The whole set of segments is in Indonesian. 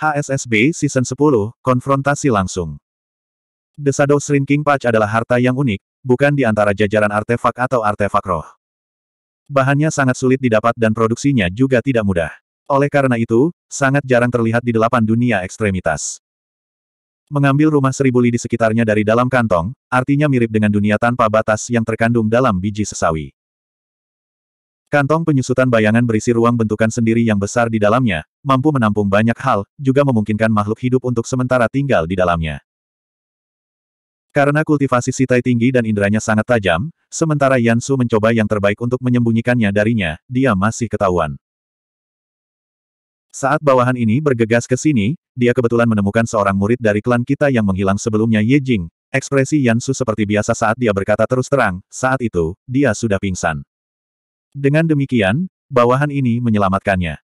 HSSB Season 10, Konfrontasi Langsung. The Shadow Shrinking Patch adalah harta yang unik, bukan di antara jajaran artefak atau artefak roh. Bahannya sangat sulit didapat dan produksinya juga tidak mudah. Oleh karena itu, sangat jarang terlihat di delapan dunia ekstremitas. Mengambil rumah seribu li di sekitarnya dari dalam kantong, artinya mirip dengan dunia tanpa batas yang terkandung dalam biji sesawi. Kantong penyusutan bayangan berisi ruang bentukan sendiri yang besar di dalamnya, mampu menampung banyak hal, juga memungkinkan makhluk hidup untuk sementara tinggal di dalamnya. Karena kultivasi Sitai tinggi dan inderanya sangat tajam, sementara Yansu mencoba yang terbaik untuk menyembunyikannya darinya, dia masih ketahuan. Saat bawahan ini bergegas ke sini, dia kebetulan menemukan seorang murid dari klan kita yang menghilang sebelumnya Ye Jing. Ekspresi Yansu seperti biasa saat dia berkata terus terang, saat itu, dia sudah pingsan. Dengan demikian, bawahan ini menyelamatkannya.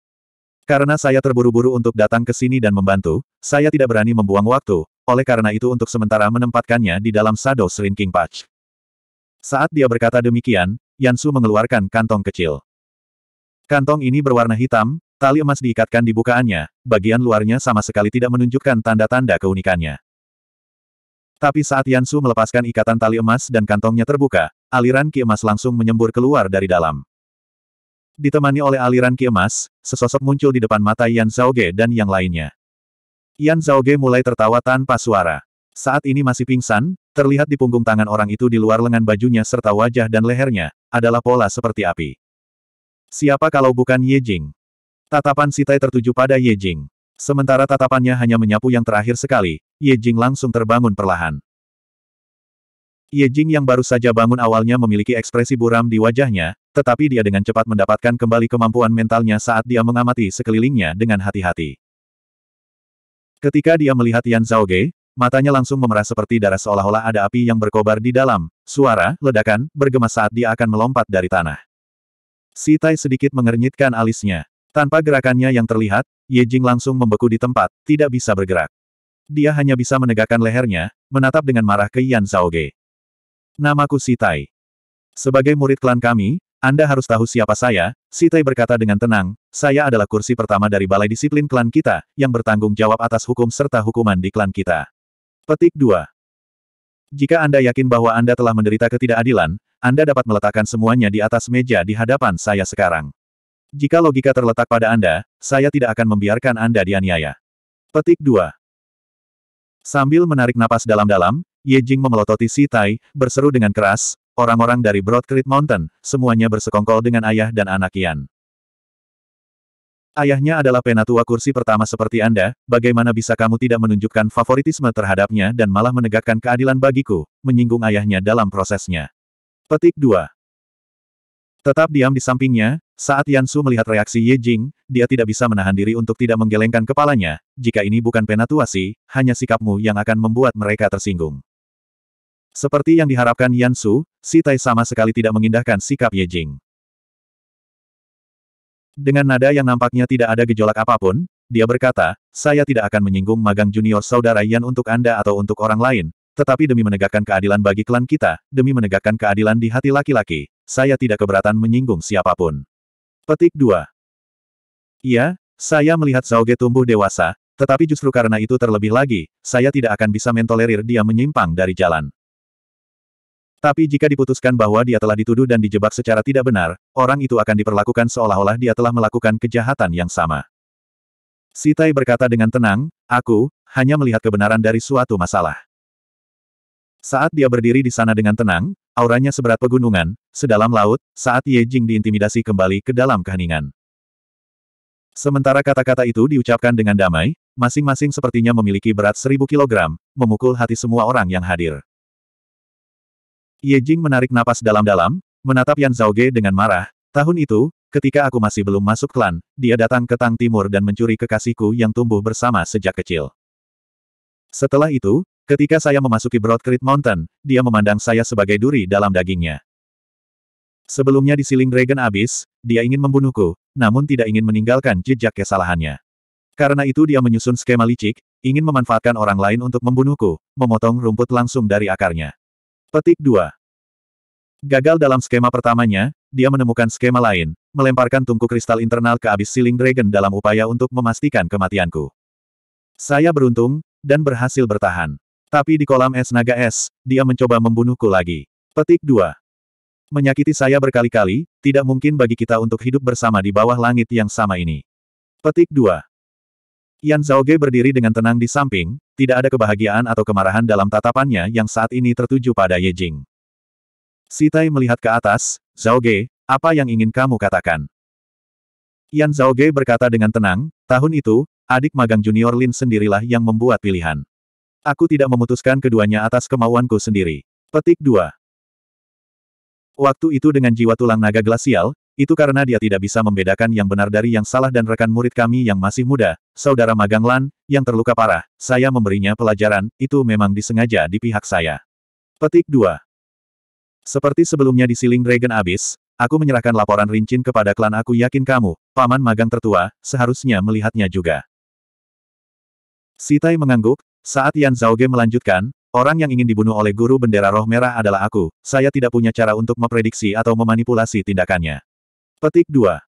Karena saya terburu-buru untuk datang ke sini dan membantu, saya tidak berani membuang waktu, oleh karena itu untuk sementara menempatkannya di dalam Shadow Shrinking Patch. Saat dia berkata demikian, Yansu mengeluarkan kantong kecil. Kantong ini berwarna hitam, tali emas diikatkan di bukaannya, bagian luarnya sama sekali tidak menunjukkan tanda-tanda keunikannya. Tapi saat Yansu melepaskan ikatan tali emas dan kantongnya terbuka, aliran ki emas langsung menyembur keluar dari dalam. Ditemani oleh aliran ki emas, sesosok muncul di depan mata Yan Zhaoge dan yang lainnya. Yan Zhaoge mulai tertawa tanpa suara. Saat ini masih pingsan, terlihat di punggung tangan orang itu di luar lengan bajunya serta wajah dan lehernya, adalah pola seperti api. Siapa kalau bukan Ye Jing? Tatapan Sitai tertuju pada Ye Jing. Sementara tatapannya hanya menyapu yang terakhir sekali, Ye Jing langsung terbangun perlahan. Ye Jing yang baru saja bangun awalnya memiliki ekspresi buram di wajahnya, tetapi dia dengan cepat mendapatkan kembali kemampuan mentalnya saat dia mengamati sekelilingnya dengan hati-hati. Ketika dia melihat Yan Zhaoge, matanya langsung memerah seperti darah seolah-olah ada api yang berkobar di dalam. Suara, ledakan, bergema saat dia akan melompat dari tanah. Si Tai sedikit mengernyitkan alisnya. Tanpa gerakannya yang terlihat, Ye Jing langsung membeku di tempat, tidak bisa bergerak. Dia hanya bisa menegakkan lehernya, menatap dengan marah ke Yan Zhaoge. Namaku Sitai. Sebagai murid klan kami, Anda harus tahu siapa saya, Sitai berkata dengan tenang, saya adalah kursi pertama dari balai disiplin klan kita, yang bertanggung jawab atas hukum serta hukuman di klan kita. Petik 2. Jika Anda yakin bahwa Anda telah menderita ketidakadilan, Anda dapat meletakkan semuanya di atas meja di hadapan saya sekarang. Jika logika terletak pada Anda, saya tidak akan membiarkan Anda dianiaya. Petik 2. Sambil menarik napas dalam-dalam, Ye Jing memelototi Si Tai, berseru dengan keras, orang-orang dari Broad Creek Mountain, semuanya bersekongkol dengan ayah dan anak Yan. Ayahnya adalah penatua kursi pertama seperti Anda, bagaimana bisa kamu tidak menunjukkan favoritisme terhadapnya dan malah menegakkan keadilan bagiku, menyinggung ayahnya dalam prosesnya. Petik 2. Tetap diam di sampingnya, saat Yansu melihat reaksi Ye Jing, dia tidak bisa menahan diri untuk tidak menggelengkan kepalanya, jika ini bukan penatuasi, hanya sikapmu yang akan membuat mereka tersinggung. Seperti yang diharapkan Yan Su, Si Tai sama sekali tidak mengindahkan sikap Ye Jing. Dengan nada yang nampaknya tidak ada gejolak apa pun, dia berkata, saya tidak akan menyinggung magang junior saudara Yan untuk Anda atau untuk orang lain, tetapi demi menegakkan keadilan bagi klan kita, demi menegakkan keadilan di hati laki-laki, saya tidak keberatan menyinggung siapa pun. Petik 2. Iya, saya melihat Zhao tumbuh dewasa, tetapi justru karena itu terlebih lagi, saya tidak akan bisa mentolerir dia menyimpang dari jalan. Tapi jika diputuskan bahwa dia telah dituduh dan dijebak secara tidak benar, orang itu akan diperlakukan seolah-olah dia telah melakukan kejahatan yang sama. Sitai berkata dengan tenang, aku, hanya melihat kebenaran dari suatu masalah. Saat dia berdiri di sana dengan tenang, auranya seberat pegunungan, sedalam laut, saat Ye Jing diintimidasi kembali ke dalam keheningan. Sementara kata-kata itu diucapkan dengan damai, masing-masing sepertinya memiliki berat seribu kilogram, memukul hati semua orang yang hadir. Ye Jing menarik napas dalam-dalam, menatap Yan Zhaoge dengan marah. Tahun itu, ketika aku masih belum masuk klan, dia datang ke Tang Timur dan mencuri kekasihku yang tumbuh bersama sejak kecil. Setelah itu, ketika saya memasuki Broad Creek Mountain, dia memandang saya sebagai duri dalam dagingnya. Sebelumnya di Siling Dragon Abyss, dia ingin membunuhku, namun tidak ingin meninggalkan jejak kesalahannya. Karena itu dia menyusun skema licik, ingin memanfaatkan orang lain untuk membunuhku, memotong rumput langsung dari akarnya. Petik 2. Gagal dalam skema pertamanya, dia menemukan skema lain, melemparkan tungku kristal internal ke abis Siling Dragon dalam upaya untuk memastikan kematianku. Saya beruntung, dan berhasil bertahan. Tapi di kolam es naga es, dia mencoba membunuhku lagi. Petik 2. Menyakiti saya berkali-kali, tidak mungkin bagi kita untuk hidup bersama di bawah langit yang sama ini. Petik 2. Yan Zhaoge berdiri dengan tenang di samping, tidak ada kebahagiaan atau kemarahan dalam tatapannya yang saat ini tertuju pada Ye Jing. Si Tai melihat ke atas, Zhaoge, apa yang ingin kamu katakan? Yan Zhaoge berkata dengan tenang, tahun itu, adik magang junior Lin sendirilah yang membuat pilihan. Aku tidak memutuskan keduanya atas kemauanku sendiri. Petik 2. Waktu itu dengan jiwa tulang naga glasial, itu karena dia tidak bisa membedakan yang benar dari yang salah dan rekan murid kami yang masih muda, saudara magang Lan, yang terluka parah, saya memberinya pelajaran, itu memang disengaja di pihak saya. Petik 2. Seperti sebelumnya di Siling Dragon Abyss, Aku menyerahkan laporan Rincin kepada klan aku yakin kamu, paman magang tertua, seharusnya melihatnya juga. Sitai mengangguk, saat Yan Zhaoge melanjutkan, orang yang ingin dibunuh oleh guru bendera roh merah adalah aku, saya tidak punya cara untuk memprediksi atau memanipulasi tindakannya. Petik 2.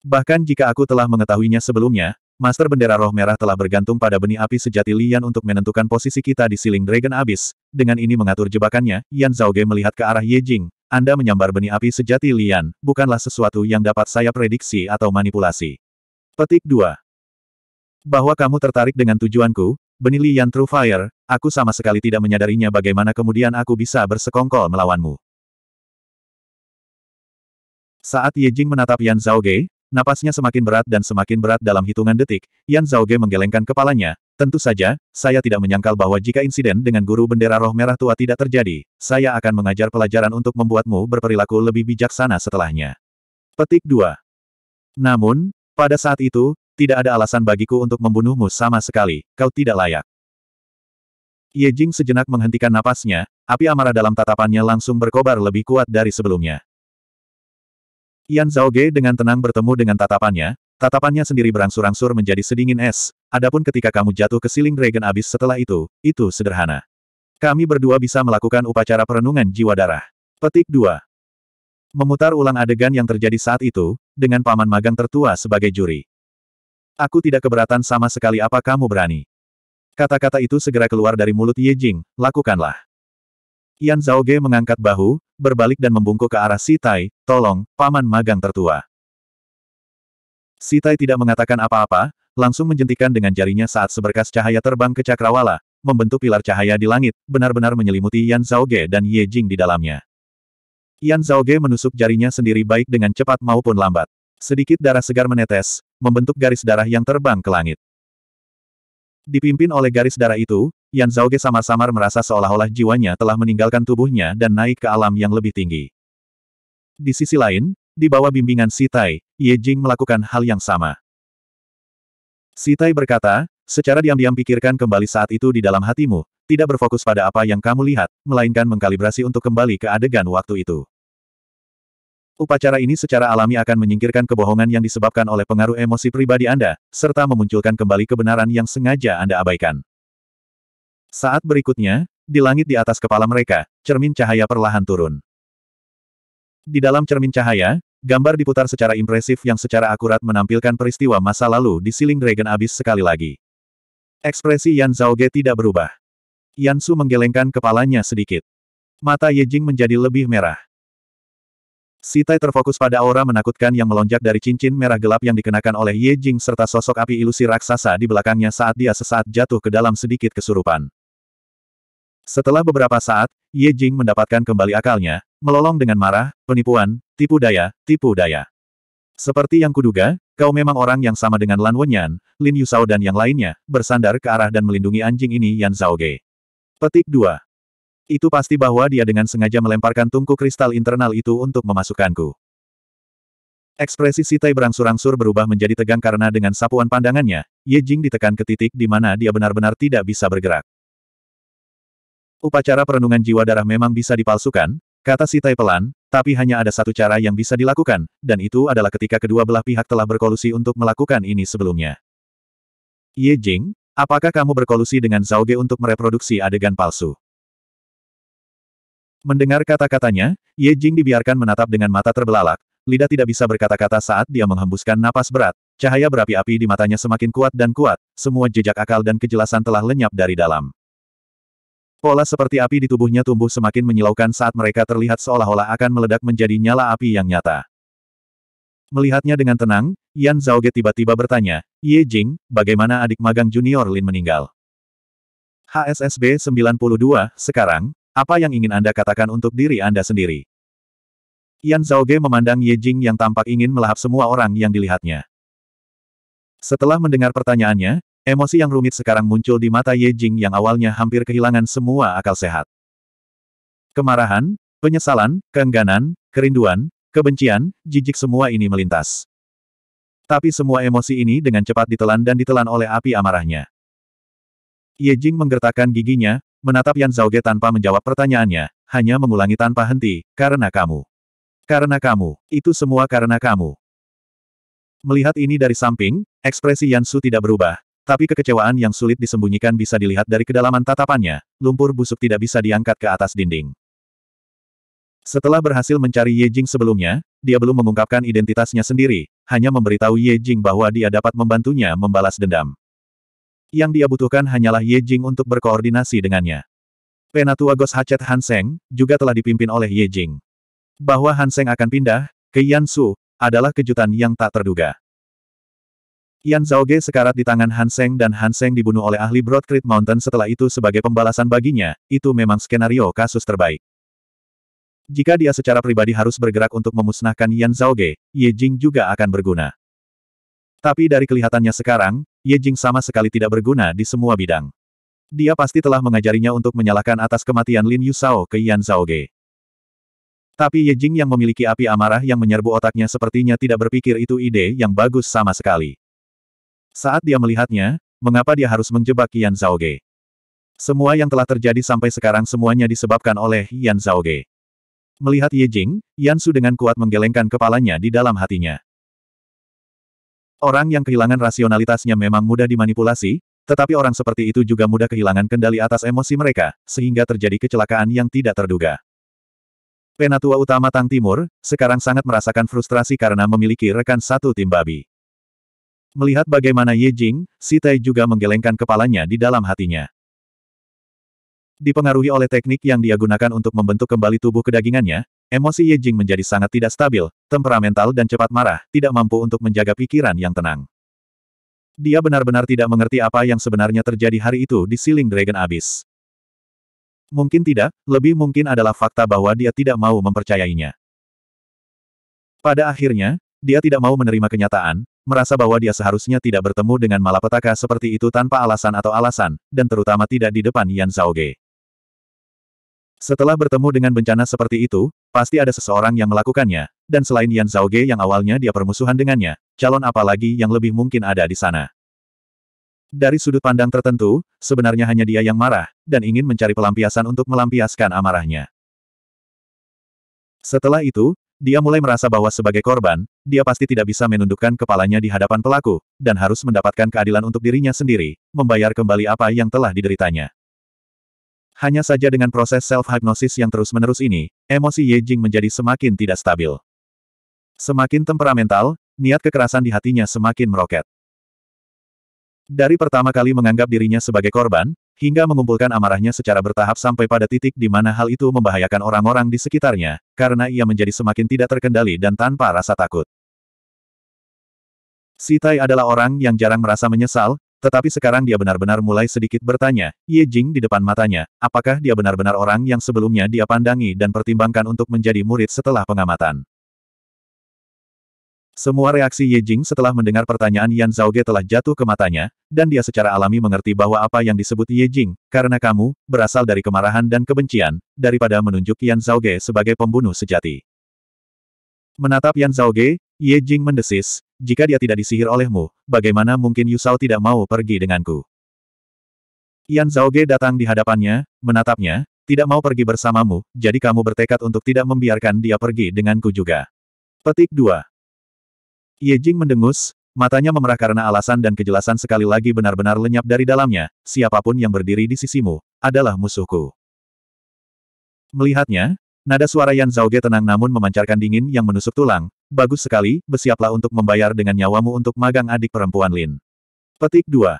Bahkan jika aku telah mengetahuinya sebelumnya, Master Bendera Roh Merah telah bergantung pada benih api sejati Lian untuk menentukan posisi kita di Siling Dragon Abyss. Dengan ini mengatur jebakannya, Yan Zhaoge melihat ke arah Ye Jing. Anda menyambar benih api sejati Lian, bukanlah sesuatu yang dapat saya prediksi atau manipulasi. Petik 2. Bahwa kamu tertarik dengan tujuanku, benih Lian True Fire, aku sama sekali tidak menyadarinya bagaimana kemudian aku bisa bersekongkol melawanmu. Saat Ye Jing menatap Yan Zhaoge, Napasnya semakin berat dan semakin berat dalam hitungan detik, Yan Zhaoge menggelengkan kepalanya. Tentu saja, saya tidak menyangkal bahwa jika insiden dengan guru bendera roh merah tua tidak terjadi, saya akan mengajar pelajaran untuk membuatmu berperilaku lebih bijaksana setelahnya. Petik 2. Namun, pada saat itu, tidak ada alasan bagiku untuk membunuhmu sama sekali, kau tidak layak. Ye Jing sejenak menghentikan napasnya, api amarah dalam tatapannya langsung berkobar lebih kuat dari sebelumnya. Yan Zhaoge dengan tenang bertemu dengan tatapannya, tatapannya sendiri berangsur-angsur menjadi sedingin es, adapun ketika kamu jatuh ke siling Dragon Abyss setelah itu, itu sederhana. Kami berdua bisa melakukan upacara perenungan jiwa darah. Petik 2. Memutar ulang adegan yang terjadi saat itu, dengan paman magang tertua sebagai juri. Aku tidak keberatan sama sekali apa kamu berani. Kata-kata itu segera keluar dari mulut Ye Jing, lakukanlah. Yan Zhaoge mengangkat bahu, berbalik dan membungkuk ke arah Si Tai, tolong, paman magang tertua. Si Tai tidak mengatakan apa-apa, langsung menjentikan dengan jarinya saat seberkas cahaya terbang ke cakrawala, membentuk pilar cahaya di langit, benar-benar menyelimuti Yan Zhaoge dan Ye Jing di dalamnya. Yan Zhaoge menusuk jarinya sendiri baik dengan cepat maupun lambat. Sedikit darah segar menetes, membentuk garis darah yang terbang ke langit. Dipimpin oleh garis darah itu, Yan Zhaoge samar-samar merasa seolah-olah jiwanya telah meninggalkan tubuhnya dan naik ke alam yang lebih tinggi. Di sisi lain, di bawah bimbingan Si Tai, Ye Jing melakukan hal yang sama. Si Tai berkata, secara diam-diam pikirkan kembali saat itu di dalam hatimu, tidak berfokus pada apa yang kamu lihat, melainkan mengkalibrasi untuk kembali ke adegan waktu itu. Upacara ini secara alami akan menyingkirkan kebohongan yang disebabkan oleh pengaruh emosi pribadi Anda, serta memunculkan kembali kebenaran yang sengaja Anda abaikan. Saat berikutnya, di langit di atas kepala mereka, cermin cahaya perlahan turun. Di dalam cermin cahaya, gambar diputar secara impresif yang secara akurat menampilkan peristiwa masa lalu di Siling Dragon Abyss sekali lagi. Ekspresi Yan Zhaoge tidak berubah. Yan Su menggelengkan kepalanya sedikit. Mata Ye Jing menjadi lebih merah. Si Tai terfokus pada aura menakutkan yang melonjak dari cincin merah gelap yang dikenakan oleh Ye Jing serta sosok api ilusi raksasa di belakangnya saat dia sesaat jatuh ke dalam sedikit kesurupan. Setelah beberapa saat, Ye Jing mendapatkan kembali akalnya, melolong dengan marah, penipuan, tipu daya, tipu daya. Seperti yang kuduga, kau memang orang yang sama dengan Lan Wenyan, Lin Yusao dan yang lainnya, bersandar ke arah dan melindungi anjing ini Yan Zhaoge. Petik 2. Itu pasti bahwa dia dengan sengaja melemparkan tungku kristal internal itu untuk memasukkanku. Ekspresi Sitai berangsur-angsur berubah menjadi tegang karena dengan sapuan pandangannya, Ye Jing ditekan ke titik di mana dia benar-benar tidak bisa bergerak. Upacara perenungan jiwa darah memang bisa dipalsukan, kata Sitai pelan, tapi hanya ada satu cara yang bisa dilakukan, dan itu adalah ketika kedua belah pihak telah berkolusi untuk melakukan ini sebelumnya. Ye Jing, apakah kamu berkolusi dengan Zhao Ge untuk mereproduksi adegan palsu? Mendengar kata-katanya, Ye Jing dibiarkan menatap dengan mata terbelalak, lidah tidak bisa berkata-kata saat dia menghembuskan napas berat, cahaya berapi-api di matanya semakin kuat dan kuat, semua jejak akal dan kejelasan telah lenyap dari dalam. Pola seperti api di tubuhnya tumbuh semakin menyilaukan saat mereka terlihat seolah-olah akan meledak menjadi nyala api yang nyata. Melihatnya dengan tenang, Yan Zhaoge tiba-tiba bertanya, Ye Jing, bagaimana adik magang junior Lin meninggal? HSSB 92, sekarang, apa yang ingin Anda katakan untuk diri Anda sendiri? Yan Zhaoge memandang Ye Jing yang tampak ingin melahap semua orang yang dilihatnya. Setelah mendengar pertanyaannya, emosi yang rumit sekarang muncul di mata Ye Jing yang awalnya hampir kehilangan semua akal sehat. Kemarahan, penyesalan, keengganan, kerinduan, kebencian, jijik semua ini melintas. Tapi semua emosi ini dengan cepat ditelan dan ditelan oleh api amarahnya. Ye Jing menggertakkan giginya, menatap Yan Zhaoge tanpa menjawab pertanyaannya, hanya mengulangi tanpa henti, karena kamu. Karena kamu, itu semua karena kamu. Melihat ini dari samping, ekspresi Yansu tidak berubah, tapi kekecewaan yang sulit disembunyikan bisa dilihat dari kedalaman tatapannya, lumpur busuk tidak bisa diangkat ke atas dinding. Setelah berhasil mencari Ye Jing sebelumnya, dia belum mengungkapkan identitasnya sendiri, hanya memberitahu Ye Jing bahwa dia dapat membantunya membalas dendam. Yang dia butuhkan hanyalah Ye Jing untuk berkoordinasi dengannya. Penatua Gos Hachet Han Seng, juga telah dipimpin oleh Ye Jing. Bahwa Han Seng akan pindah ke Yansu adalah kejutan yang tak terduga. Yan Zhaoge sekarat di tangan Han Seng dan Han Seng dibunuh oleh ahli Broad Creek Mountain setelah itu sebagai pembalasan baginya, itu memang skenario kasus terbaik. Jika dia secara pribadi harus bergerak untuk memusnahkan Yan Zhaoge, Ye Jing juga akan berguna. Tapi dari kelihatannya sekarang, Ye Jing sama sekali tidak berguna di semua bidang. Dia pasti telah mengajarinya untuk menyalahkan atas kematian Lin Yusao ke Yan Zhaoge. Tapi Ye Jing yang memiliki api amarah yang menyerbu otaknya sepertinya tidak berpikir itu ide yang bagus sama sekali. Saat dia melihatnya, mengapa dia harus menjebak Yan Zhaoge? Semua yang telah terjadi sampai sekarang semuanya disebabkan oleh Yan Zhaoge. Melihat Ye Jing, Yan Su dengan kuat menggelengkan kepalanya di dalam hatinya. Orang yang kehilangan rasionalitasnya memang mudah dimanipulasi, tetapi orang seperti itu juga mudah kehilangan kendali atas emosi mereka, sehingga terjadi kecelakaan yang tidak terduga. Penatua utama Tang Timur, sekarang sangat merasakan frustrasi karena memiliki rekan satu tim babi. Melihat bagaimana Ye Jing, Si Tai juga menggelengkan kepalanya di dalam hatinya. Dipengaruhi oleh teknik yang dia gunakan untuk membentuk kembali tubuh kedagingannya, emosi Ye Jing menjadi sangat tidak stabil, temperamental dan cepat marah, tidak mampu untuk menjaga pikiran yang tenang. Dia benar-benar tidak mengerti apa yang sebenarnya terjadi hari itu di Siling Dragon Abyss. Mungkin tidak, lebih mungkin adalah fakta bahwa dia tidak mau mempercayainya. Pada akhirnya, dia tidak mau menerima kenyataan, merasa bahwa dia seharusnya tidak bertemu dengan malapetaka seperti itu tanpa alasan atau alasan, dan terutama tidak di depan Yan Zhaoge. Setelah bertemu dengan bencana seperti itu, pasti ada seseorang yang melakukannya, dan selain Yan Zhaoge yang awalnya dia permusuhan dengannya, calon apa lagi yang lebih mungkin ada di sana. Dari sudut pandang tertentu, sebenarnya hanya dia yang marah, dan ingin mencari pelampiasan untuk melampiaskan amarahnya. Setelah itu, dia mulai merasa bahwa sebagai korban, dia pasti tidak bisa menundukkan kepalanya di hadapan pelaku, dan harus mendapatkan keadilan untuk dirinya sendiri, membayar kembali apa yang telah dideritanya. Hanya saja dengan proses self-hypnosis yang terus-menerus ini, emosi Ye Jing menjadi semakin tidak stabil. Semakin temperamental, niat kekerasan di hatinya semakin meroket. Dari pertama kali menganggap dirinya sebagai korban, hingga mengumpulkan amarahnya secara bertahap sampai pada titik di mana hal itu membahayakan orang-orang di sekitarnya, karena ia menjadi semakin tidak terkendali dan tanpa rasa takut. Si Tai adalah orang yang jarang merasa menyesal, tetapi sekarang dia benar-benar mulai sedikit bertanya, Ye Jing di depan matanya, apakah dia benar-benar orang yang sebelumnya dia pandangi dan pertimbangkan untuk menjadi murid setelah pengamatan. Semua reaksi Ye Jing setelah mendengar pertanyaan Yan Zhaoge telah jatuh ke matanya, dan dia secara alami mengerti bahwa apa yang disebut Ye Jing, karena kamu, berasal dari kemarahan dan kebencian, daripada menunjuk Yan Zhaoge sebagai pembunuh sejati. Menatap Yan Zhaoge, Ye Jing mendesis, jika dia tidak disihir olehmu, bagaimana mungkin Yu Shao tidak mau pergi denganku? Yan Zhaoge datang di hadapannya, menatapnya, tidak mau pergi bersamamu, jadi kamu bertekad untuk tidak membiarkan dia pergi denganku juga. Petik 2. Ye Jing mendengus, matanya memerah karena alasan dan kejelasan sekali lagi benar-benar lenyap dari dalamnya, siapa pun yang berdiri di sisimu, adalah musuhku. Melihatnya, nada suara Yan Zhaoge tenang namun memancarkan dingin yang menusuk tulang, bagus sekali, bersiaplah untuk membayar dengan nyawamu untuk magang adik perempuan Lin. Petik 2.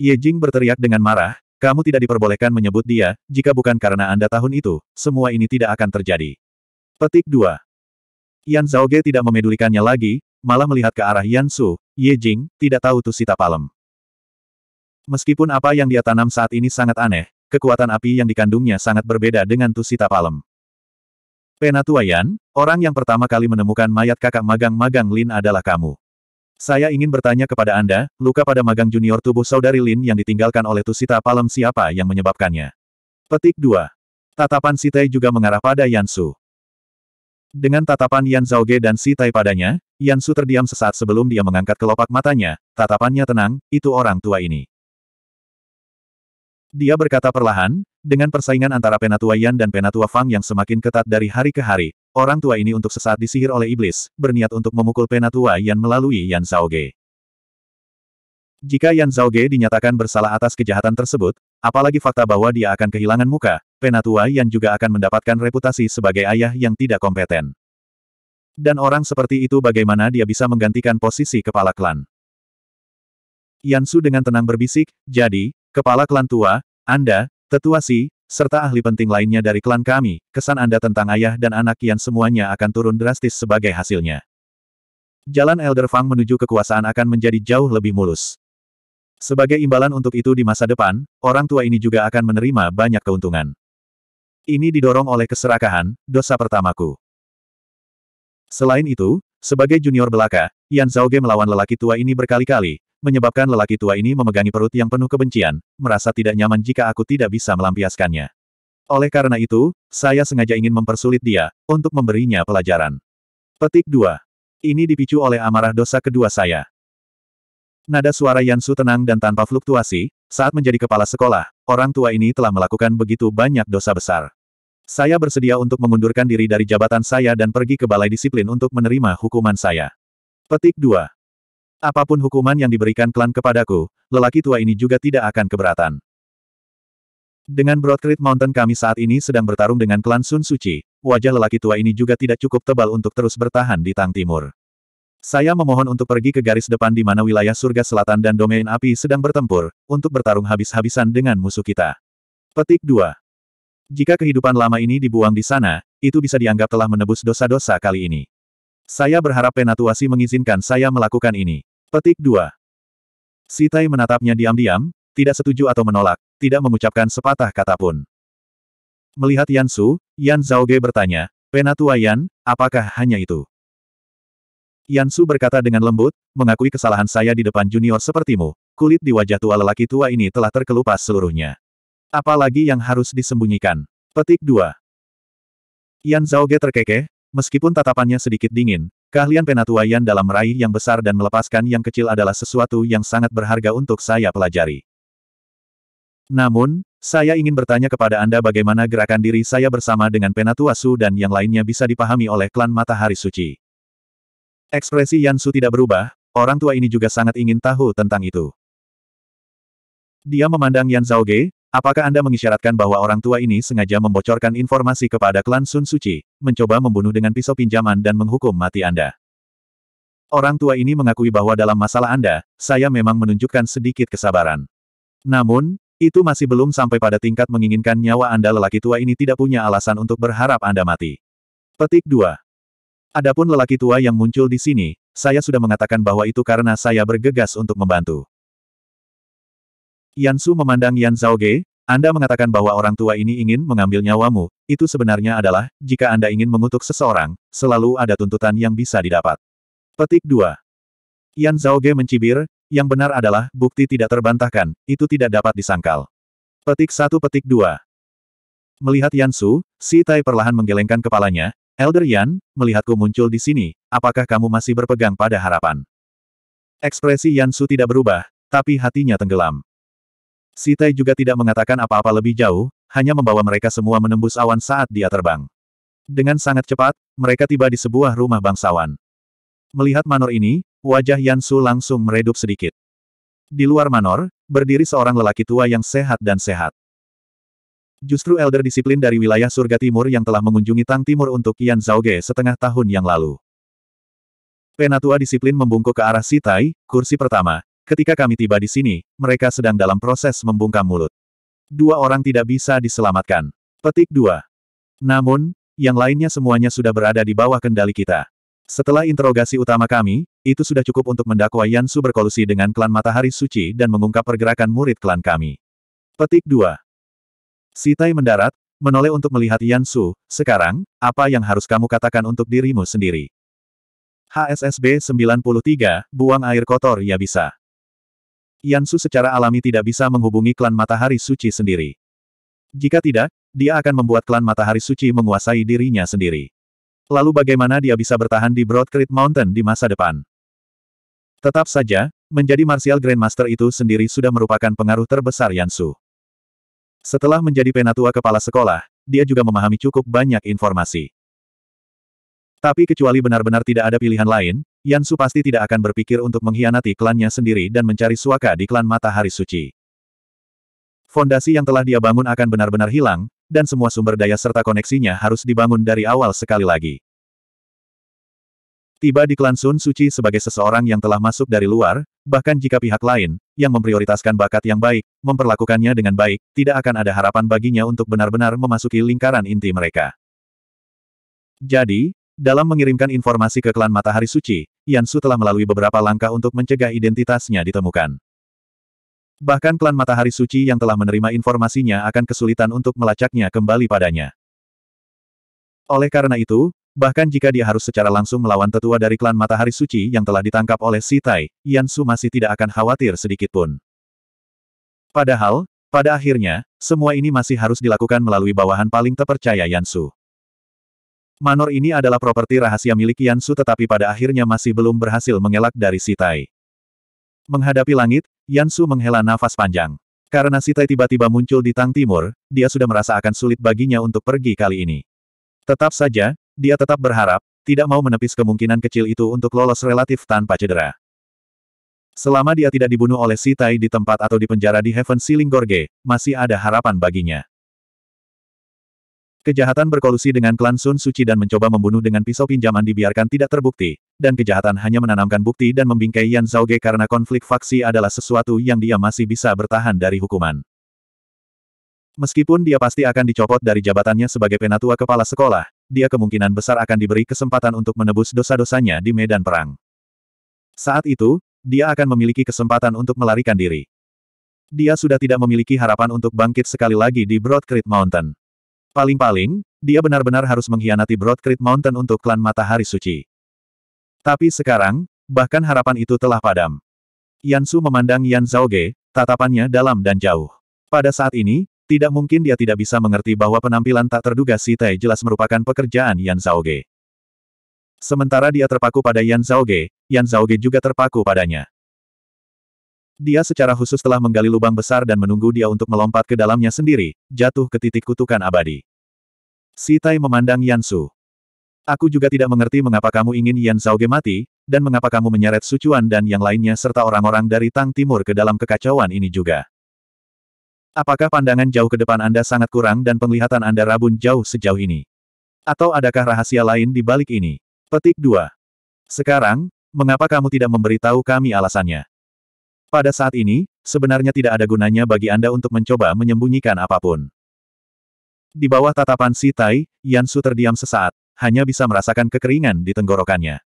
Ye Jing berteriak dengan marah, kamu tidak diperbolehkan menyebut dia, jika bukan karena Anda tahun itu, semua ini tidak akan terjadi. Petik 2. Yan Zhaoge tidak memedulikannya lagi, malah melihat ke arah Yan Su, Ye Jing, tidak tahu Tusita Palem. Meskipun apa yang dia tanam saat ini sangat aneh, kekuatan api yang dikandungnya sangat berbeda dengan Tusita Palem. Penatua Yan, orang yang pertama kali menemukan mayat kakak magang-magang Lin adalah kamu. Saya ingin bertanya kepada Anda, luka pada magang junior tubuh saudari Lin yang ditinggalkan oleh Tusita Palem siapa yang menyebabkannya? Petik 2. Tatapan Sitai juga mengarah pada Yan Su. Dengan tatapan Yan Zhaoge dan Sitai padanya, Yan Su terdiam sesaat sebelum dia mengangkat kelopak matanya, tatapannya tenang, itu orang tua ini. Dia berkata perlahan, dengan persaingan antara Penatua Yan dan Penatua Fang yang semakin ketat dari hari ke hari, orang tua ini untuk sesaat disihir oleh iblis, berniat untuk memukul Penatua Yan melalui Yan Zhaoge. Jika Yan Zhaoge dinyatakan bersalah atas kejahatan tersebut, apalagi fakta bahwa dia akan kehilangan muka, Penatua Yan juga akan mendapatkan reputasi sebagai ayah yang tidak kompeten. Dan orang seperti itu bagaimana dia bisa menggantikan posisi kepala klan? Yan Su dengan tenang berbisik, jadi, Kepala klan tua, Anda, tetua Si, serta ahli penting lainnya dari klan kami, kesan Anda tentang ayah dan anak yang semuanya akan turun drastis sebagai hasilnya. Jalan Elder Fang menuju kekuasaan akan menjadi jauh lebih mulus. Sebagai imbalan untuk itu di masa depan, orang tua ini juga akan menerima banyak keuntungan. Ini didorong oleh keserakahan, dosa pertamaku. Selain itu, sebagai junior belaka, Yan Zhaoge melawan lelaki tua ini berkali-kali, menyebabkan lelaki tua ini memegangi perut yang penuh kebencian, merasa tidak nyaman jika aku tidak bisa melampiaskannya. Oleh karena itu, saya sengaja ingin mempersulit dia, untuk memberinya pelajaran. Petik 2. Ini dipicu oleh amarah dosa kedua saya. Nada suara Yansu tenang dan tanpa fluktuasi, saat menjadi kepala sekolah, orang tua ini telah melakukan begitu banyak dosa besar. Saya bersedia untuk mengundurkan diri dari jabatan saya dan pergi ke balai disiplin untuk menerima hukuman saya. Petik 2. Apa pun hukuman yang diberikan klan kepadaku, lelaki tua ini juga tidak akan keberatan. Dengan Broadcreek Mountain kami saat ini sedang bertarung dengan klan Sun Suci, wajah lelaki tua ini juga tidak cukup tebal untuk terus bertahan di Tang Timur. Saya memohon untuk pergi ke garis depan di mana wilayah surga selatan dan domain api sedang bertempur, untuk bertarung habis-habisan dengan musuh kita. Petik 2. Jika kehidupan lama ini dibuang di sana, itu bisa dianggap telah menebus dosa-dosa kali ini. Saya berharap Penatuasi mengizinkan saya melakukan ini. Petik 2. Si Tai menatapnya diam-diam, tidak setuju atau menolak, tidak mengucapkan sepatah kata pun. Melihat Yan Su, Yan Zhaoge bertanya, Penatua Yan, apakah hanya itu? Yan Su berkata dengan lembut, mengakui kesalahan saya di depan junior sepertimu, kulit di wajah tua lelaki tua ini telah terkelupas seluruhnya. Apalagi yang harus disembunyikan? Petik 2. Yan Zhaoge terkekeh, meskipun tatapannya sedikit dingin, Keahlian Penatua Yan dalam meraih yang besar dan melepaskan yang kecil adalah sesuatu yang sangat berharga untuk saya pelajari. Namun, saya ingin bertanya kepada Anda bagaimana gerakan diri saya bersama dengan Penatua Su dan yang lainnya bisa dipahami oleh klan Matahari Suci. Ekspresi Yan Su tidak berubah, orang tua ini juga sangat ingin tahu tentang itu. Dia memandang Yan Zhaoge, Apakah Anda mengisyaratkan bahwa orang tua ini sengaja membocorkan informasi kepada klan Sun Suci, mencoba membunuh dengan pisau pinjaman dan menghukum mati Anda? Orang tua ini mengakui bahwa dalam masalah Anda, saya memang menunjukkan sedikit kesabaran. Namun, itu masih belum sampai pada tingkat menginginkan nyawa Anda lelaki tua ini tidak punya alasan untuk berharap Anda mati. Petik 2. Adapun lelaki tua yang muncul di sini, saya sudah mengatakan bahwa itu karena saya bergegas untuk membantu. Yan Su memandang Yan Zhaoge, Anda mengatakan bahwa orang tua ini ingin mengambil nyawamu, itu sebenarnya adalah, jika Anda ingin mengutuk seseorang, selalu ada tuntutan yang bisa didapat. Petik 2. Yan Zhaoge mencibir, yang benar adalah, bukti tidak terbantahkan, itu tidak dapat disangkal. Petik 1 Petik 2. Melihat Yan Su, Si Tai perlahan menggelengkan kepalanya, Elder Yan, melihatku muncul di sini, apakah kamu masih berpegang pada harapan? Ekspresi Yan Su tidak berubah, tapi hatinya tenggelam. Si Tai juga tidak mengatakan apa-apa lebih jauh, hanya membawa mereka semua menembus awan saat dia terbang. Dengan sangat cepat, mereka tiba di sebuah rumah bangsawan. Melihat manor ini, wajah Yan Su langsung meredup sedikit. Di luar manor, berdiri seorang lelaki tua yang sehat dan sehat. Justru elder disiplin dari wilayah surga timur yang telah mengunjungi Tang Timur untuk Yan Zhaoge setengah tahun yang lalu. Penatua disiplin membungkuk ke arah Si Tai, kursi pertama. Ketika kami tiba di sini, mereka sedang dalam proses membungkam mulut. Dua orang tidak bisa diselamatkan. Petik 2. Namun, yang lainnya semuanya sudah berada di bawah kendali kita. Setelah interogasi utama kami, itu sudah cukup untuk mendakwa Yansu berkolusi dengan klan Matahari Suci dan mengungkap pergerakan murid klan kami. Petik 2. Tai mendarat, menoleh untuk melihat Yansu, sekarang, apa yang harus kamu katakan untuk dirimu sendiri? HSSB 93, buang air kotor ya bisa. Yansu secara alami tidak bisa menghubungi klan Matahari Suci sendiri. Jika tidak, dia akan membuat klan Matahari Suci menguasai dirinya sendiri. Lalu bagaimana dia bisa bertahan di Broad Creek Mountain di masa depan? Tetap saja, menjadi Martial Grandmaster itu sendiri sudah merupakan pengaruh terbesar Yansu. Setelah menjadi penatua kepala sekolah, dia juga memahami cukup banyak informasi. Tapi kecuali benar-benar tidak ada pilihan lain, Yansu pasti tidak akan berpikir untuk mengkhianati klannya sendiri dan mencari suaka di klan Matahari Suci. Fondasi yang telah dia bangun akan benar-benar hilang, dan semua sumber daya serta koneksinya harus dibangun dari awal sekali lagi. Tiba di klan Sun Suci sebagai seseorang yang telah masuk dari luar, bahkan jika pihak lain, yang memprioritaskan bakat yang baik, memperlakukannya dengan baik, tidak akan ada harapan baginya untuk benar-benar memasuki lingkaran inti mereka. Jadi, dalam mengirimkan informasi ke klan Matahari Suci, Yansu telah melalui beberapa langkah untuk mencegah identitasnya ditemukan. Bahkan klan Matahari Suci yang telah menerima informasinya akan kesulitan untuk melacaknya kembali padanya. Oleh karena itu, bahkan jika dia harus secara langsung melawan tetua dari klan Matahari Suci yang telah ditangkap oleh Si Tai, Yansu masih tidak akan khawatir sedikitpun. Padahal, pada akhirnya, semua ini masih harus dilakukan melalui bawahan paling terpercaya Yansu. Manor ini adalah properti rahasia milik Yansu tetapi pada akhirnya masih belum berhasil mengelak dari Sitai. Menghadapi langit, Yansu menghela nafas panjang. Karena Sitai tiba-tiba muncul di Tang Timur, dia sudah merasa akan sulit baginya untuk pergi kali ini. Tetap saja, dia tetap berharap, tidak mau menepis kemungkinan kecil itu untuk lolos relatif tanpa cedera. Selama dia tidak dibunuh oleh Sitai di tempat atau di penjara di Heaven Ceiling Gorge, masih ada harapan baginya. Kejahatan berkolusi dengan klan Sun Suci dan mencoba membunuh dengan pisau pinjaman dibiarkan tidak terbukti, dan kejahatan hanya menanamkan bukti dan membingkai Yan Zhaoge karena konflik faksi adalah sesuatu yang dia masih bisa bertahan dari hukuman. Meskipun dia pasti akan dicopot dari jabatannya sebagai penatua kepala sekolah, dia kemungkinan besar akan diberi kesempatan untuk menebus dosa-dosanya di medan perang. Saat itu, dia akan memiliki kesempatan untuk melarikan diri. Dia sudah tidak memiliki harapan untuk bangkit sekali lagi di Broad Creek Mountain. Paling-paling, dia benar-benar harus mengkhianati Broad Creek Mountain untuk klan Matahari Suci. Tapi sekarang, bahkan harapan itu telah padam. Yansu memandang Yan Zhaoge, tatapannya dalam dan jauh. Pada saat ini, tidak mungkin dia tidak bisa mengerti bahwa penampilan tak terduga Si Tai jelas merupakan pekerjaan Yan Zhaoge. Sementara dia terpaku pada Yan Zhaoge, Yan Zhaoge juga terpaku padanya. Dia secara khusus telah menggali lubang besar dan menunggu dia untuk melompat ke dalamnya sendiri, jatuh ke titik kutukan abadi. Si Tai memandang Yansu. Aku juga tidak mengerti mengapa kamu ingin Yan Zhaoge mati, dan mengapa kamu menyeret Sucuan dan yang lainnya serta orang-orang dari Tang Timur ke dalam kekacauan ini juga. Apakah pandangan jauh ke depan Anda sangat kurang dan penglihatan Anda rabun jauh sejauh ini? Atau adakah rahasia lain di balik ini? Petik 2. Sekarang, mengapa kamu tidak memberitahu kami alasannya? Pada saat ini, sebenarnya tidak ada gunanya bagi Anda untuk mencoba menyembunyikan apa pun. Di bawah tatapan Si Tai, Yansu terdiam sesaat, hanya bisa merasakan kekeringan di tenggorokannya.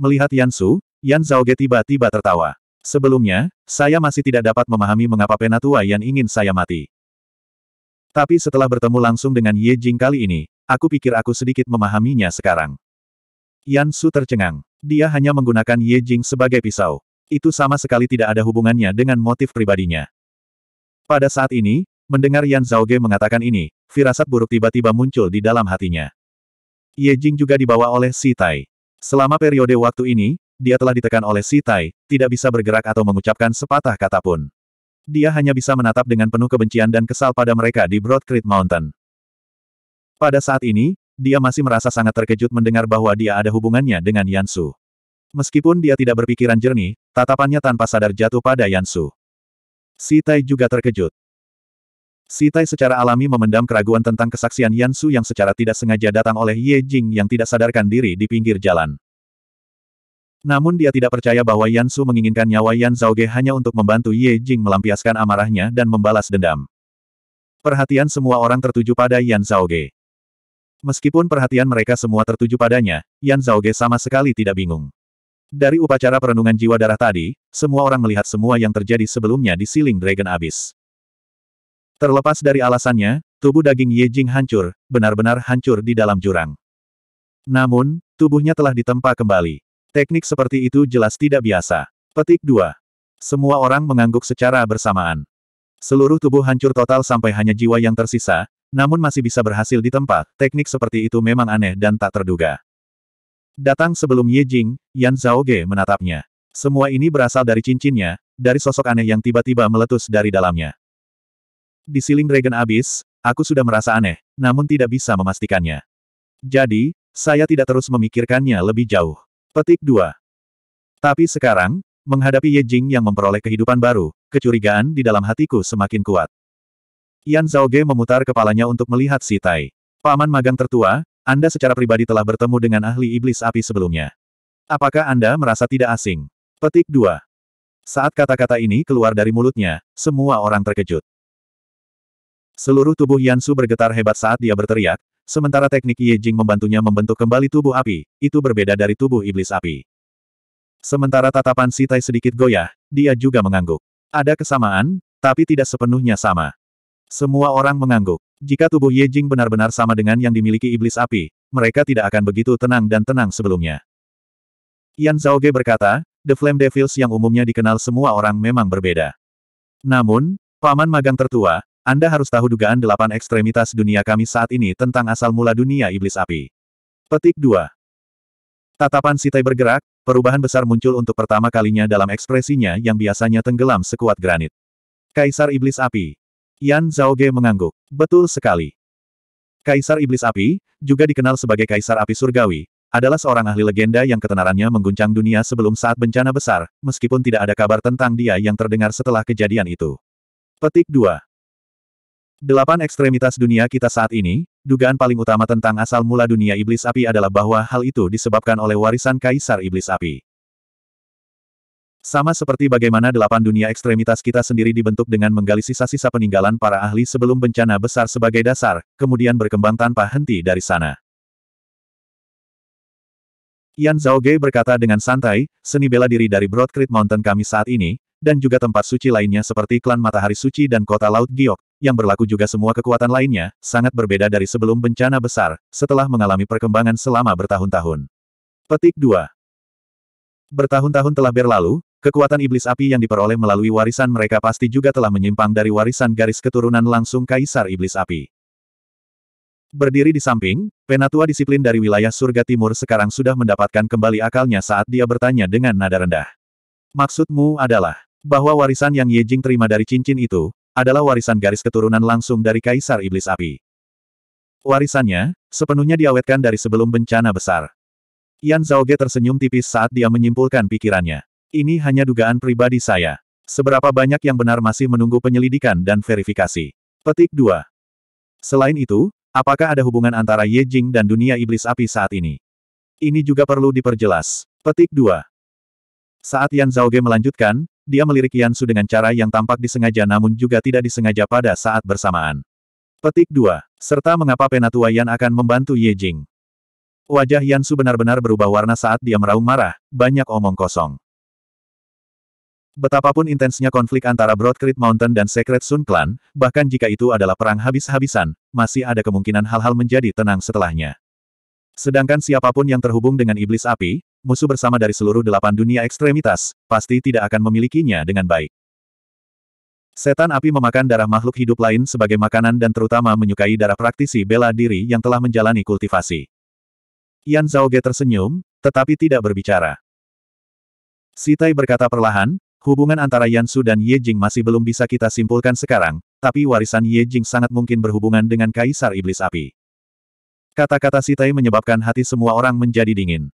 Melihat Yansu, Yan Zhaoge tiba-tiba tertawa. Sebelumnya, saya masih tidak dapat memahami mengapa penatua Yan ingin saya mati. Tapi setelah bertemu langsung dengan Ye Jing kali ini, aku pikir aku sedikit memahaminya sekarang. Yan Su tercengang. Dia hanya menggunakan Ye Jing sebagai pisau itu sama sekali tidak ada hubungannya dengan motif pribadinya. Pada saat ini, mendengar Yan Zhaoge mengatakan ini, firasat buruk tiba-tiba muncul di dalam hatinya. Ye Jing juga dibawa oleh Si Tai. Selama periode waktu ini, dia telah ditekan oleh Si Tai, tidak bisa bergerak atau mengucapkan sepatah kata pun. Dia hanya bisa menatap dengan penuh kebencian dan kesal pada mereka di Broad Creek Mountain. Pada saat ini, dia masih merasa sangat terkejut mendengar bahwa dia ada hubungannya dengan Yansu. Meskipun dia tidak berpikiran jernih, tatapannya tanpa sadar jatuh pada Yansu. Si Tai juga terkejut. Si Tai secara alami memendam keraguan tentang kesaksian Yansu yang secara tidak sengaja datang oleh Ye Jing yang tidak sadarkan diri di pinggir jalan. Namun dia tidak percaya bahwa Yan Su menginginkan nyawa Yan Zhaoge hanya untuk membantu Ye Jing melampiaskan amarahnya dan membalas dendam. Perhatian semua orang tertuju pada Yan Zhaoge. Meskipun perhatian mereka semua tertuju padanya, Yan Zhaoge sama sekali tidak bingung. Dari upacara perenungan jiwa darah tadi, semua orang melihat semua yang terjadi sebelumnya di siling Dragon Abyss. Terlepas dari alasannya, tubuh daging Ye Jing hancur, benar-benar hancur di dalam jurang. Namun, tubuhnya telah ditempa kembali. Teknik seperti itu jelas tidak biasa. Petik 2. Semua orang mengangguk secara bersamaan. Seluruh tubuh hancur total sampai hanya jiwa yang tersisa, namun masih bisa berhasil di tempat, teknik seperti itu memang aneh dan tak terduga. Datang sebelum Ye Jing, Yan Zhaoge menatapnya. Semua ini berasal dari cincinnya, dari sosok aneh yang tiba-tiba meletus dari dalamnya. Di siling Dragon Abyss, aku sudah merasa aneh, namun tidak bisa memastikannya. Jadi, saya tidak terus memikirkannya lebih jauh. Petik 2. Tapi sekarang, menghadapi Ye Jing yang memperoleh kehidupan baru, kecurigaan di dalam hatiku semakin kuat. Yan Zhaoge memutar kepalanya untuk melihat si Tai. Paman magang tertua, Anda secara pribadi telah bertemu dengan ahli iblis api sebelumnya. Apakah Anda merasa tidak asing? Petik 2. Saat kata-kata ini keluar dari mulutnya, semua orang terkejut. Seluruh tubuh Yan Su bergetar hebat saat dia berteriak, Sementara teknik Ye Jing membantunya membentuk kembali tubuh api, itu berbeda dari tubuh iblis api. Sementara tatapan Si Tai sedikit goyah, dia juga mengangguk. Ada kesamaan, tapi tidak sepenuhnya sama. Semua orang mengangguk. Jika tubuh Ye Jing benar-benar sama dengan yang dimiliki iblis api, mereka tidak akan begitu tenang dan tenang sebelumnya. Yan Zhaoge berkata, The Flame Devils yang umumnya dikenal semua orang memang berbeda. Namun, paman magang tertua, anda harus tahu dugaan delapan ekstremitas dunia kami saat ini tentang asal mula dunia iblis api. Petik 2. Tatapan Sitai bergerak, perubahan besar muncul untuk pertama kalinya dalam ekspresinya yang biasanya tenggelam sekuat granit. Kaisar Iblis Api. Yan Zhaoge mengangguk. Betul sekali. Kaisar Iblis Api, juga dikenal sebagai Kaisar Api Surgawi, adalah seorang ahli legenda yang ketenarannya mengguncang dunia sebelum saat bencana besar, meskipun tidak ada kabar tentang dia yang terdengar setelah kejadian itu. Petik 2. Delapan ekstremitas dunia kita saat ini, dugaan paling utama tentang asal mula dunia iblis api adalah bahwa hal itu disebabkan oleh warisan kaisar iblis api. Sama seperti bagaimana delapan dunia ekstremitas kita sendiri dibentuk dengan menggali sisa-sisa peninggalan para ahli sebelum bencana besar sebagai dasar, kemudian berkembang tanpa henti dari sana. Yan Zhaoge berkata dengan santai, seni bela diri dari Broadcreek Mountain kami saat ini, dan juga tempat suci lainnya seperti klan Matahari Suci dan kota Laut Giok, yang berlaku juga semua kekuatan lainnya, sangat berbeda dari sebelum bencana besar, setelah mengalami perkembangan selama bertahun-tahun. Petik 2. Bertahun-tahun telah berlalu, kekuatan iblis api yang diperoleh melalui warisan mereka pasti juga telah menyimpang dari warisan garis keturunan langsung Kaisar Iblis Api. Berdiri di samping, penatua disiplin dari wilayah surga timur sekarang sudah mendapatkan kembali akalnya saat dia bertanya dengan nada rendah. Maksudmu adalah, bahwa warisan yang Ye Jing terima dari cincin itu, adalah warisan garis keturunan langsung dari Kaisar Iblis Api. Warisannya, sepenuhnya diawetkan dari sebelum bencana besar. Yan Zhaoge tersenyum tipis saat dia menyimpulkan pikirannya. Ini hanya dugaan pribadi saya. Seberapa banyak yang benar masih menunggu penyelidikan dan verifikasi. Petik 2. Selain itu, apakah ada hubungan antara Ye Jing dan dunia iblis api saat ini? Ini juga perlu diperjelas. Petik 2. Saat Yan Zhaoge melanjutkan, dia melirik Yan Su dengan cara yang tampak disengaja namun juga tidak disengaja pada saat bersamaan. Petik 2. Serta mengapa Penatua Yan akan membantu Ye Jing. Wajah Yan Su benar-benar berubah warna saat dia meraung marah, banyak omong kosong. Betapapun intensnya konflik antara Broadcreek Mountain dan Secret Sun Clan, bahkan jika itu adalah perang habis-habisan, masih ada kemungkinan hal-hal menjadi tenang setelahnya. Sedangkan siapa pun yang terhubung dengan iblis api, musuh bersama dari seluruh delapan dunia ekstremitas, pasti tidak akan memilikinya dengan baik. Setan api memakan darah makhluk hidup lain sebagai makanan dan terutama menyukai darah praktisi bela diri yang telah menjalani kultivasi. Yan Zhaoge tersenyum, tetapi tidak berbicara. Sitai berkata perlahan, hubungan antara Yan Su dan Ye Jing masih belum bisa kita simpulkan sekarang, tapi warisan Ye Jing sangat mungkin berhubungan dengan Kaisar Iblis Api. Kata-kata Sitai menyebabkan hati semua orang menjadi dingin.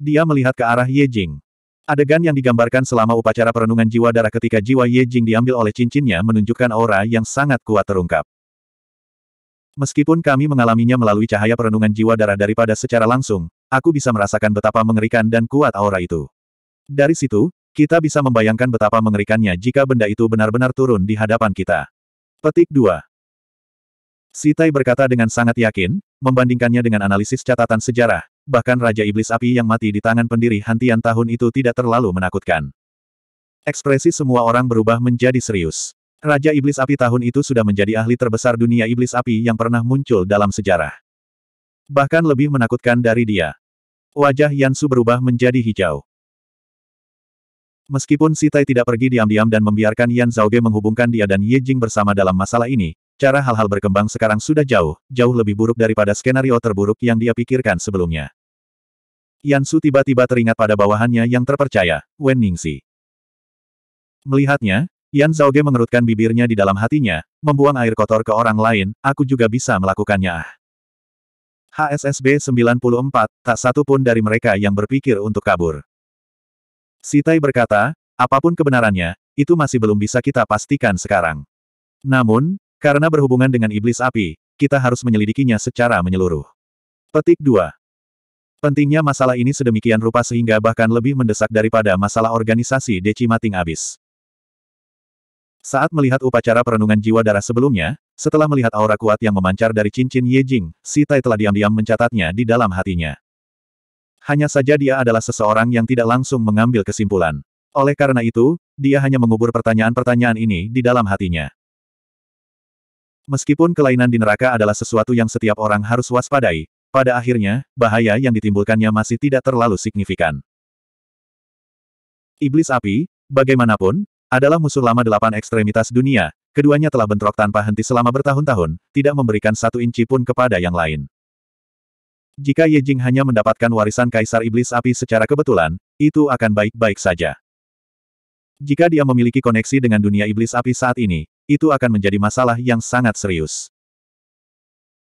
Dia melihat ke arah Ye Jing. Adegan yang digambarkan selama upacara perenungan jiwa darah ketika jiwa Ye Jing diambil oleh cincinnya menunjukkan aura yang sangat kuat terungkap. Meskipun kami mengalaminya melalui cahaya perenungan jiwa darah daripada secara langsung, aku bisa merasakan betapa mengerikan dan kuat aura itu. Dari situ, kita bisa membayangkan betapa mengerikannya jika benda itu benar-benar turun di hadapan kita. Petik 2. Sitai berkata dengan sangat yakin, membandingkannya dengan analisis catatan sejarah, bahkan Raja Iblis Api yang mati di tangan pendiri Hantian tahun itu tidak terlalu menakutkan. Ekspresi semua orang berubah menjadi serius. Raja Iblis Api tahun itu sudah menjadi ahli terbesar dunia Iblis Api yang pernah muncul dalam sejarah. Bahkan lebih menakutkan dari dia. Wajah Yansu berubah menjadi hijau. Meskipun Sitai tidak pergi diam-diam dan membiarkan Yan Zhaoge menghubungkan dia dan Ye Jing bersama dalam masalah ini, cara hal-hal berkembang sekarang sudah jauh, jauh lebih buruk daripada skenario terburuk yang dia pikirkan sebelumnya. Yansu tiba-tiba teringat pada bawahannya yang terpercaya, Wen Ningxi. Melihatnya, Yan Zhaoge mengerutkan bibirnya di dalam hatinya, membuang air kotor ke orang lain, aku juga bisa melakukannya ah. HSSB 94, tak satu pun dari mereka yang berpikir untuk kabur. Sitai berkata, apa pun kebenarannya, itu masih belum bisa kita pastikan sekarang. Namun, karena berhubungan dengan iblis api, kita harus menyelidikinya secara menyeluruh. Petik 2. Pentingnya masalah ini sedemikian rupa sehingga bahkan lebih mendesak daripada masalah organisasi Decimating Abyss. Saat melihat upacara perenungan jiwa darah sebelumnya, setelah melihat aura kuat yang memancar dari cincin Ye Jing, Si Tai telah diam-diam mencatatnya di dalam hatinya. Hanya saja dia adalah seseorang yang tidak langsung mengambil kesimpulan. Oleh karena itu, dia hanya mengubur pertanyaan-pertanyaan ini di dalam hatinya. Meskipun kelainan di neraka adalah sesuatu yang setiap orang harus waspadai, pada akhirnya, bahaya yang ditimbulkannya masih tidak terlalu signifikan. Iblis api, bagaimanapun, adalah musuh lama delapan ekstremitas dunia, keduanya telah bentrok tanpa henti selama bertahun-tahun, tidak memberikan satu inci pun kepada yang lain. Jika Ye Jing hanya mendapatkan warisan Kaisar Iblis Api secara kebetulan, itu akan baik-baik saja. Jika dia memiliki koneksi dengan dunia Iblis Api saat ini, itu akan menjadi masalah yang sangat serius.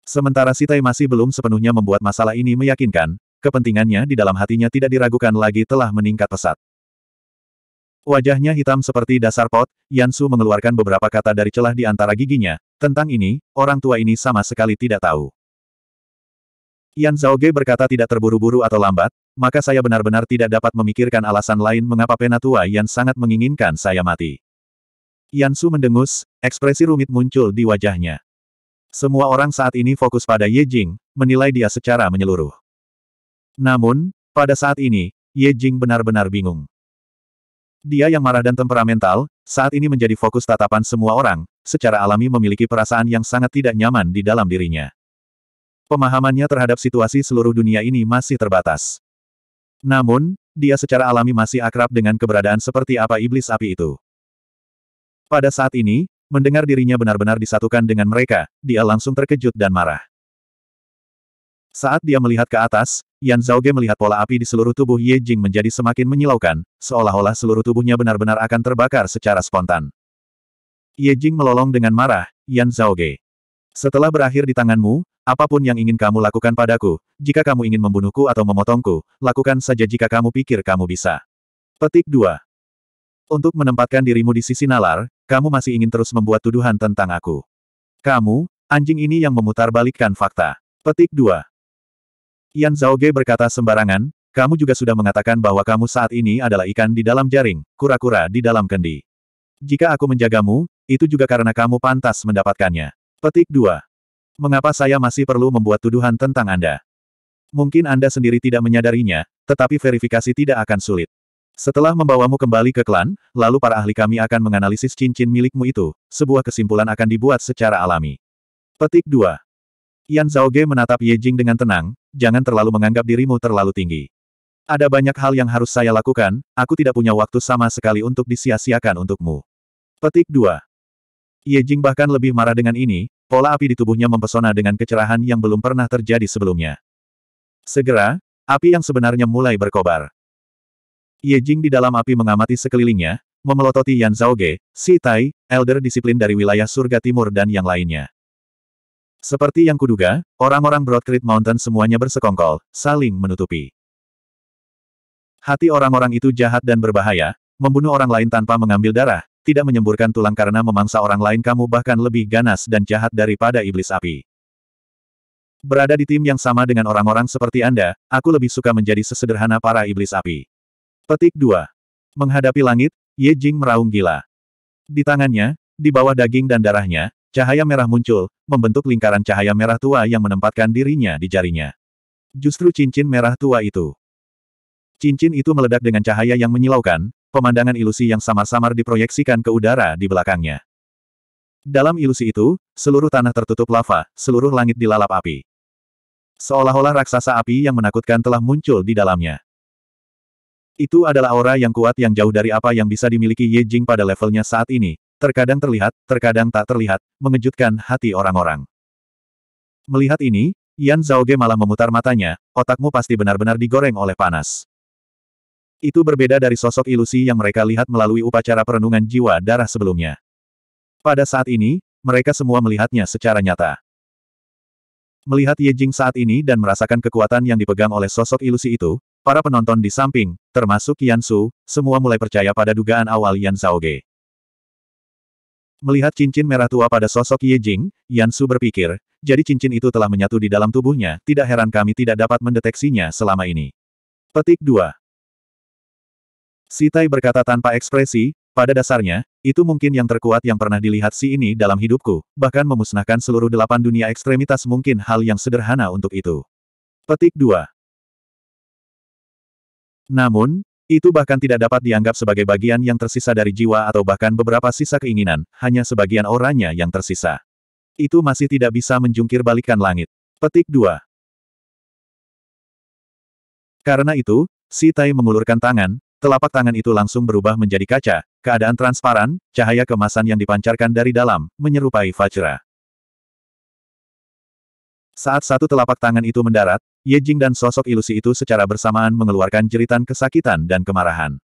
Sementara Sitai masih belum sepenuhnya membuat masalah ini meyakinkan, kepentingannya di dalam hatinya tidak diragukan lagi telah meningkat pesat. Wajahnya hitam seperti dasar pot, Yansu mengeluarkan beberapa kata dari celah di antara giginya. Tentang ini, orang tua ini sama sekali tidak tahu. Yan Zhaoge berkata tidak terburu-buru atau lambat, maka saya benar-benar tidak dapat memikirkan alasan lain mengapa penatua yang sangat menginginkan saya mati. Yansu mendengus, ekspresi rumit muncul di wajahnya. Semua orang saat ini fokus pada Ye Jing, menilai dia secara menyeluruh. Namun, pada saat ini, Ye Jing benar-benar bingung. Dia yang marah dan temperamental, saat ini menjadi fokus tatapan semua orang, secara alami memiliki perasaan yang sangat tidak nyaman di dalam dirinya. Pemahamannya terhadap situasi seluruh dunia ini masih terbatas. Namun, dia secara alami masih akrab dengan keberadaan seperti apa iblis api itu. Pada saat ini, mendengar dirinya benar-benar disatukan dengan mereka, dia langsung terkejut dan marah. Saat dia melihat ke atas, Yan Zhaoge melihat pola api di seluruh tubuh Ye Jing menjadi semakin menyilaukan, seolah-olah seluruh tubuhnya benar-benar akan terbakar secara spontan. Ye Jing melolong dengan marah, Yan Zhaoge. Setelah berakhir di tanganmu, apa pun yang ingin kamu lakukan padaku, jika kamu ingin membunuhku atau memotongku, lakukan saja jika kamu pikir kamu bisa. Petik 2. Untuk menempatkan dirimu di sisi nalar, kamu masih ingin terus membuat tuduhan tentang aku. Kamu, anjing ini yang memutar balikkan fakta. Petik 2. Yan Zhaoge berkata sembarangan, kamu juga sudah mengatakan bahwa kamu saat ini adalah ikan di dalam jaring, kura-kura di dalam kendi. Jika aku menjagamu, itu juga karena kamu pantas mendapatkannya. Petik 2. Mengapa saya masih perlu membuat tuduhan tentang Anda? Mungkin Anda sendiri tidak menyadarinya, tetapi verifikasi tidak akan sulit. Setelah membawamu kembali ke klan, lalu para ahli kami akan menganalisis cincin milikmu itu, sebuah kesimpulan akan dibuat secara alami. Petik 2. Yan Zhaoge menatap Ye Jing dengan tenang, jangan terlalu menganggap dirimu terlalu tinggi. Ada banyak hal yang harus saya lakukan, aku tidak punya waktu sama sekali untuk disia-siakan untukmu. Petik 2. Ye Jing bahkan lebih marah dengan ini, pola api di tubuhnya mempesona dengan kecerahan yang belum pernah terjadi sebelumnya. Segera, api yang sebenarnya mulai berkobar. Ye Jing di dalam api mengamati sekelilingnya, memelototi Yan Zhaoge, Si Tai, elder disiplin dari wilayah surga timur dan yang lainnya. Seperti yang kuduga, orang-orang Broad Creek Mountain semuanya bersekongkol, saling menutupi. Hati orang-orang itu jahat dan berbahaya, membunuh orang lain tanpa mengambil darah, tidak menyemburkan tulang karena memangsa orang lain kamu bahkan lebih ganas dan jahat daripada iblis api. Berada di tim yang sama dengan orang-orang seperti Anda, aku lebih suka menjadi sesederhana para iblis api. Petik 2. Menghadapi langit, Ye Jing meraung gila. Di tangannya, di bawah daging dan darahnya, cahaya merah muncul, membentuk lingkaran cahaya merah tua yang menempatkan dirinya di jarinya. Justru cincin merah tua itu. Cincin itu meledak dengan cahaya yang menyilaukan, pemandangan ilusi yang samar-samar diproyeksikan ke udara di belakangnya. Dalam ilusi itu, seluruh tanah tertutup lava, seluruh langit dilalap api. Seolah-olah raksasa api yang menakutkan telah muncul di dalamnya. Itu adalah aura yang kuat yang jauh dari apa yang bisa dimiliki Ye Jing pada levelnya saat ini. Terkadang terlihat, terkadang tak terlihat, mengejutkan hati orang-orang. Melihat ini, Yan Zhaoge malah memutar matanya, otakmu pasti benar-benar digoreng oleh panas. Itu berbeda dari sosok ilusi yang mereka lihat melalui upacara perenungan jiwa darah sebelumnya. Pada saat ini, mereka semua melihatnya secara nyata. Melihat Ye Jing saat ini dan merasakan kekuatan yang dipegang oleh sosok ilusi itu, Para penonton di samping, termasuk Yan Su, semua mulai percaya pada dugaan awal Yan Zhaoge. Melihat cincin merah tua pada sosok Ye Jing, Yan Su berpikir, jadi cincin itu telah menyatu di dalam tubuhnya, tidak heran kami tidak dapat mendeteksinya selama ini. Petik 2. Si Tai berkata tanpa ekspresi, pada dasarnya, itu mungkin yang terkuat yang pernah dilihat si ini dalam hidupku, bahkan memusnahkan seluruh delapan dunia ekstremitas mungkin hal yang sederhana untuk itu. Petik 2. Namun, itu bahkan tidak dapat dianggap sebagai bagian yang tersisa dari jiwa atau bahkan beberapa sisa keinginan, hanya sebagian orangnya yang tersisa. Itu masih tidak bisa menjungkir balikan langit. Petik 2. Karena itu, si Tai mengulurkan tangan, telapak tangan itu langsung berubah menjadi kaca, keadaan transparan, cahaya kemasan yang dipancarkan dari dalam, menyerupai Vajra. Saat satu telapak tangan itu mendarat, Ye Jing dan sosok ilusi itu secara bersamaan mengeluarkan jeritan kesakitan dan kemarahan.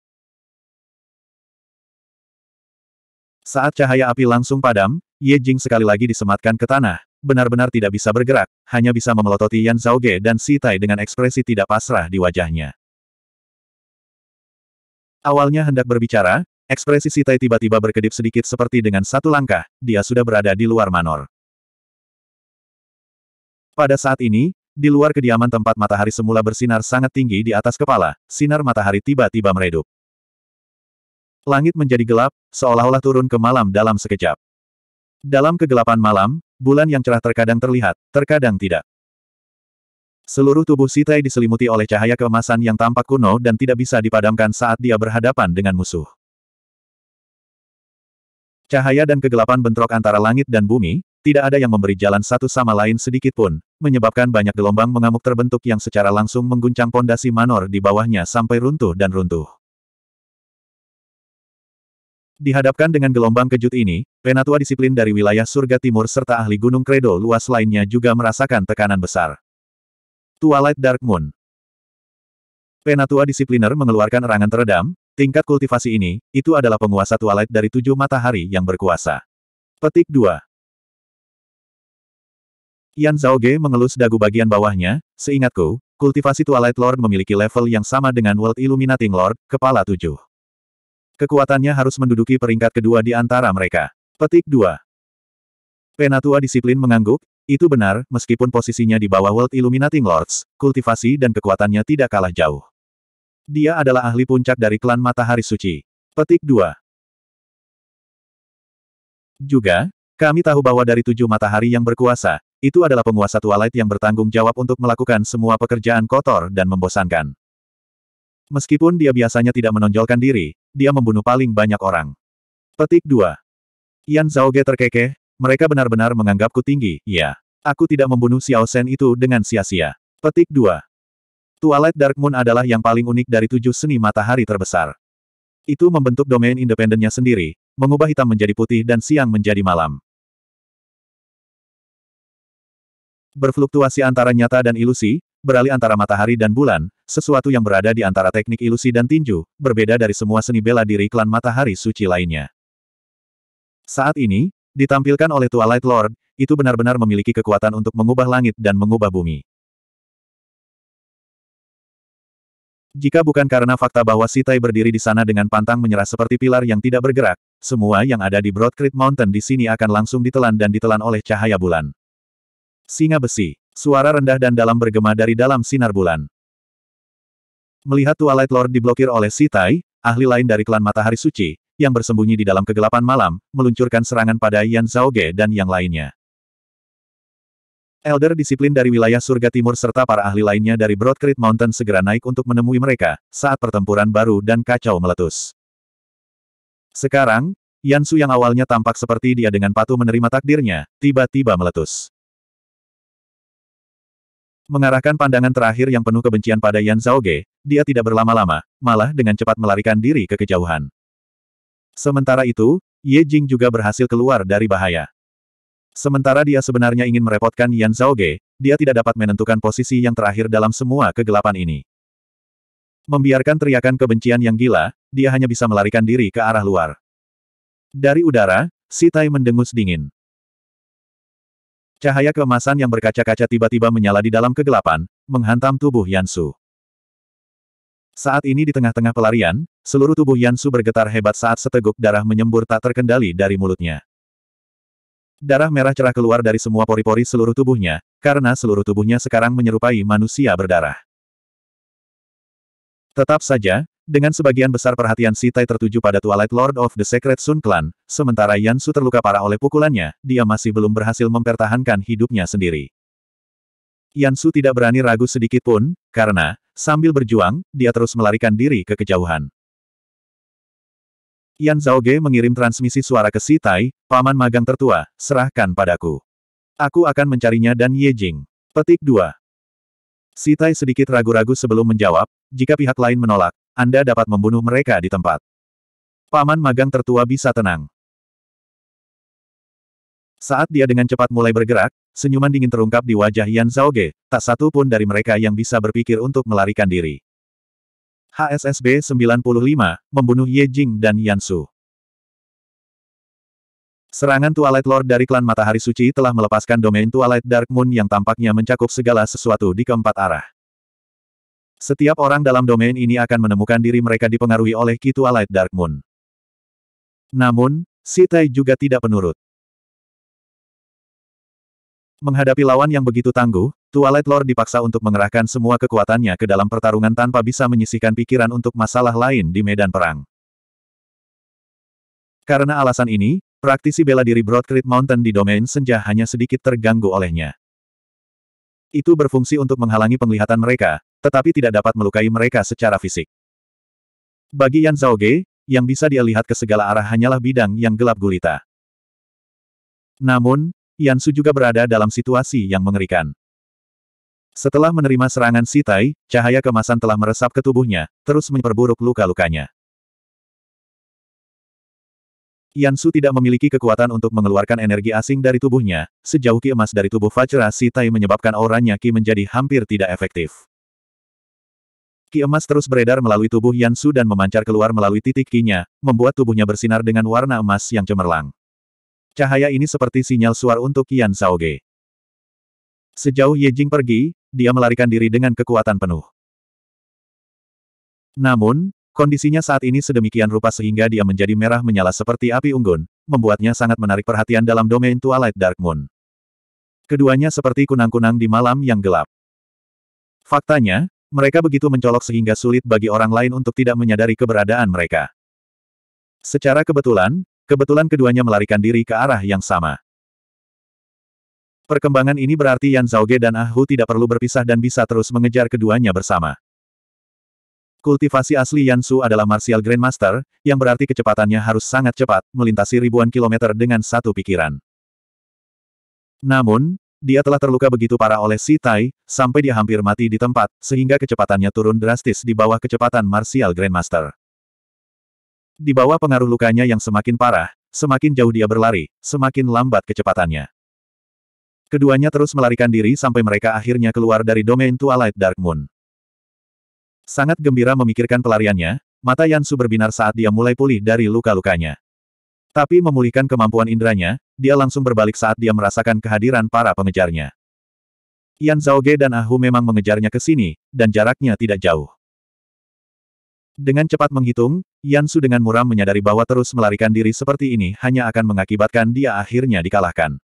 Saat cahaya api langsung padam, Ye Jing sekali lagi disematkan ke tanah, benar-benar tidak bisa bergerak, hanya bisa memelototi Yan Zhaoge dan Si Tai dengan ekspresi tidak pasrah di wajahnya. Awalnya hendak berbicara, ekspresi Si Tai tiba-tiba berkedip sedikit seperti dengan satu langkah, dia sudah berada di luar manor. Pada saat ini, di luar kediaman tempat matahari semula bersinar sangat tinggi di atas kepala, sinar matahari tiba-tiba meredup. Langit menjadi gelap, seolah-olah turun ke malam dalam sekejap. Dalam kegelapan malam, bulan yang cerah terkadang terlihat, terkadang tidak. Seluruh tubuh Sitai diselimuti oleh cahaya keemasan yang tampak kuno dan tidak bisa dipadamkan saat dia berhadapan dengan musuh. Cahaya dan kegelapan bentrok antara langit dan bumi, tidak ada yang memberi jalan satu sama lain sedikit pun, menyebabkan banyak gelombang mengamuk terbentuk yang secara langsung mengguncang pondasi manor di bawahnya sampai runtuh dan runtuh. Dihadapkan dengan gelombang kejut ini, penatua disiplin dari wilayah surga timur serta ahli gunung kredo luas lainnya juga merasakan tekanan besar. Twilight Dark Moon Penatua disipliner mengeluarkan erangan teredam, tingkat kultivasi ini, itu adalah penguasa Twilight dari tujuh matahari yang berkuasa. Petik 2. Yan Zhaoge mengelus dagu bagian bawahnya, seingatku, kultivasi Twilight Lord memiliki level yang sama dengan World Illuminating Lord, kepala tujuh. Kekuatannya harus menduduki peringkat kedua di antara mereka. Petik 2. Penatua disiplin mengangguk, itu benar, meskipun posisinya di bawah World Illuminating Lords, kultivasi dan kekuatannya tidak kalah jauh. Dia adalah ahli puncak dari klan Matahari Suci. Petik 2. Juga, kami tahu bahwa dari tujuh matahari yang berkuasa, itu adalah penguasa Twilight yang bertanggung jawab untuk melakukan semua pekerjaan kotor dan membosankan. Meskipun dia biasanya tidak menonjolkan diri, dia membunuh paling banyak orang. Petik 2. Yan Zhaoge terkekeh, mereka benar-benar menganggapku tinggi, ya. Aku tidak membunuh Xiao Shen itu dengan sia-sia. Petik 2. Twilight Dark Moon adalah yang paling unik dari tujuh seni matahari terbesar. Itu membentuk domain independennya sendiri, mengubah hitam menjadi putih dan siang menjadi malam. Berfluktuasi antara nyata dan ilusi, beralih antara matahari dan bulan, sesuatu yang berada di antara teknik ilusi dan tinju, berbeda dari semua seni bela diri klan matahari suci lainnya. Saat ini, ditampilkan oleh Twilight Lord, itu benar-benar memiliki kekuatan untuk mengubah langit dan mengubah bumi. Jika bukan karena fakta bahwa Sitai berdiri di sana dengan pantang menyerah seperti pilar yang tidak bergerak, semua yang ada di Broad Creek Mountain di sini akan langsung ditelan dan ditelan oleh cahaya bulan. Singa besi. Suara rendah dan dalam bergema dari dalam sinar bulan. Melihat Twilight Lord diblokir oleh Si Tai, ahli lain dari klan Matahari Suci, yang bersembunyi di dalam kegelapan malam, meluncurkan serangan pada Yan Zhaoge dan yang lainnya. Elder disiplin dari wilayah surga timur serta para ahli lainnya dari Broadcreek Mountain segera naik untuk menemui mereka, saat pertempuran baru dan kacau meletus. Sekarang, Yansu yang awalnya tampak seperti dia dengan patuh menerima takdirnya, tiba-tiba meletus. Mengarahkan pandangan terakhir yang penuh kebencian pada Yan Zhaoge, dia tidak berlama-lama, malah dengan cepat melarikan diri ke kejauhan. Sementara itu, Ye Jing juga berhasil keluar dari bahaya. Sementara dia sebenarnya ingin merepotkan Yan Zhaoge, dia tidak dapat menentukan posisi yang terakhir dalam semua kegelapan ini. Membiarkan teriakan kebencian yang gila, dia hanya bisa melarikan diri ke arah luar. Dari udara, Si Tai mendengus dingin. Cahaya keemasan yang berkaca-kaca tiba-tiba menyala di dalam kegelapan, menghantam tubuh Yansu. Saat ini di tengah-tengah pelarian, seluruh tubuh Yansu bergetar hebat saat seteguk darah menyembur tak terkendali dari mulutnya. Darah merah cerah keluar dari semua pori-pori seluruh tubuhnya, karena seluruh tubuhnya sekarang menyerupai manusia berdarah. Tetap saja, dengan sebagian besar perhatian Si Tai tertuju pada Twilight Lord of the Secret Sun Clan, sementara Yan Su terluka parah oleh pukulannya, dia masih belum berhasil mempertahankan hidupnya sendiri. Yan Su tidak berani ragu sedikit pun, karena, sambil berjuang, dia terus melarikan diri ke kejauhan. Yan Zhaoge mengirim transmisi suara ke Si Tai, paman magang tertua, serahkan padaku. Aku akan mencarinya dan Ye Jing. Petik 2. Si Tai sedikit ragu-ragu sebelum menjawab, jika pihak lain menolak, anda dapat membunuh mereka di tempat. Paman magang tertua bisa tenang. Saat dia dengan cepat mulai bergerak, senyuman dingin terungkap di wajah Yan Zhaoge, tak satu pun dari mereka yang bisa berpikir untuk melarikan diri. HSSB 95, membunuh Ye Jing dan Yan Su. Serangan Twilight Lord dari klan Matahari Suci telah melepaskan domain Twilight Dark Moon yang tampaknya mencakup segala sesuatu di keempat arah. Setiap orang dalam domain ini akan menemukan diri mereka dipengaruhi oleh Ki Twilight Dark Moon. Namun, Si Tai juga tidak penurut. Menghadapi lawan yang begitu tangguh, Twilight Lord dipaksa untuk mengerahkan semua kekuatannya ke dalam pertarungan tanpa bisa menyisihkan pikiran untuk masalah lain di medan perang. Karena alasan ini, praktisi bela diri Broadcreek Mountain di domain senja hanya sedikit terganggu olehnya. Itu berfungsi untuk menghalangi penglihatan mereka, tetapi tidak dapat melukai mereka secara fisik. Bagi Yan Zhaoge, yang bisa dia lihat ke segala arah hanyalah bidang yang gelap gulita. Namun, Yan Su juga berada dalam situasi yang mengerikan. Setelah menerima serangan Si Tai, cahaya kemasan telah meresap ke tubuhnya, terus memperburuk luka-lukanya. Yan Su tidak memiliki kekuatan untuk mengeluarkan energi asing dari tubuhnya, sejauh ki emas dari tubuh Fajra Si Tai menyebabkan auranya ki menjadi hampir tidak efektif. Ki emas terus beredar melalui tubuh Yan Su dan memancar keluar melalui titik kinya, membuat tubuhnya bersinar dengan warna emas yang cemerlang. Cahaya ini seperti sinyal suar untuk Yan Zhaoge. Sejauh Ye Jing pergi, dia melarikan diri dengan kekuatan penuh. Namun, kondisinya saat ini sedemikian rupa sehingga dia menjadi merah menyala seperti api unggun, membuatnya sangat menarik perhatian dalam domain Twilight Dark Moon. Keduanya seperti kunang-kunang di malam yang gelap. Faktanya, mereka begitu mencolok sehingga sulit bagi orang lain untuk tidak menyadari keberadaan mereka. Secara kebetulan, kebetulan keduanya melarikan diri ke arah yang sama. Perkembangan ini berarti Yan Zhaoge dan Ah Hu tidak perlu berpisah dan bisa terus mengejar keduanya bersama. Kultivasi asli Yan Su adalah Martial Grandmaster, yang berarti kecepatannya harus sangat cepat, melintasi ribuan kilometer dengan satu pikiran. Namun, dia telah terluka begitu parah oleh Si Tai, sampai dia hampir mati di tempat, sehingga kecepatannya turun drastis di bawah kecepatan Martial Grandmaster. Di bawah pengaruh lukanya yang semakin parah, semakin jauh dia berlari, semakin lambat kecepatannya. Keduanya terus melarikan diri sampai mereka akhirnya keluar dari domain Twilight Dark Moon. Sangat gembira memikirkan pelariannya, mata Yansu berbinar saat dia mulai pulih dari luka-lukanya. Tapi memulihkan kemampuan indranya, dia langsung berbalik saat dia merasakan kehadiran para pengejarnya. Yan Zhaoge dan Ahu memang mengejarnya ke sini, dan jaraknya tidak jauh. Dengan cepat menghitung, Yan Su dengan muram menyadari bahwa terus melarikan diri seperti ini hanya akan mengakibatkan dia akhirnya dikalahkan.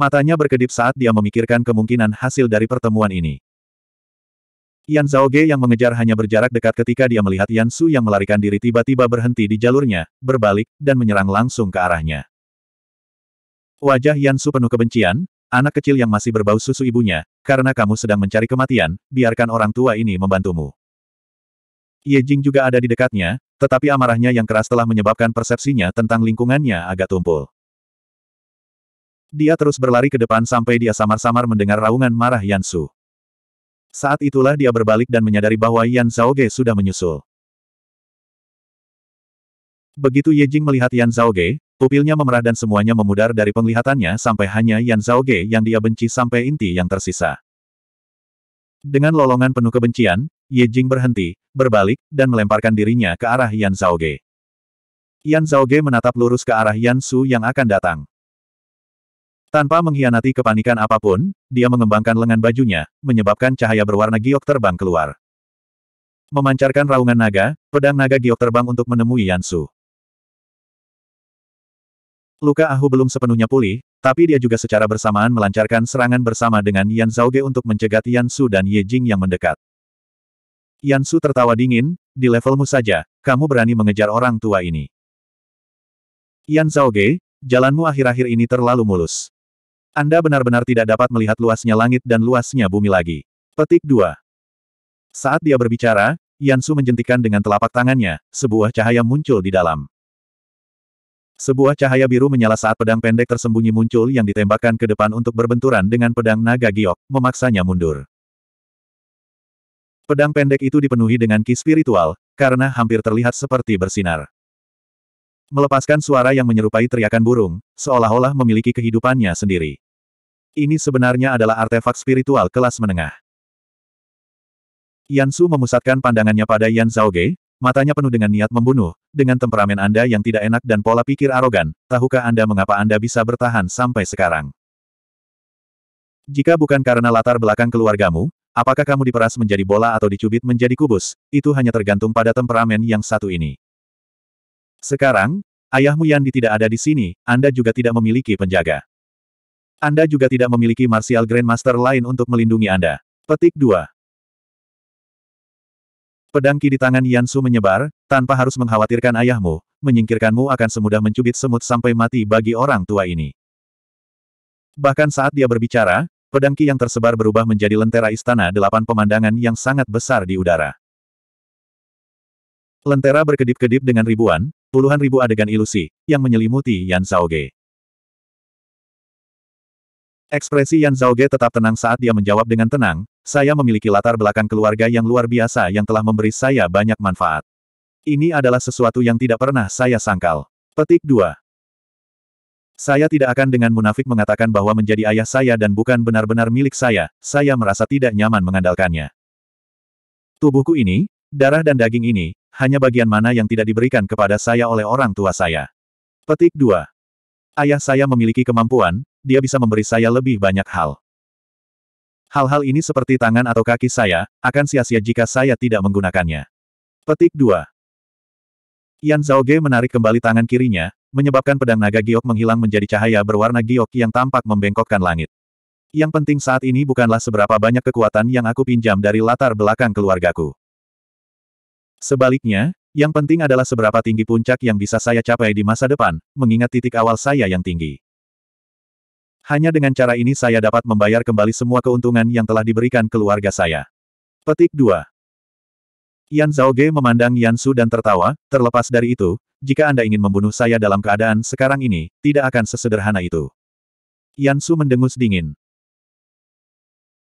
Matanya berkedip saat dia memikirkan kemungkinan hasil dari pertemuan ini. Yan Zhaoge yang mengejar hanya berjarak dekat ketika dia melihat Yan Su yang melarikan diri tiba-tiba berhenti di jalurnya, berbalik, dan menyerang langsung ke arahnya. Wajah Yan Su penuh kebencian, anak kecil yang masih berbau susu ibunya, karena kamu sedang mencari kematian, biarkan orang tua ini membantumu. Ye Jing juga ada di dekatnya, tetapi amarahnya yang keras telah menyebabkan persepsinya tentang lingkungannya agak tumpul. Dia terus berlari ke depan sampai dia samar-samar mendengar raungan marah Yan Su. Saat itulah dia berbalik dan menyadari bahwa Yan Zhaoge sudah menyusul. Begitu Ye Jing melihat Yan Zhaoge, pupilnya memerah dan semuanya memudar dari penglihatannya sampai hanya Yan Zhaoge yang dia benci sampai inti yang tersisa. Dengan lolongan penuh kebencian, Ye Jing berhenti, berbalik, dan melemparkan dirinya ke arah Yan Zhaoge. Yan Zhaoge menatap lurus ke arah Yan Su yang akan datang. Tanpa mengkhianati kepanikan apa pun, dia mengembangkan lengan bajunya, menyebabkan cahaya berwarna giok terbang keluar. Memancarkan raungan naga, pedang naga giok terbang untuk menemui Yansu. Luka Ahu belum sepenuhnya pulih, tapi dia juga secara bersamaan melancarkan serangan bersama dengan Yan Zhaoge untuk mencegat Yansu dan Ye Jing yang mendekat. Yansu tertawa dingin, di levelmu saja, kamu berani mengejar orang tua ini. Yan Zhaoge, jalanmu akhir-akhir ini terlalu mulus. Anda benar-benar tidak dapat melihat luasnya langit dan luasnya bumi lagi. Petik 2. Saat dia berbicara, Yansu menjentikan dengan telapak tangannya, sebuah cahaya muncul di dalam. Sebuah cahaya biru menyala saat pedang pendek tersembunyi muncul yang ditembakkan ke depan untuk berbenturan dengan pedang naga giok, memaksanya mundur. Pedang pendek itu dipenuhi dengan ki spiritual, karena hampir terlihat seperti bersinar. Melepaskan suara yang menyerupai teriakan burung, seolah-olah memiliki kehidupannya sendiri. Ini sebenarnya adalah artefak spiritual kelas menengah. Yansu memusatkan pandangannya pada Yan Zhaoge, matanya penuh dengan niat membunuh, dengan temperamen Anda yang tidak enak dan pola pikir arogan, tahukah Anda mengapa Anda bisa bertahan sampai sekarang? Jika bukan karena latar belakang keluargamu, apakah kamu diperas menjadi bola atau dicubit menjadi kubus, itu hanya tergantung pada temperamen yang satu ini. Sekarang, ayahmu Yandi tidak ada di sini, Anda juga tidak memiliki penjaga. Anda juga tidak memiliki Martial Grandmaster lain untuk melindungi Anda. Petik 2. Pedang ki di tangan Yansu menyebar, tanpa harus mengkhawatirkan ayahmu, menyingkirkanmu akan semudah mencubit semut sampai mati bagi orang tua ini. Bahkan saat dia berbicara, pedang ki yang tersebar berubah menjadi lentera istana delapan pemandangan yang sangat besar di udara. Lentera berkedip-kedip dengan ribuan, puluhan ribu adegan ilusi, yang menyelimuti Yan Zhaoge. Ekspresi Yan Zhaoge tetap tenang saat dia menjawab dengan tenang, saya memiliki latar belakang keluarga yang luar biasa yang telah memberi saya banyak manfaat. Ini adalah sesuatu yang tidak pernah saya sangkal. Petik 2. Saya tidak akan dengan munafik mengatakan bahwa menjadi ayah saya dan bukan benar-benar milik saya, saya merasa tidak nyaman mengandalkannya. Tubuhku ini, darah dan daging ini, hanya bagian mana yang tidak diberikan kepada saya oleh orang tua saya. Petik 2. Ayah saya memiliki kemampuan, dia bisa memberi saya lebih banyak hal. Hal-hal ini seperti tangan atau kaki saya, akan sia-sia jika saya tidak menggunakannya. Petik 2. Yan Zhaoge menarik kembali tangan kirinya, menyebabkan pedang naga giok menghilang menjadi cahaya berwarna giok yang tampak membengkokkan langit. Yang penting saat ini bukanlah seberapa banyak kekuatan yang aku pinjam dari latar belakang keluargaku. Sebaliknya, yang penting adalah seberapa tinggi puncak yang bisa saya capai di masa depan, mengingat titik awal saya yang tinggi. Hanya dengan cara ini saya dapat membayar kembali semua keuntungan yang telah diberikan keluarga saya. Petik 2. Yan Zhaoge memandang Yan Su dan tertawa, terlepas dari itu, jika Anda ingin membunuh saya dalam keadaan sekarang ini, tidak akan sesederhana itu. Yan Su mendengus dingin.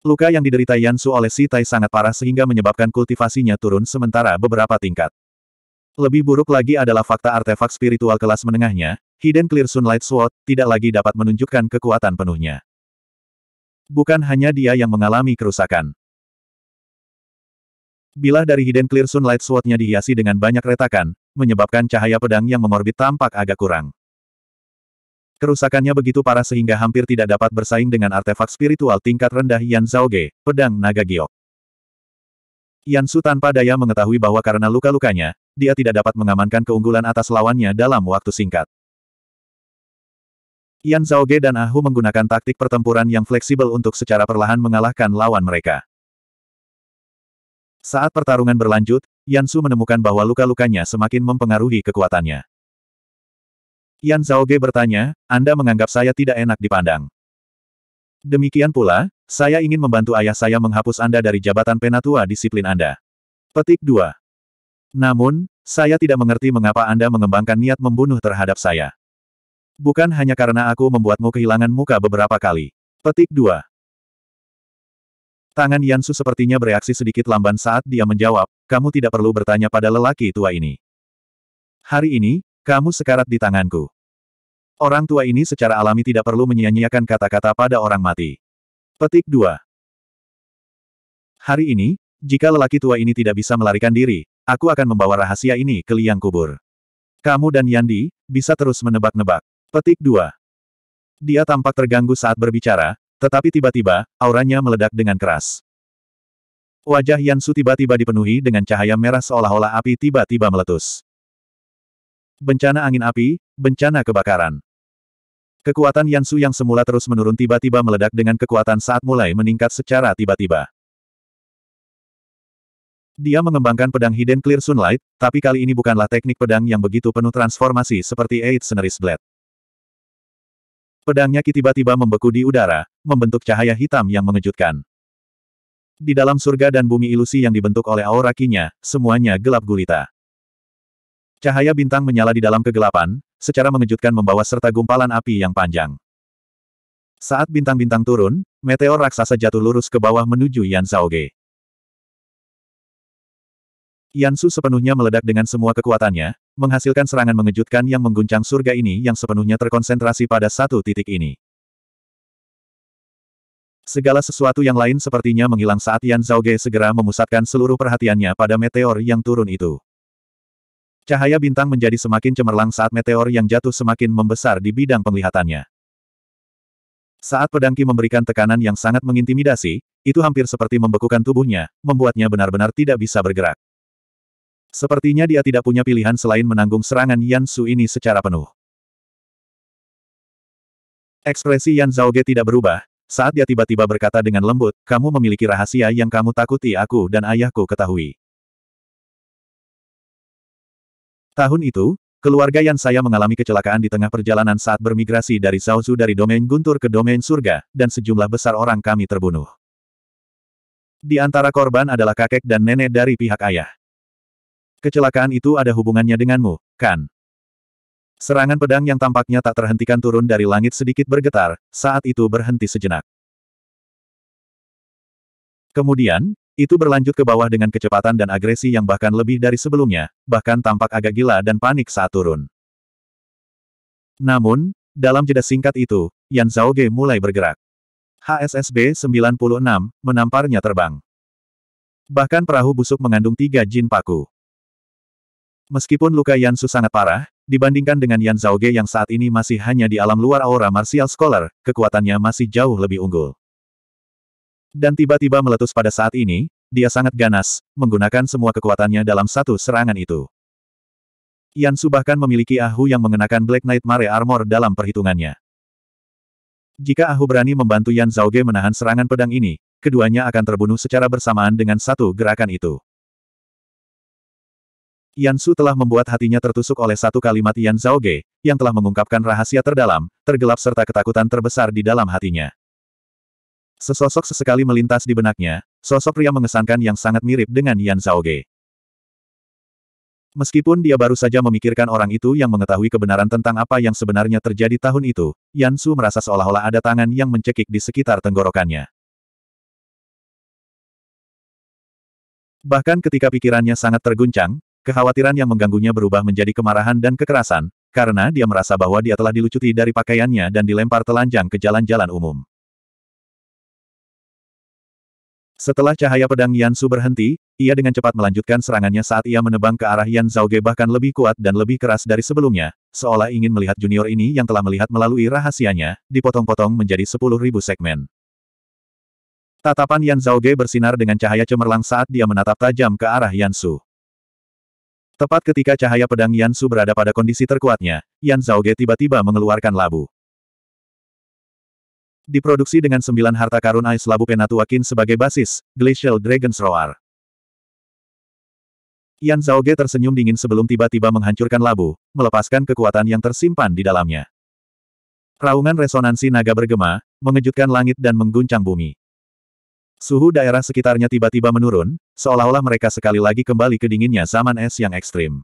Luka yang diderita Yan Su oleh Si Tai sangat parah sehingga menyebabkan kultivasinya turun sementara beberapa tingkat. Lebih buruk lagi adalah fakta artefak spiritual kelas menengahnya, Hidden Clear Sunlight Sword, tidak lagi dapat menunjukkan kekuatan penuhnya. Bukan hanya dia yang mengalami kerusakan. Bilah dari Hidden Clear Sunlight Sword-nya dihiasi dengan banyak retakan, menyebabkan cahaya pedang yang mengorbit tampak agak kurang. Kerusakannya begitu parah sehingga hampir tidak dapat bersaing dengan artefak spiritual tingkat rendah Yan Zhaoge, pedang naga giok. Yansu tanpa daya mengetahui bahwa karena luka-lukanya, dia tidak dapat mengamankan keunggulan atas lawannya dalam waktu singkat. Yan Zhaoge dan Ahu menggunakan taktik pertempuran yang fleksibel untuk secara perlahan mengalahkan lawan mereka. Saat pertarungan berlanjut, Yansu menemukan bahwa luka-lukanya semakin mempengaruhi kekuatannya. Yan Zhaoge bertanya, Anda menganggap saya tidak enak dipandang. Demikian pula, saya ingin membantu ayah saya menghapus Anda dari jabatan penatua disiplin Anda. Petik 2. Namun, saya tidak mengerti mengapa Anda mengembangkan niat membunuh terhadap saya. Bukan hanya karena aku membuatmu kehilangan muka beberapa kali. Petik 2. Tangan Yansu sepertinya bereaksi sedikit lamban saat dia menjawab, kamu tidak perlu bertanya pada lelaki tua ini. Hari ini, kamu sekarat di tanganku. Orang tua ini secara alami tidak perlu menyia-nyiakan kata-kata pada orang mati. Petik 2. Hari ini, jika lelaki tua ini tidak bisa melarikan diri, aku akan membawa rahasia ini ke liang kubur. Kamu dan Yandi, bisa terus menebak-nebak. Petik 2. Dia tampak terganggu saat berbicara, tetapi tiba-tiba, auranya meledak dengan keras. Wajah Yansu tiba-tiba dipenuhi dengan cahaya merah seolah-olah api tiba-tiba meletus. Bencana angin api, bencana kebakaran. Kekuatan Yansu yang semula terus menurun tiba-tiba meledak dengan kekuatan saat mulai meningkat secara tiba-tiba. Dia mengembangkan pedang Hidden Clear Sunlight, tapi kali ini bukanlah teknik pedang yang begitu penuh transformasi seperti Eight Sceneries Blade. Pedangnya tiba-tiba membeku di udara, membentuk cahaya hitam yang mengejutkan. Di dalam surga dan bumi ilusi yang dibentuk oleh aura kinya, semuanya gelap gulita. Cahaya bintang menyala di dalam kegelapan, secara mengejutkan membawa serta gumpalan api yang panjang. Saat bintang-bintang turun, meteor raksasa jatuh lurus ke bawah menuju Yan Zhaoge. Yansu sepenuhnya meledak dengan semua kekuatannya, menghasilkan serangan mengejutkan yang mengguncang surga ini yang sepenuhnya terkonsentrasi pada satu titik ini. Segala sesuatu yang lain sepertinya menghilang saat Yan Zhaoge segera memusatkan seluruh perhatiannya pada meteor yang turun itu. Cahaya bintang menjadi semakin cemerlang saat meteor yang jatuh semakin membesar di bidang penglihatannya. Saat pedangki memberikan tekanan yang sangat mengintimidasi, itu hampir seperti membekukan tubuhnya, membuatnya benar-benar tidak bisa bergerak. Sepertinya dia tidak punya pilihan selain menanggung serangan Yan Su ini secara penuh. Ekspresi Yan Zhaoge tidak berubah, saat dia tiba-tiba berkata dengan lembut, kamu memiliki rahasia yang kamu takuti aku dan ayahku ketahui. Tahun itu, keluarga Yan saya mengalami kecelakaan di tengah perjalanan saat bermigrasi dari Zhaozu dari domain guntur ke domain surga, dan sejumlah besar orang kami terbunuh. Di antara korban adalah kakek dan nenek dari pihak ayah. Kecelakaan itu ada hubungannya denganmu, kan? Serangan pedang yang tampaknya tak terhentikan turun dari langit sedikit bergetar, saat itu berhenti sejenak. Kemudian, itu berlanjut ke bawah dengan kecepatan dan agresi yang bahkan lebih dari sebelumnya, bahkan tampak agak gila dan panik saat turun. Namun, dalam jeda singkat itu, Yan Zhaoge mulai bergerak. HSSB 96, menamparnya terbang. Bahkan perahu busuk mengandung tiga jin paku. Meskipun luka Yansu sangat parah, dibandingkan dengan Yan Zhaoge yang saat ini masih hanya di alam luar aura martial scholar, kekuatannya masih jauh lebih unggul. Dan tiba-tiba meletus pada saat ini, dia sangat ganas, menggunakan semua kekuatannya dalam satu serangan itu. Yansu bahkan memiliki Ahu yang mengenakan Black Knight Mare Armor dalam perhitungannya. Jika Ahu berani membantu Yan Zhaoge menahan serangan pedang ini, keduanya akan terbunuh secara bersamaan dengan satu gerakan itu. Yansu telah membuat hatinya tertusuk oleh satu kalimat Yan Zhaoge, yang telah mengungkapkan rahasia terdalam, tergelap serta ketakutan terbesar di dalam hatinya. Sesosok sesekali melintas di benaknya, sosok pria mengesankan yang sangat mirip dengan Yan Zhaoge. Meskipun dia baru saja memikirkan orang itu yang mengetahui kebenaran tentang apa yang sebenarnya terjadi tahun itu, Yan Su merasa seolah-olah ada tangan yang mencekik di sekitar tenggorokannya. Bahkan ketika pikirannya sangat terguncang, Kekhawatiran yang mengganggunya berubah menjadi kemarahan dan kekerasan, karena dia merasa bahwa dia telah dilucuti dari pakaiannya dan dilempar telanjang ke jalan-jalan umum. Setelah cahaya pedang Yan Su berhenti, ia dengan cepat melanjutkan serangannya saat ia menebang ke arah Yan Zhaoge bahkan lebih kuat dan lebih keras dari sebelumnya, seolah ingin melihat junior ini yang telah melihat melalui rahasianya, dipotong-potong menjadi sepuluh ribu segmen. Tatapan Yan Zhaoge bersinar dengan cahaya cemerlang saat dia menatap tajam ke arah Yan Su. Tepat ketika cahaya pedang Yan Su berada pada kondisi terkuatnya, Yan Zhaoge tiba-tiba mengeluarkan labu. Diproduksi dengan sembilan harta karun Ais Labu Penatua Qin sebagai basis, Glacial Dragon's Roar. Yan Zhaoge tersenyum dingin sebelum tiba-tiba menghancurkan labu, melepaskan kekuatan yang tersimpan di dalamnya. Raungan resonansi naga bergema, mengejutkan langit dan mengguncang bumi. Suhu daerah sekitarnya tiba-tiba menurun, seolah-olah mereka sekali lagi kembali ke dinginnya zaman es yang ekstrim.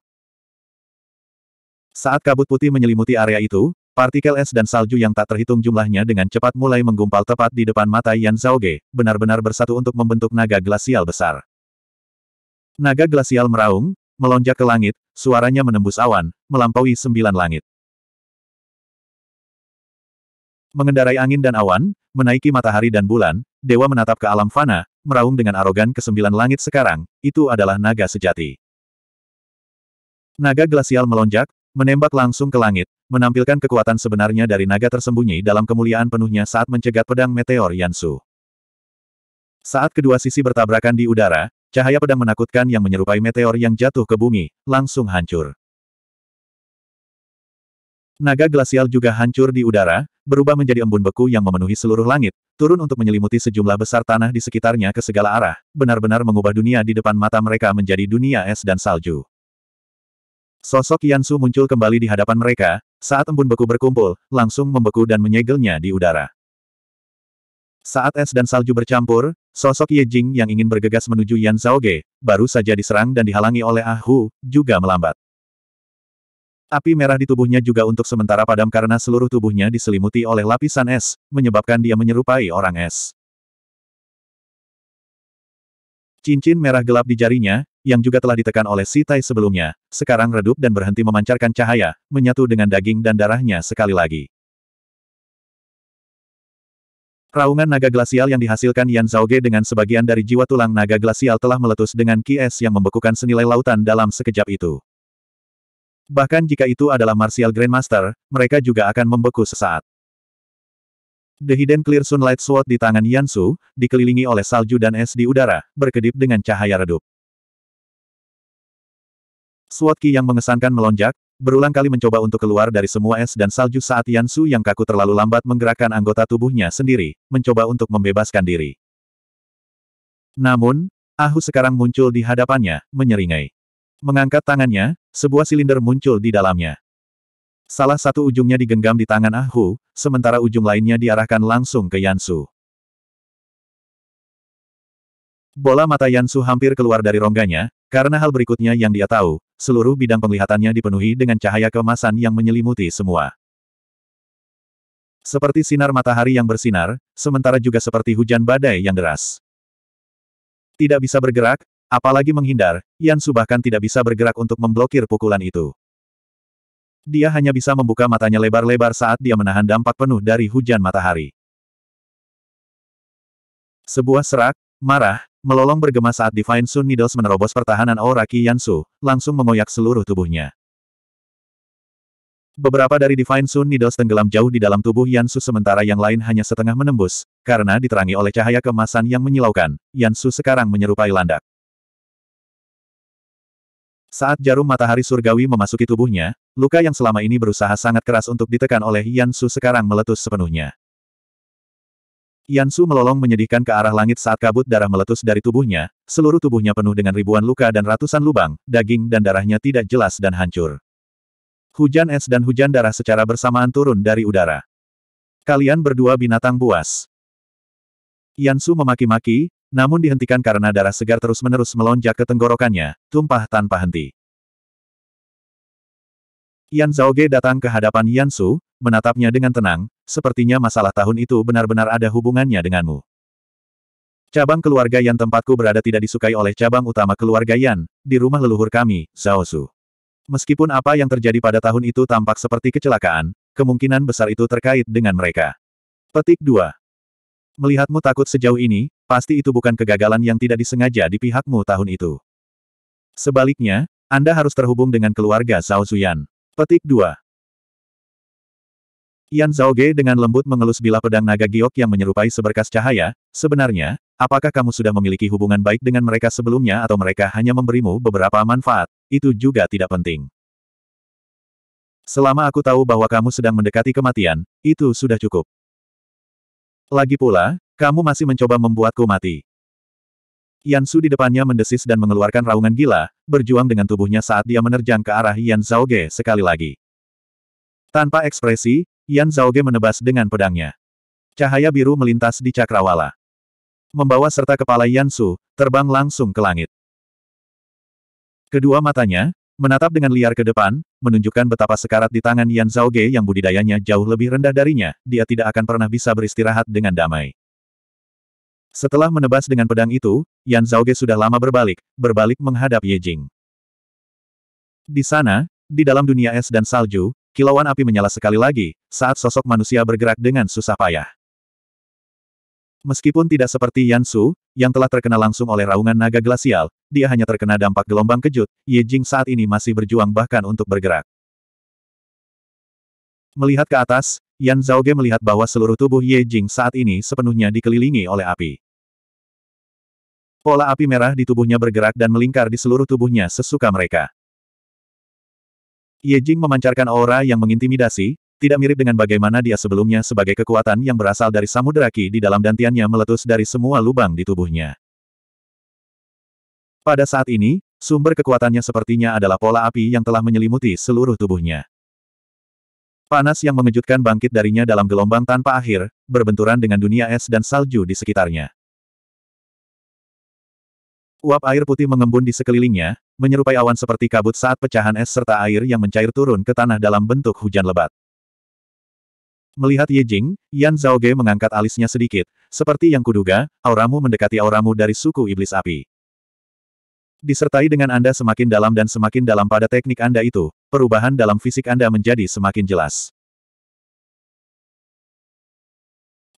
Saat kabut putih menyelimuti area itu, partikel es dan salju yang tak terhitung jumlahnya dengan cepat mulai menggumpal tepat di depan mata Yan Zhaoge, benar-benar bersatu untuk membentuk naga glasial besar. Naga glasial meraung, melonjak ke langit, suaranya menembus awan, melampaui sembilan langit. Mengendarai angin dan awan, menaiki matahari dan bulan, dewa menatap ke alam fana, meraung dengan arogan ke sembilan langit sekarang, itu adalah naga sejati. Naga glasial melonjak, menembak langsung ke langit, menampilkan kekuatan sebenarnya dari naga tersembunyi dalam kemuliaan penuhnya saat mencegat pedang meteor Yansu. Saat kedua sisi bertabrakan di udara, cahaya pedang menakutkan yang menyerupai meteor yang jatuh ke bumi, langsung hancur. Naga glasial juga hancur di udara, berubah menjadi embun beku yang memenuhi seluruh langit, turun untuk menyelimuti sejumlah besar tanah di sekitarnya ke segala arah, benar-benar mengubah dunia di depan mata mereka menjadi dunia es dan salju. Sosok Yansu muncul kembali di hadapan mereka, saat embun beku berkumpul, langsung membeku dan menyegelnya di udara. Saat es dan salju bercampur, sosok Ye Jing yang ingin bergegas menuju Yan Zhaoge, baru saja diserang dan dihalangi oleh Ah Hu, juga melambat. Api merah di tubuhnya juga untuk sementara padam karena seluruh tubuhnya diselimuti oleh lapisan es, menyebabkan dia menyerupai orang es. Cincin merah gelap di jarinya, yang juga telah ditekan oleh si Tai sebelumnya, sekarang redup dan berhenti memancarkan cahaya, menyatu dengan daging dan darahnya sekali lagi. Raungan naga glasial yang dihasilkan Yan Zhaoge dengan sebagian dari jiwa tulang naga glasial telah meletus dengan ki es yang membekukan senilai lautan dalam sekejap itu. Bahkan jika itu adalah Martial Grandmaster, mereka juga akan membeku sesaat. The Hidden Clear Sunlight Sword di tangan Yansu, dikelilingi oleh salju dan es di udara, berkedip dengan cahaya redup. Sword Ki yang mengesankan melonjak, berulang kali mencoba untuk keluar dari semua es dan salju saat Yansu yang kaku terlalu lambat menggerakkan anggota tubuhnya sendiri, mencoba untuk membebaskan diri. Namun, Ahu sekarang muncul di hadapannya, menyeringai. Mengangkat tangannya, sebuah silinder muncul di dalamnya. Salah satu ujungnya digenggam di tangan Ahu, sementara ujung lainnya diarahkan langsung ke Yansu. Bola mata Yansu hampir keluar dari rongganya, karena hal berikutnya yang dia tahu, seluruh bidang penglihatannya dipenuhi dengan cahaya keemasan yang menyelimuti semua. Seperti sinar matahari yang bersinar, sementara juga seperti hujan badai yang deras. Tidak bisa bergerak, apalagi menghindar, Yansu bahkan tidak bisa bergerak untuk memblokir pukulan itu. Dia hanya bisa membuka matanya lebar-lebar saat dia menahan dampak penuh dari hujan matahari. Sebuah serak, marah, Melolong bergema saat Divine Sun Needles menerobos pertahanan aura Qi Yansu, langsung mengoyak seluruh tubuhnya. Beberapa dari Divine Sun Needles tenggelam jauh di dalam tubuh Yansu sementara yang lain hanya setengah menembus, karena diterangi oleh cahaya kemasan yang menyilaukan, Yansu sekarang menyerupai landak. Saat jarum matahari surgawi memasuki tubuhnya, luka yang selama ini berusaha sangat keras untuk ditekan oleh Yansu sekarang meletus sepenuhnya. Yansu melolong menyedihkan ke arah langit saat kabut darah meletus dari tubuhnya, seluruh tubuhnya penuh dengan ribuan luka dan ratusan lubang, daging dan darahnya tidak jelas dan hancur. Hujan es dan hujan darah secara bersamaan turun dari udara. Kalian berdua binatang buas. Yansu memaki-maki, namun dihentikan karena darah segar terus-menerus melonjak ke tenggorokannya, tumpah tanpa henti. Yan Zhaoge datang ke hadapan Yansu, menatapnya dengan tenang, sepertinya masalah tahun itu benar-benar ada hubungannya denganmu. Cabang keluarga Yan tempatku berada tidak disukai oleh cabang utama keluarga Yan, di rumah leluhur kami, Zhao Su. Meskipun apa yang terjadi pada tahun itu tampak seperti kecelakaan, kemungkinan besar itu terkait dengan mereka. Petik 2. Melihatmu takut sejauh ini, pasti itu bukan kegagalan yang tidak disengaja di pihakmu tahun itu. Sebaliknya, Anda harus terhubung dengan keluarga Zhao Zuyan. Petik 2. Yan Zhaoge dengan lembut mengelus bilah pedang naga giok yang menyerupai seberkas cahaya, sebenarnya, apakah kamu sudah memiliki hubungan baik dengan mereka sebelumnya atau mereka hanya memberimu beberapa manfaat, itu juga tidak penting. Selama aku tahu bahwa kamu sedang mendekati kematian, itu sudah cukup. Lagi pula, kamu masih mencoba membuatku mati. Yan Su di depannya mendesis dan mengeluarkan raungan gila, berjuang dengan tubuhnya saat dia menerjang ke arah Yan Zhaoge sekali lagi. Tanpa ekspresi, Yan Zhaoge menebas dengan pedangnya. Cahaya biru melintas di cakrawala. Membawa serta kepala Yan Su, terbang langsung ke langit. Kedua matanya, menatap dengan liar ke depan, menunjukkan betapa sekarat di tangan Yan Zhaoge yang budidayanya jauh lebih rendah darinya, dia tidak akan pernah bisa beristirahat dengan damai. Setelah menebas dengan pedang itu, Yan Zhaoge sudah lama berbalik, berbalik menghadap Ye Jing. Di sana, di dalam dunia es dan salju, kilauan api menyala sekali lagi, saat sosok manusia bergerak dengan susah payah. Meskipun tidak seperti Yan Su, yang telah terkena langsung oleh raungan naga glasial, dia hanya terkena dampak gelombang kejut, Ye Jing saat ini masih berjuang bahkan untuk bergerak. Melihat ke atas, Yan Zhaoge melihat bahwa seluruh tubuh Ye Jing saat ini sepenuhnya dikelilingi oleh api. Pola api merah di tubuhnya bergerak dan melingkar di seluruh tubuhnya sesuka mereka. Ye Jing memancarkan aura yang mengintimidasi, tidak mirip dengan bagaimana dia sebelumnya sebagai kekuatan yang berasal dari samudera ki di dalam dantiannya meletus dari semua lubang di tubuhnya. Pada saat ini, sumber kekuatannya sepertinya adalah pola api yang telah menyelimuti seluruh tubuhnya. Panas yang mengejutkan bangkit darinya dalam gelombang tanpa akhir, berbenturan dengan dunia es dan salju di sekitarnya. Uap air putih mengembun di sekelilingnya, menyerupai awan seperti kabut saat pecahan es serta air yang mencair turun ke tanah dalam bentuk hujan lebat. Melihat Ye Jing, Yan Zhaoge mengangkat alisnya sedikit, seperti yang kuduga, auramu mendekati auramu dari suku iblis api. Disertai dengan Anda semakin dalam dan semakin dalam pada teknik Anda itu, perubahan dalam fisik Anda menjadi semakin jelas.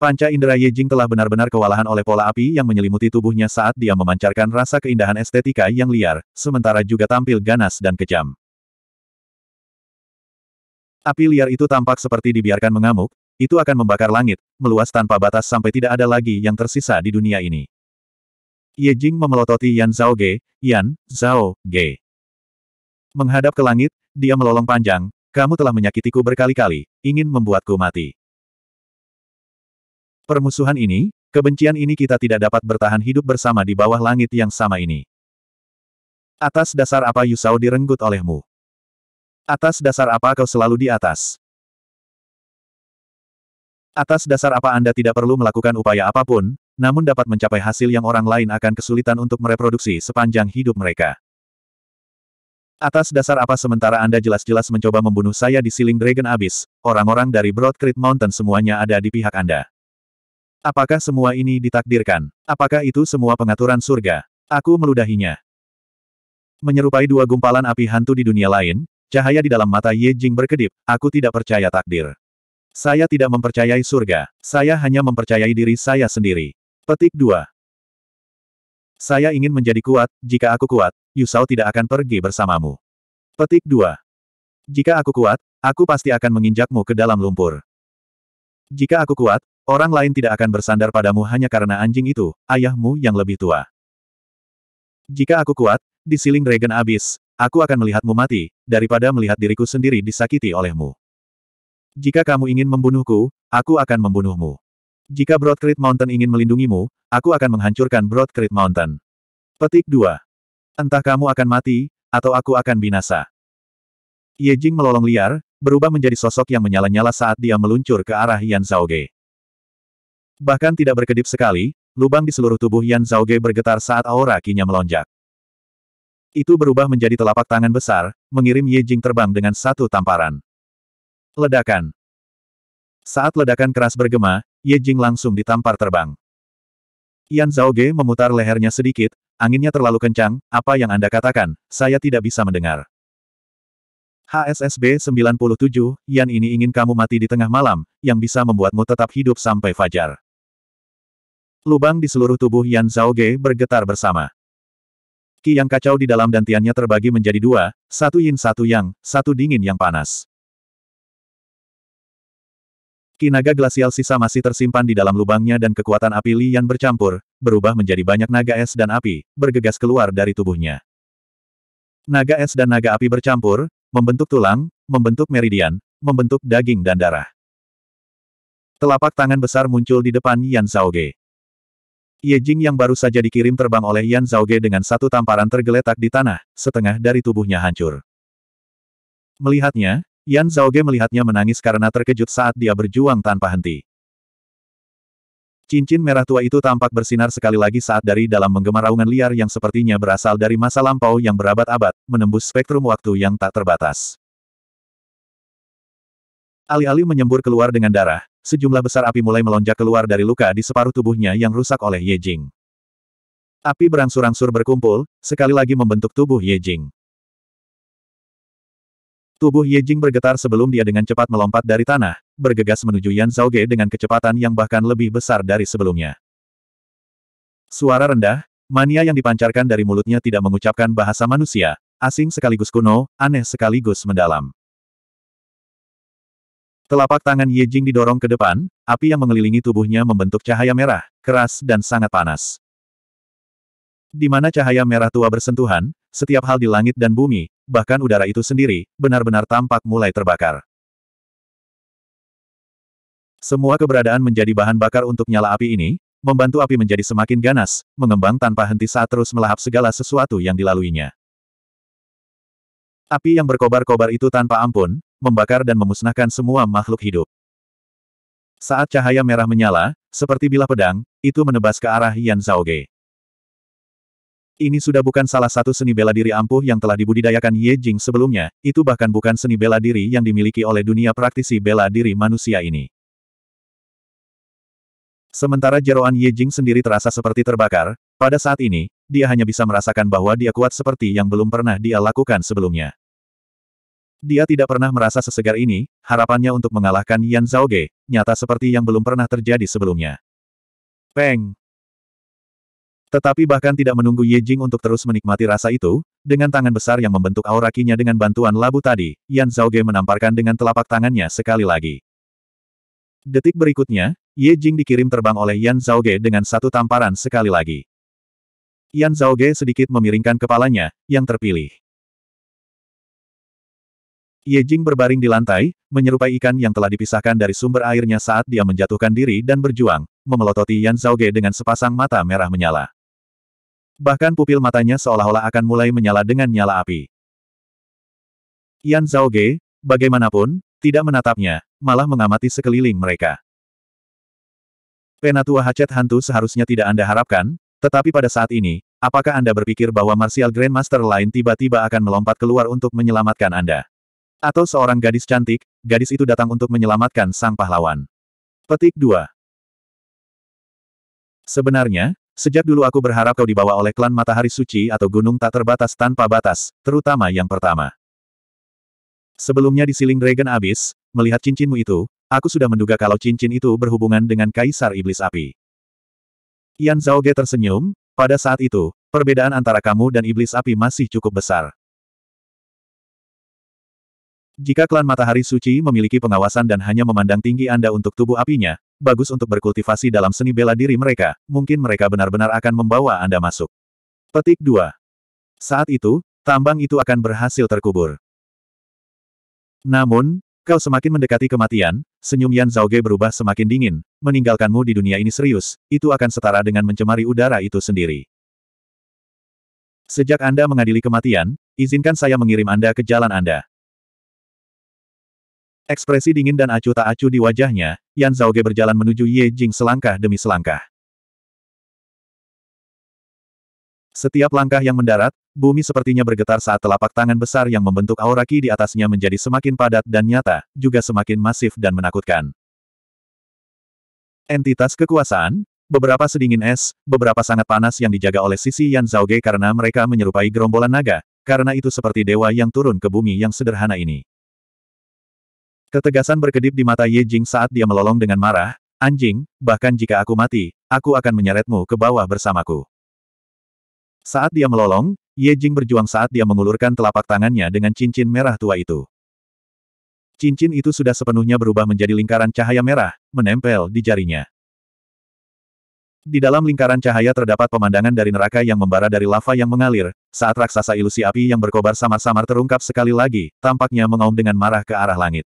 Panca indera Yejing telah benar-benar kewalahan oleh pola api yang menyelimuti tubuhnya saat dia memancarkan rasa keindahan estetika yang liar, sementara juga tampil ganas dan kejam. Api liar itu tampak seperti dibiarkan mengamuk, itu akan membakar langit, meluas tanpa batas sampai tidak ada lagi yang tersisa di dunia ini. Ye Jing memelototi Yan Zhao Ge, Yan, Zhao, Ge. Menghadap ke langit, dia melolong panjang, kamu telah menyakitiku berkali-kali, ingin membuatku mati. Permusuhan ini, kebencian ini kita tidak dapat bertahan hidup bersama di bawah langit yang sama ini. Atas dasar apa Yusao direnggut olehmu? Atas dasar apa kau selalu di atas? Atas dasar apa Anda tidak perlu melakukan upaya apa pun, namun dapat mencapai hasil yang orang lain akan kesulitan untuk mereproduksi sepanjang hidup mereka. Atas dasar apa sementara Anda jelas-jelas mencoba membunuh saya di Siling Dragon Abyss, orang-orang dari Broad Creek Mountain semuanya ada di pihak Anda. Apakah semua ini ditakdirkan? Apakah itu semua pengaturan surga? Aku meludahinya. Menyerupai dua gumpalan api hantu di dunia lain, cahaya di dalam mata Ye Jing berkedip, aku tidak percaya takdir. Saya tidak mempercayai surga, saya hanya mempercayai diri saya sendiri. Petik 2. Saya ingin menjadi kuat, jika aku kuat, Yusao tidak akan pergi bersamamu. Petik 2. Jika aku kuat, aku pasti akan menginjakmu ke dalam lumpur. Jika aku kuat, orang lain tidak akan bersandar padamu hanya karena anjing itu, ayahmu yang lebih tua. Jika aku kuat, di siling Dragon Abyss, aku akan melihatmu mati, daripada melihat diriku sendiri disakiti olehmu. Jika kamu ingin membunuhku, aku akan membunuhmu. Jika Broadcreek Mountain ingin melindungimu, aku akan menghancurkan Broadcreek Mountain. Petik 2. Entah kamu akan mati, atau aku akan binasa. Ye Jing melolong liar, berubah menjadi sosok yang menyala-nyala saat dia meluncur ke arah Yan Zhaoge. Bahkan tidak berkedip sekali, lubang di seluruh tubuh Yan Zhaoge bergetar saat aura kinya melonjak. Itu berubah menjadi telapak tangan besar, mengirim Ye Jing terbang dengan satu tamparan. Ledakan. Saat ledakan keras bergema, Ye Jing langsung ditampar terbang. Yan Zhaoge memutar lehernya sedikit, anginnya terlalu kencang, apa yang Anda katakan, saya tidak bisa mendengar. HSSB 97, Yan ini ingin kamu mati di tengah malam, yang bisa membuatmu tetap hidup sampai fajar. Lubang di seluruh tubuh Yan Zhaoge bergetar bersama. Ki yang kacau di dalam dantiannya terbagi menjadi dua, satu yin satu yang, satu dingin yang panas. Ki naga glasial sisa masih tersimpan di dalam lubangnya dan kekuatan api Li yang bercampur, berubah menjadi banyak naga es dan api, bergegas keluar dari tubuhnya. Naga es dan naga api bercampur, membentuk tulang, membentuk meridian, membentuk daging dan darah. Telapak tangan besar muncul di depan Yan Zhaoge. Ye Jing yang baru saja dikirim terbang oleh Yan Zhaoge dengan satu tamparan tergeletak di tanah, setengah dari tubuhnya hancur. Melihatnya, Yan Zhaoge melihatnya menangis karena terkejut saat dia berjuang tanpa henti. Cincin merah tua itu tampak bersinar sekali lagi saat dari dalam menggema raungan liar yang sepertinya berasal dari masa lampau yang berabad-abad, menembus spektrum waktu yang tak terbatas. Alih-alih menyembur keluar dengan darah, sejumlah besar api mulai melonjak keluar dari luka di separuh tubuhnya yang rusak oleh Ye Jing. Api berangsur-angsur berkumpul, sekali lagi membentuk tubuh Ye Jing. Tubuh Ye Jing bergetar sebelum dia dengan cepat melompat dari tanah, bergegas menuju Yan Zhaoge dengan kecepatan yang bahkan lebih besar dari sebelumnya. Suara rendah, mania yang dipancarkan dari mulutnya tidak mengucapkan bahasa manusia, asing sekaligus kuno, aneh sekaligus mendalam. Telapak tangan Ye Jing didorong ke depan, api yang mengelilingi tubuhnya membentuk cahaya merah, keras dan sangat panas. Di mana cahaya merah tua bersentuhan, setiap hal di langit dan bumi, bahkan udara itu sendiri, benar-benar tampak mulai terbakar. Semua keberadaan menjadi bahan bakar untuk nyala api ini, membantu api menjadi semakin ganas, mengembang tanpa henti saat terus melahap segala sesuatu yang dilaluinya. Api yang berkobar-kobar itu tanpa ampun, membakar dan memusnahkan semua makhluk hidup. Saat cahaya merah menyala, seperti bilah pedang, itu menebas ke arah Yan Zhaoge. Ini sudah bukan salah satu seni bela diri ampuh yang telah dibudidayakan Ye Jing sebelumnya, itu bahkan bukan seni bela diri yang dimiliki oleh dunia praktisi bela diri manusia ini. Sementara jeroan Ye Jing sendiri terasa seperti terbakar, pada saat ini, dia hanya bisa merasakan bahwa dia kuat seperti yang belum pernah dia lakukan sebelumnya. Dia tidak pernah merasa sesegar ini, harapannya untuk mengalahkan Yan Zhaoge, nyata seperti yang belum pernah terjadi sebelumnya. Peng! Tetapi bahkan tidak menunggu Ye Jing untuk terus menikmati rasa itu, dengan tangan besar yang membentuk aura kinya dengan bantuan labu tadi, Yan Zhaoge menamparkan dengan telapak tangannya sekali lagi. Detik berikutnya, Ye Jing dikirim terbang oleh Yan Zhaoge dengan satu tamparan sekali lagi. Yan Zhaoge sedikit memiringkan kepalanya, yang terpilih. Ye Jing berbaring di lantai, menyerupai ikan yang telah dipisahkan dari sumber airnya saat dia menjatuhkan diri dan berjuang, memelototi Yan Zhaoge dengan sepasang mata merah menyala. Bahkan pupil matanya seolah-olah akan mulai menyala dengan nyala api. Yan Zhaoge, bagaimanapun, tidak menatapnya, malah mengamati sekeliling mereka. Penatua hacet hantu seharusnya tidak Anda harapkan, tetapi pada saat ini, apakah Anda berpikir bahwa Martial Grandmaster lain tiba-tiba akan melompat keluar untuk menyelamatkan Anda? Atau seorang gadis cantik, gadis itu datang untuk menyelamatkan sang pahlawan. Petik 2. Sebenarnya, sejak dulu aku berharap kau dibawa oleh klan Matahari Suci atau Gunung Tak Terbatas Tanpa Batas, terutama yang pertama. Sebelumnya di Siling Dragon Abyss, melihat cincinmu itu, aku sudah menduga kalau cincin itu berhubungan dengan Kaisar Iblis Api. Yan Zhaoge tersenyum, pada saat itu, perbedaan antara kamu dan Iblis Api masih cukup besar. Jika klan Matahari Suci memiliki pengawasan dan hanya memandang tinggi Anda untuk tubuh apinya, bagus untuk berkultivasi dalam seni bela diri mereka, mungkin mereka benar-benar akan membawa Anda masuk. Petik 2. Saat itu, tambang itu akan berhasil terkubur. Namun, kau semakin mendekati kematian, senyum Yan Zhaoge berubah semakin dingin, meninggalkanmu di dunia ini serius, itu akan setara dengan mencemari udara itu sendiri. Sejak Anda mengadili kematian, izinkan saya mengirim Anda ke jalan Anda. Ekspresi dingin dan acuh tak acuh di wajahnya, Yan Zhaoge berjalan menuju Ye Jing selangkah demi selangkah. Setiap langkah yang mendarat, bumi sepertinya bergetar saat telapak tangan besar yang membentuk aura ki di atasnya menjadi semakin padat dan nyata, juga semakin masif dan menakutkan. Entitas kekuasaan, beberapa sedingin es, beberapa sangat panas yang dijaga oleh sisi Yan Zhaoge karena mereka menyerupai gerombolan naga, karena itu seperti dewa yang turun ke bumi yang sederhana ini. Ketegasan berkedip di mata Ye Jing saat dia melolong dengan marah, anjing, bahkan jika aku mati, aku akan menyeretmu ke bawah bersamaku. Saat dia melolong, Ye Jing berjuang saat dia mengulurkan telapak tangannya dengan cincin merah tua itu. Cincin itu sudah sepenuhnya berubah menjadi lingkaran cahaya merah, menempel di jarinya. Di dalam lingkaran cahaya terdapat pemandangan dari neraka yang membara dari lava yang mengalir, saat raksasa ilusi api yang berkobar samar-samar terungkap sekali lagi, tampaknya mengaum dengan marah ke arah langit.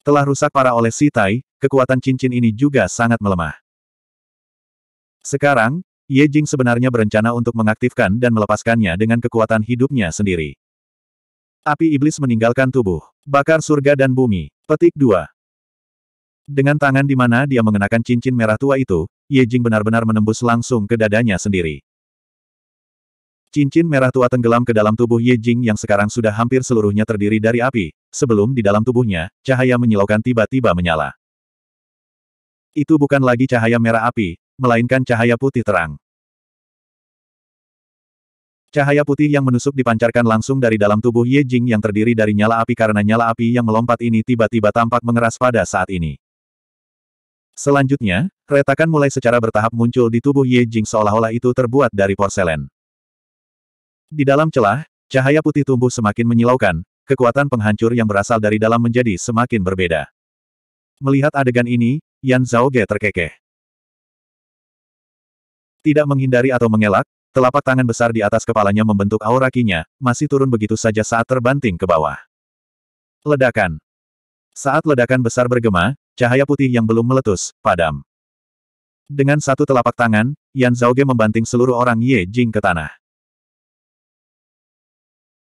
Telah rusak parah oleh Si Tai, kekuatan cincin ini juga sangat melemah. Sekarang, Ye Jing sebenarnya berencana untuk mengaktifkan dan melepaskannya dengan kekuatan hidupnya sendiri. Api iblis meninggalkan tubuh. Bakar surga dan bumi. Petik 2. Dengan tangan di mana dia mengenakan cincin merah tua itu, Ye Jing benar-benar menembus langsung ke dadanya sendiri. Cincin merah tua tenggelam ke dalam tubuh Ye Jing yang sekarang sudah hampir seluruhnya terdiri dari api, sebelum di dalam tubuhnya, cahaya menyilaukan tiba-tiba menyala. Itu bukan lagi cahaya merah api, melainkan cahaya putih terang. Cahaya putih yang menusuk dipancarkan langsung dari dalam tubuh Ye Jing yang terdiri dari nyala api karena nyala api yang melompat ini tiba-tiba tampak mengeras pada saat ini. Selanjutnya, retakan mulai secara bertahap muncul di tubuh Ye Jing seolah-olah itu terbuat dari porselen. Di dalam celah, cahaya putih tumbuh semakin menyilaukan, kekuatan penghancur yang berasal dari dalam menjadi semakin berbeda. Melihat adegan ini, Yan Zhaoge terkekeh. Tidak menghindari atau mengelak, telapak tangan besar di atas kepalanya membentuk aura kinya, masih turun begitu saja saat terbanting ke bawah. Ledakan. Saat ledakan besar bergema, Cahaya putih yang belum meletus, padam. Dengan satu telapak tangan, Yan Zhaoge membanting seluruh orang Ye Jing ke tanah.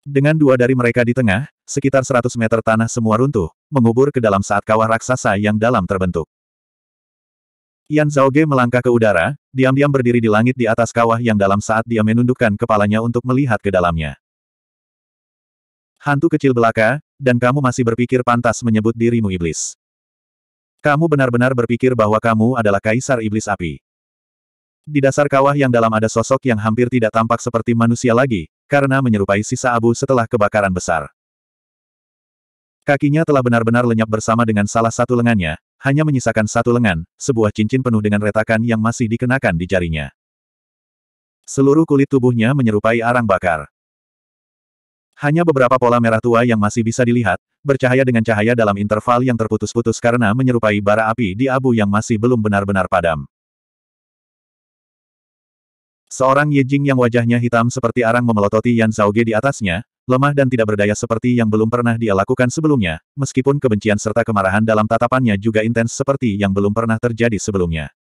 Dengan dua dari mereka di tengah, sekitar 100 meter tanah semua runtuh, mengubur ke dalam saat kawah raksasa yang dalam terbentuk. Yan Zhaoge melangkah ke udara, diam-diam berdiri di langit di atas kawah yang dalam saat dia menundukkan kepalanya untuk melihat ke dalamnya. Hantu kecil belaka, dan kamu masih berpikir pantas menyebut dirimu iblis. Kamu benar-benar berpikir bahwa kamu adalah kaisar iblis api. Di dasar kawah yang dalam ada sosok yang hampir tidak tampak seperti manusia lagi, karena menyerupai sisa abu setelah kebakaran besar. Kakinya telah benar-benar lenyap bersama dengan salah satu lengannya, hanya menyisakan satu lengan, sebuah cincin penuh dengan retakan yang masih dikenakan di jarinya. Seluruh kulit tubuhnya menyerupai arang bakar. Hanya beberapa pola merah tua yang masih bisa dilihat, bercahaya dengan cahaya dalam interval yang terputus-putus karena menyerupai bara api di abu yang masih belum benar-benar padam. Seorang Ye Jing yang wajahnya hitam seperti arang memelototi Yan Zhaoge di atasnya, lemah dan tidak berdaya seperti yang belum pernah dia lakukan sebelumnya, meskipun kebencian serta kemarahan dalam tatapannya juga intens seperti yang belum pernah terjadi sebelumnya.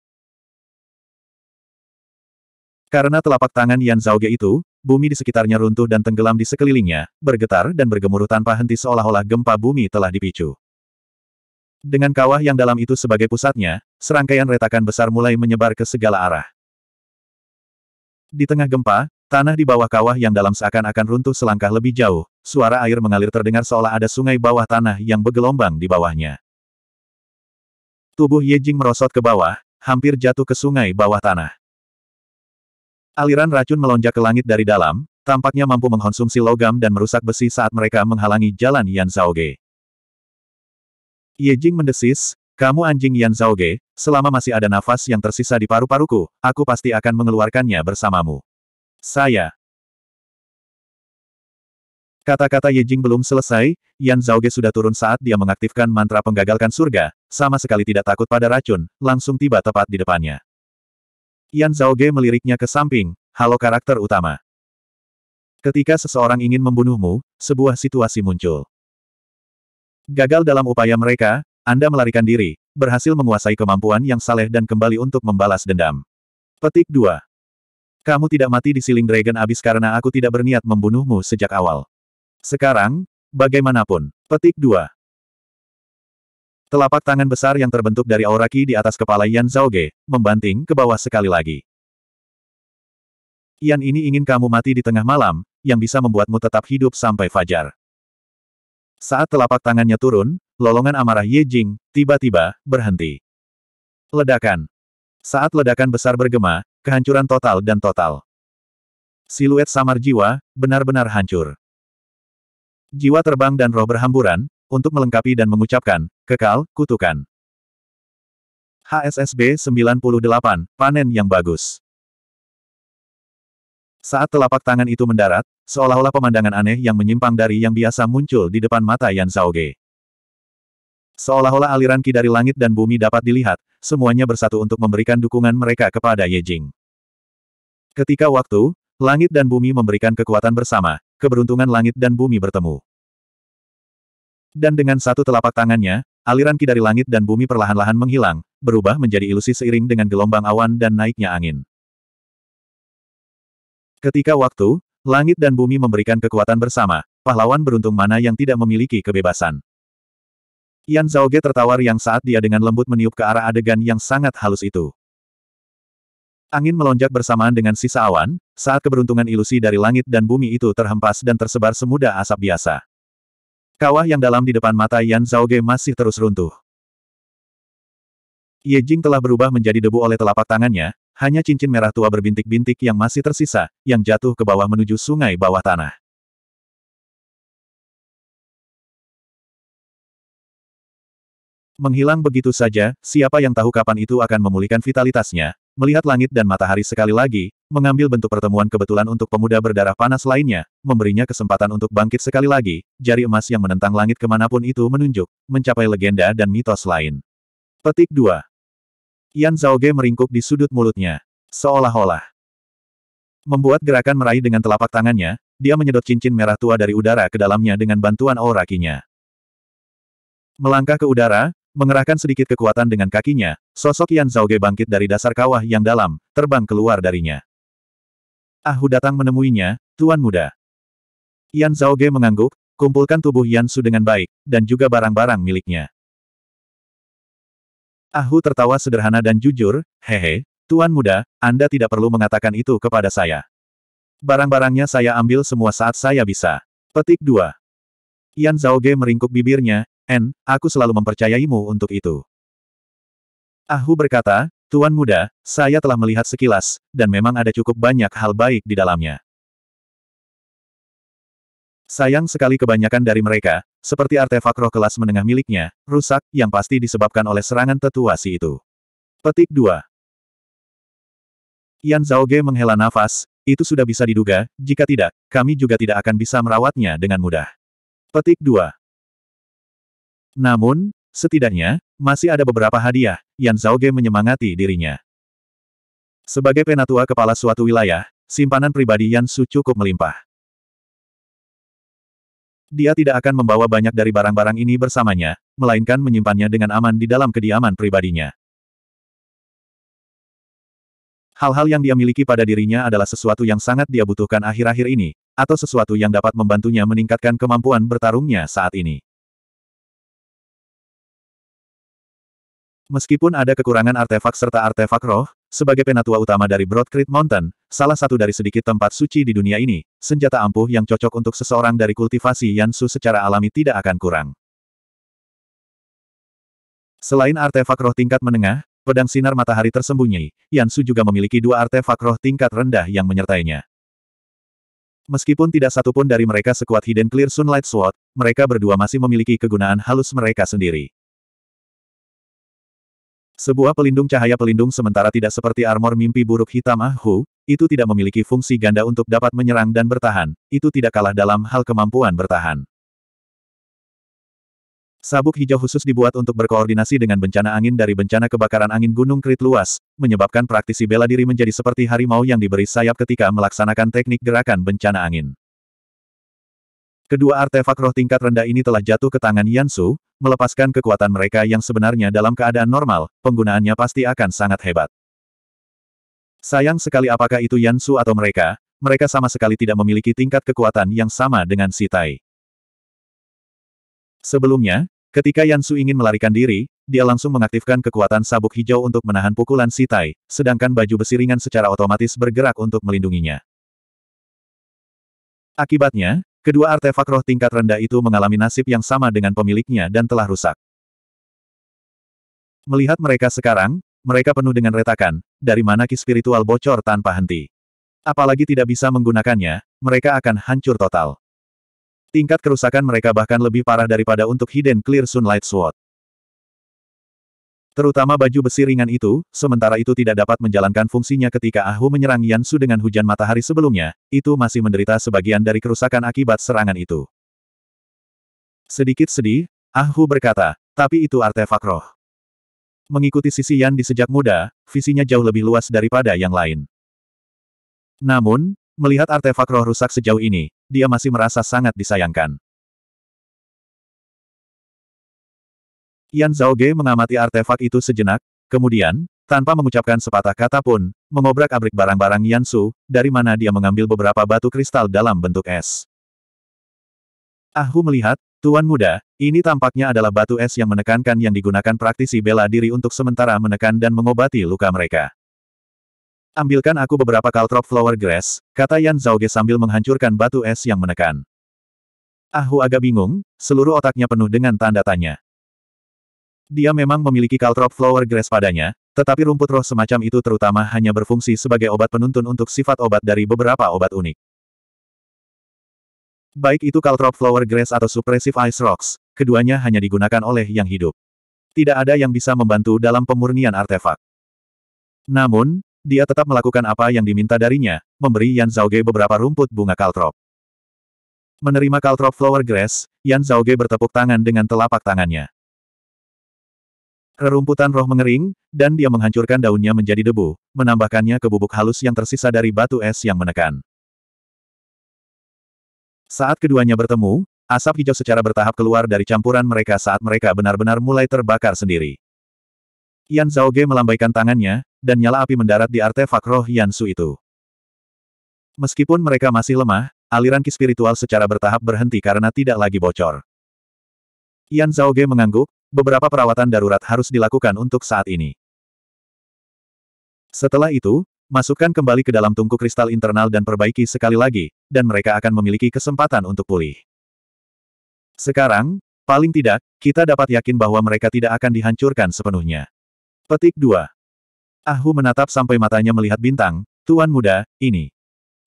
Karena telapak tangan Yan Zhaoge itu, bumi di sekitarnya runtuh dan tenggelam di sekelilingnya, bergetar dan bergemuruh tanpa henti seolah-olah gempa bumi telah dipicu. Dengan kawah yang dalam itu sebagai pusatnya, serangkaian retakan besar mulai menyebar ke segala arah. Di tengah gempa, tanah di bawah kawah yang dalam seakan-akan runtuh selangkah lebih jauh, suara air mengalir terdengar seolah ada sungai bawah tanah yang bergelombang di bawahnya. Tubuh Ye Jing merosot ke bawah, hampir jatuh ke sungai bawah tanah. Aliran racun melonjak ke langit dari dalam, tampaknya mampu mengkonsumsi logam dan merusak besi saat mereka menghalangi jalan Yan Zhaoge. Ye Jing mendesis, kamu anjing Yan Zhaoge, selama masih ada nafas yang tersisa di paru-paruku, aku pasti akan mengeluarkannya bersamamu. Saya. Kata-kata Ye Jing belum selesai, Yan Zhaoge sudah turun saat dia mengaktifkan mantra penggagalkan surga, sama sekali tidak takut pada racun, langsung tiba tepat di depannya. Yan Zhaoge meliriknya ke samping, halo karakter utama. Ketika seseorang ingin membunuhmu, sebuah situasi muncul. Gagal dalam upaya mereka, Anda melarikan diri, berhasil menguasai kemampuan yang saleh dan kembali untuk membalas dendam. Petik 2. Kamu tidak mati di Siling Dragon Abyss karena aku tidak berniat membunuhmu sejak awal. Sekarang, bagaimanapun. Petik 2. Telapak tangan besar yang terbentuk dari aura ki di atas kepala Yan Zhaoge, membanting ke bawah sekali lagi. Yan ini ingin kamu mati di tengah malam, yang bisa membuatmu tetap hidup sampai fajar. Saat telapak tangannya turun, lolongan amarah Ye Jing, tiba-tiba, berhenti. Ledakan. Saat ledakan besar bergema, kehancuran total dan total. Siluet samar jiwa, benar-benar hancur. Jiwa terbang dan roh berhamburan, untuk melengkapi dan mengucapkan, kekal, kutukan. HSSB 98, panen yang bagus. Saat telapak tangan itu mendarat, seolah-olah pemandangan aneh yang menyimpang dari yang biasa muncul di depan mata Yan Zhaoge. Seolah-olah aliran ki dari langit dan bumi dapat dilihat, semuanya bersatu untuk memberikan dukungan mereka kepada Ye Jing. Ketika waktu, langit dan bumi memberikan kekuatan bersama, keberuntungan langit dan bumi bertemu. Dan dengan satu telapak tangannya, aliran ki dari langit dan bumi perlahan-lahan menghilang, berubah menjadi ilusi seiring dengan gelombang awan dan naiknya angin. Ketika waktu, langit dan bumi memberikan kekuatan bersama, pahlawan beruntung mana yang tidak memiliki kebebasan. Yan Zhaoge tertawar yang saat dia dengan lembut meniup ke arah adegan yang sangat halus itu. Angin melonjak bersamaan dengan sisa awan, saat keberuntungan ilusi dari langit dan bumi itu terhempas dan tersebar semudah asap biasa. Kawah yang dalam di depan mata Yan Zhaoge masih terus runtuh. Ye Jing telah berubah menjadi debu oleh telapak tangannya, hanya cincin merah tua berbintik-bintik yang masih tersisa, yang jatuh ke bawah menuju sungai bawah tanah. Menghilang begitu saja, siapa yang tahu kapan itu akan memulihkan vitalitasnya, melihat langit dan matahari sekali lagi, mengambil bentuk pertemuan kebetulan untuk pemuda berdarah panas lainnya, memberinya kesempatan untuk bangkit sekali lagi, jari emas yang menentang langit ke mana pun itu menunjuk, mencapai legenda dan mitos lain. Petik 2. Yan Zhaoge meringkuk di sudut mulutnya. Seolah-olah. Membuat gerakan meraih dengan telapak tangannya, dia menyedot cincin merah tua dari udara ke dalamnya dengan bantuan aura kinya. Melangkah ke udara, Mengerahkan sedikit kekuatan dengan kakinya, sosok Yan Zhaoge bangkit dari dasar kawah yang dalam, terbang keluar darinya. Ahu datang menemuinya, Tuan Muda. Yan Zhaoge mengangguk, kumpulkan tubuh Yan Su dengan baik, dan juga barang-barang miliknya. Ahu tertawa sederhana dan jujur, hehe, Tuan Muda, Anda tidak perlu mengatakan itu kepada saya. Barang-barangnya saya ambil semua saat saya bisa. Petik 2. Yan Zhaoge meringkuk bibirnya, N, aku selalu mempercayaimu untuk itu. Ahu berkata, Tuan Muda, saya telah melihat sekilas, dan memang ada cukup banyak hal baik di dalamnya. Sayang sekali kebanyakan dari mereka, seperti artefak roh kelas menengah miliknya, rusak, yang pasti disebabkan oleh serangan tetua si itu. Petik 2. Yan Zhaoge menghela nafas, itu sudah bisa diduga, jika tidak, kami juga tidak akan bisa merawatnya dengan mudah. Petik 2. Namun, setidaknya, masih ada beberapa hadiah, Yan Zhaoge menyemangati dirinya. Sebagai penatua kepala suatu wilayah, simpanan pribadi Yan Su cukup melimpah. Dia tidak akan membawa banyak dari barang-barang ini bersamanya, melainkan menyimpannya dengan aman di dalam kediaman pribadinya. Hal-hal yang dia miliki pada dirinya adalah sesuatu yang sangat dia butuhkan akhir-akhir ini, atau sesuatu yang dapat membantunya meningkatkan kemampuan bertarungnya saat ini. Meskipun ada kekurangan artefak serta artefak roh, sebagai penatua utama dari Broad Creek Mountain, salah satu dari sedikit tempat suci di dunia ini, senjata ampuh yang cocok untuk seseorang dari kultivasi Yansu secara alami tidak akan kurang. Selain artefak roh tingkat menengah, pedang sinar matahari tersembunyi, Yansu juga memiliki dua artefak roh tingkat rendah yang menyertainya. Meskipun tidak satupun dari mereka sekuat Hidden Clear Sunlight Sword, mereka berdua masih memiliki kegunaan halus mereka sendiri. Sebuah pelindung cahaya pelindung sementara tidak seperti armor mimpi buruk hitam Ahu, itu tidak memiliki fungsi ganda untuk dapat menyerang dan bertahan, itu tidak kalah dalam hal kemampuan bertahan. Sabuk hijau khusus dibuat untuk berkoordinasi dengan bencana angin dari bencana kebakaran angin Gunung Krit luas, menyebabkan praktisi bela diri menjadi seperti harimau yang diberi sayap ketika melaksanakan teknik gerakan bencana angin. Kedua artefak roh tingkat rendah ini telah jatuh ke tangan Yansu, melepaskan kekuatan mereka yang sebenarnya dalam keadaan normal, penggunaannya pasti akan sangat hebat. Sayang sekali apakah itu Yansu atau mereka, mereka sama sekali tidak memiliki tingkat kekuatan yang sama dengan Si Tai. Sebelumnya, ketika Yansu ingin melarikan diri, dia langsung mengaktifkan kekuatan sabuk hijau untuk menahan pukulan Si Tai, sedangkan baju besi ringan secara otomatis bergerak untuk melindunginya. Akibatnya, Kedua artefak roh tingkat rendah itu mengalami nasib yang sama dengan pemiliknya dan telah rusak. Melihat mereka sekarang, mereka penuh dengan retakan, dari mana ki spiritual bocor tanpa henti. Apalagi tidak bisa menggunakannya, mereka akan hancur total. Tingkat kerusakan mereka bahkan lebih parah daripada untuk Hidden Clear Sunlight Sword. Terutama baju besi ringan itu, sementara itu tidak dapat menjalankan fungsinya ketika Ahu menyerang Yansu dengan hujan matahari sebelumnya, itu masih menderita sebagian dari kerusakan akibat serangan itu. Sedikit sedih, Ahu berkata, tapi itu artefak roh. Mengikuti sisi Yan di sejak muda, visinya jauh lebih luas daripada yang lain. Namun, melihat artefak roh rusak sejauh ini, dia masih merasa sangat disayangkan. Yan Zhaoge mengamati artefak itu sejenak, Kemudian, tanpa mengucapkan sepatah kata pun, mengobrak-abrik barang-barang Yansu, dari mana dia mengambil beberapa batu kristal dalam bentuk es. Ahu melihat, Tuan Muda, ini tampaknya adalah batu es yang menekankan yang digunakan praktisi bela diri untuk sementara menekan dan mengobati luka mereka. Ambilkan aku beberapa kaltrop flower grass, kata Yan Zhaoge sambil menghancurkan batu es yang menekan. Ahu agak bingung, seluruh otaknya penuh dengan tanda tanya. Dia memang memiliki kaltrop flower grass padanya, tetapi rumput roh semacam itu terutama hanya berfungsi sebagai obat penuntun untuk sifat obat dari beberapa obat unik. Baik itu kaltrop flower grass atau suppressive ice rocks, keduanya hanya digunakan oleh yang hidup. Tidak ada yang bisa membantu dalam pemurnian artefak. Namun, dia tetap melakukan apa yang diminta darinya, memberi Yan Zhaoge beberapa rumput bunga kaltrop. Menerima kaltrop flower grass, Yan Zhaoge bertepuk tangan dengan telapak tangannya. Rerumputan roh mengering, dan dia menghancurkan daunnya menjadi debu, menambahkannya ke bubuk halus yang tersisa dari batu es yang menekan. Saat keduanya bertemu, asap hijau secara bertahap keluar dari campuran mereka saat mereka benar-benar mulai terbakar sendiri. Yan Zhaoge melambaikan tangannya, dan nyala api mendarat di artefak roh Yan Su itu. Meskipun mereka masih lemah, aliran ki spiritual secara bertahap berhenti karena tidak lagi bocor. Yan Zhaoge mengangguk, beberapa perawatan darurat harus dilakukan untuk saat ini. Setelah itu, masukkan kembali ke dalam tungku kristal internal dan perbaiki sekali lagi, dan mereka akan memiliki kesempatan untuk pulih. Sekarang, paling tidak, kita dapat yakin bahwa mereka tidak akan dihancurkan sepenuhnya. Petik 2. Ahu menatap sampai matanya melihat bintang, Tuan Muda, ini.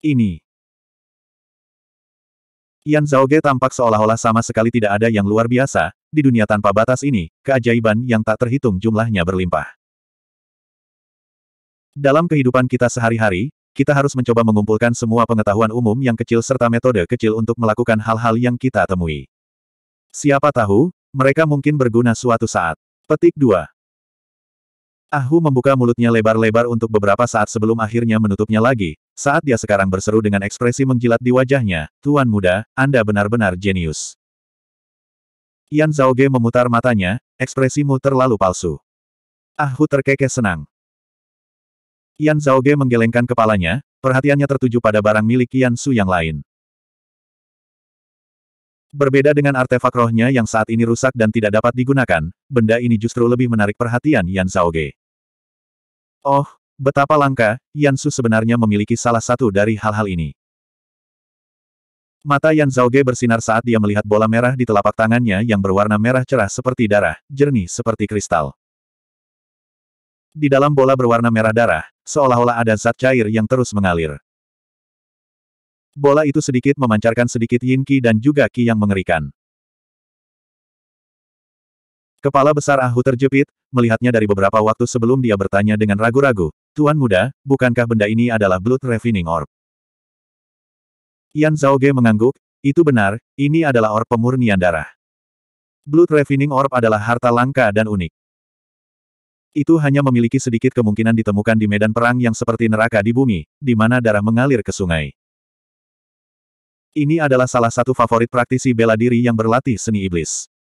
Ini. Yan Zhaoge tampak seolah-olah sama sekali tidak ada yang luar biasa, di dunia tanpa batas ini, keajaiban yang tak terhitung jumlahnya berlimpah. Dalam kehidupan kita sehari-hari, kita harus mencoba mengumpulkan semua pengetahuan umum yang kecil serta metode kecil untuk melakukan hal-hal yang kita temui. Siapa tahu, mereka mungkin berguna suatu saat. Petik 2. Ahu membuka mulutnya lebar-lebar untuk beberapa saat sebelum akhirnya menutupnya lagi, saat dia sekarang berseru dengan ekspresi menjilat di wajahnya, Tuan Muda, Anda benar-benar jenius. Yan Zhaoge memutar matanya, ekspresimu terlalu palsu. Ahu terkekeh senang. Yan Zhaoge menggelengkan kepalanya, perhatiannya tertuju pada barang milik Yan Su yang lain. Berbeda dengan artefak rohnya yang saat ini rusak dan tidak dapat digunakan, benda ini justru lebih menarik perhatian Yan Zhaoge. Oh, betapa langka, Yansu sebenarnya memiliki salah satu dari hal-hal ini. Mata Yan Zhaoge bersinar saat dia melihat bola merah di telapak tangannya yang berwarna merah cerah seperti darah, jernih seperti kristal. Di dalam bola berwarna merah darah, seolah-olah ada zat cair yang terus mengalir. Bola itu sedikit memancarkan sedikit yin ki dan juga ki yang mengerikan. Kepala besar Ahu terjepit, melihatnya dari beberapa waktu sebelum dia bertanya dengan ragu-ragu, Tuan Muda, bukankah benda ini adalah Blood Refining Orb? Yan Zhaoge mengangguk, itu benar, ini adalah orb pemurnian darah. Blood Refining Orb adalah harta langka dan unik. Itu hanya memiliki sedikit kemungkinan ditemukan di medan perang yang seperti neraka di bumi, di mana darah mengalir ke sungai. Ini adalah salah satu favorit praktisi bela diri yang berlatih seni iblis.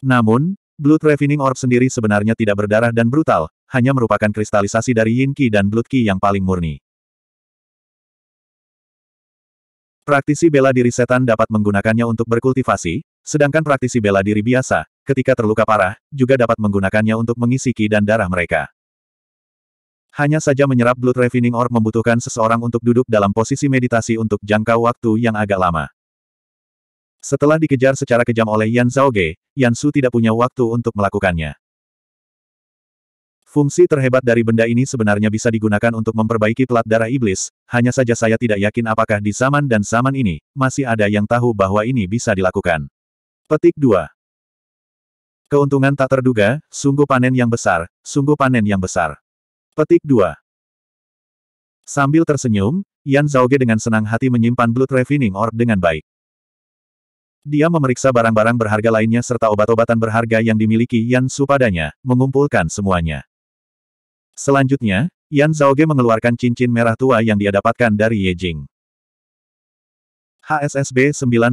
Namun, Blood Refining Orb sendiri sebenarnya tidak berdarah dan brutal, hanya merupakan kristalisasi dari Yin Qi dan Blood Qi yang paling murni. Praktisi bela diri setan dapat menggunakannya untuk berkultivasi, sedangkan praktisi bela diri biasa, ketika terluka parah, juga dapat menggunakannya untuk mengisi Qi dan darah mereka. Hanya saja menyerap Blood Refining Orb membutuhkan seseorang untuk duduk dalam posisi meditasi untuk jangka waktu yang agak lama. Setelah dikejar secara kejam oleh Yan Zhaoge, Yan Su tidak punya waktu untuk melakukannya. Fungsi terhebat dari benda ini sebenarnya bisa digunakan untuk memperbaiki pelat darah iblis, hanya saja saya tidak yakin apakah di zaman dan zaman ini, masih ada yang tahu bahwa ini bisa dilakukan. Petik 2. Keuntungan tak terduga, sungguh panen yang besar, sungguh panen yang besar. Petik 2. Sambil tersenyum, Yan Zhaoge dengan senang hati menyimpan Blood Refining Orb dengan baik. Dia memeriksa barang-barang berharga lainnya serta obat-obatan berharga yang dimiliki Yan Su padanya, mengumpulkan semuanya. Selanjutnya, Yan Zhaoge mengeluarkan cincin merah tua yang dia dapatkan dari Ye Jing. HSSB 99,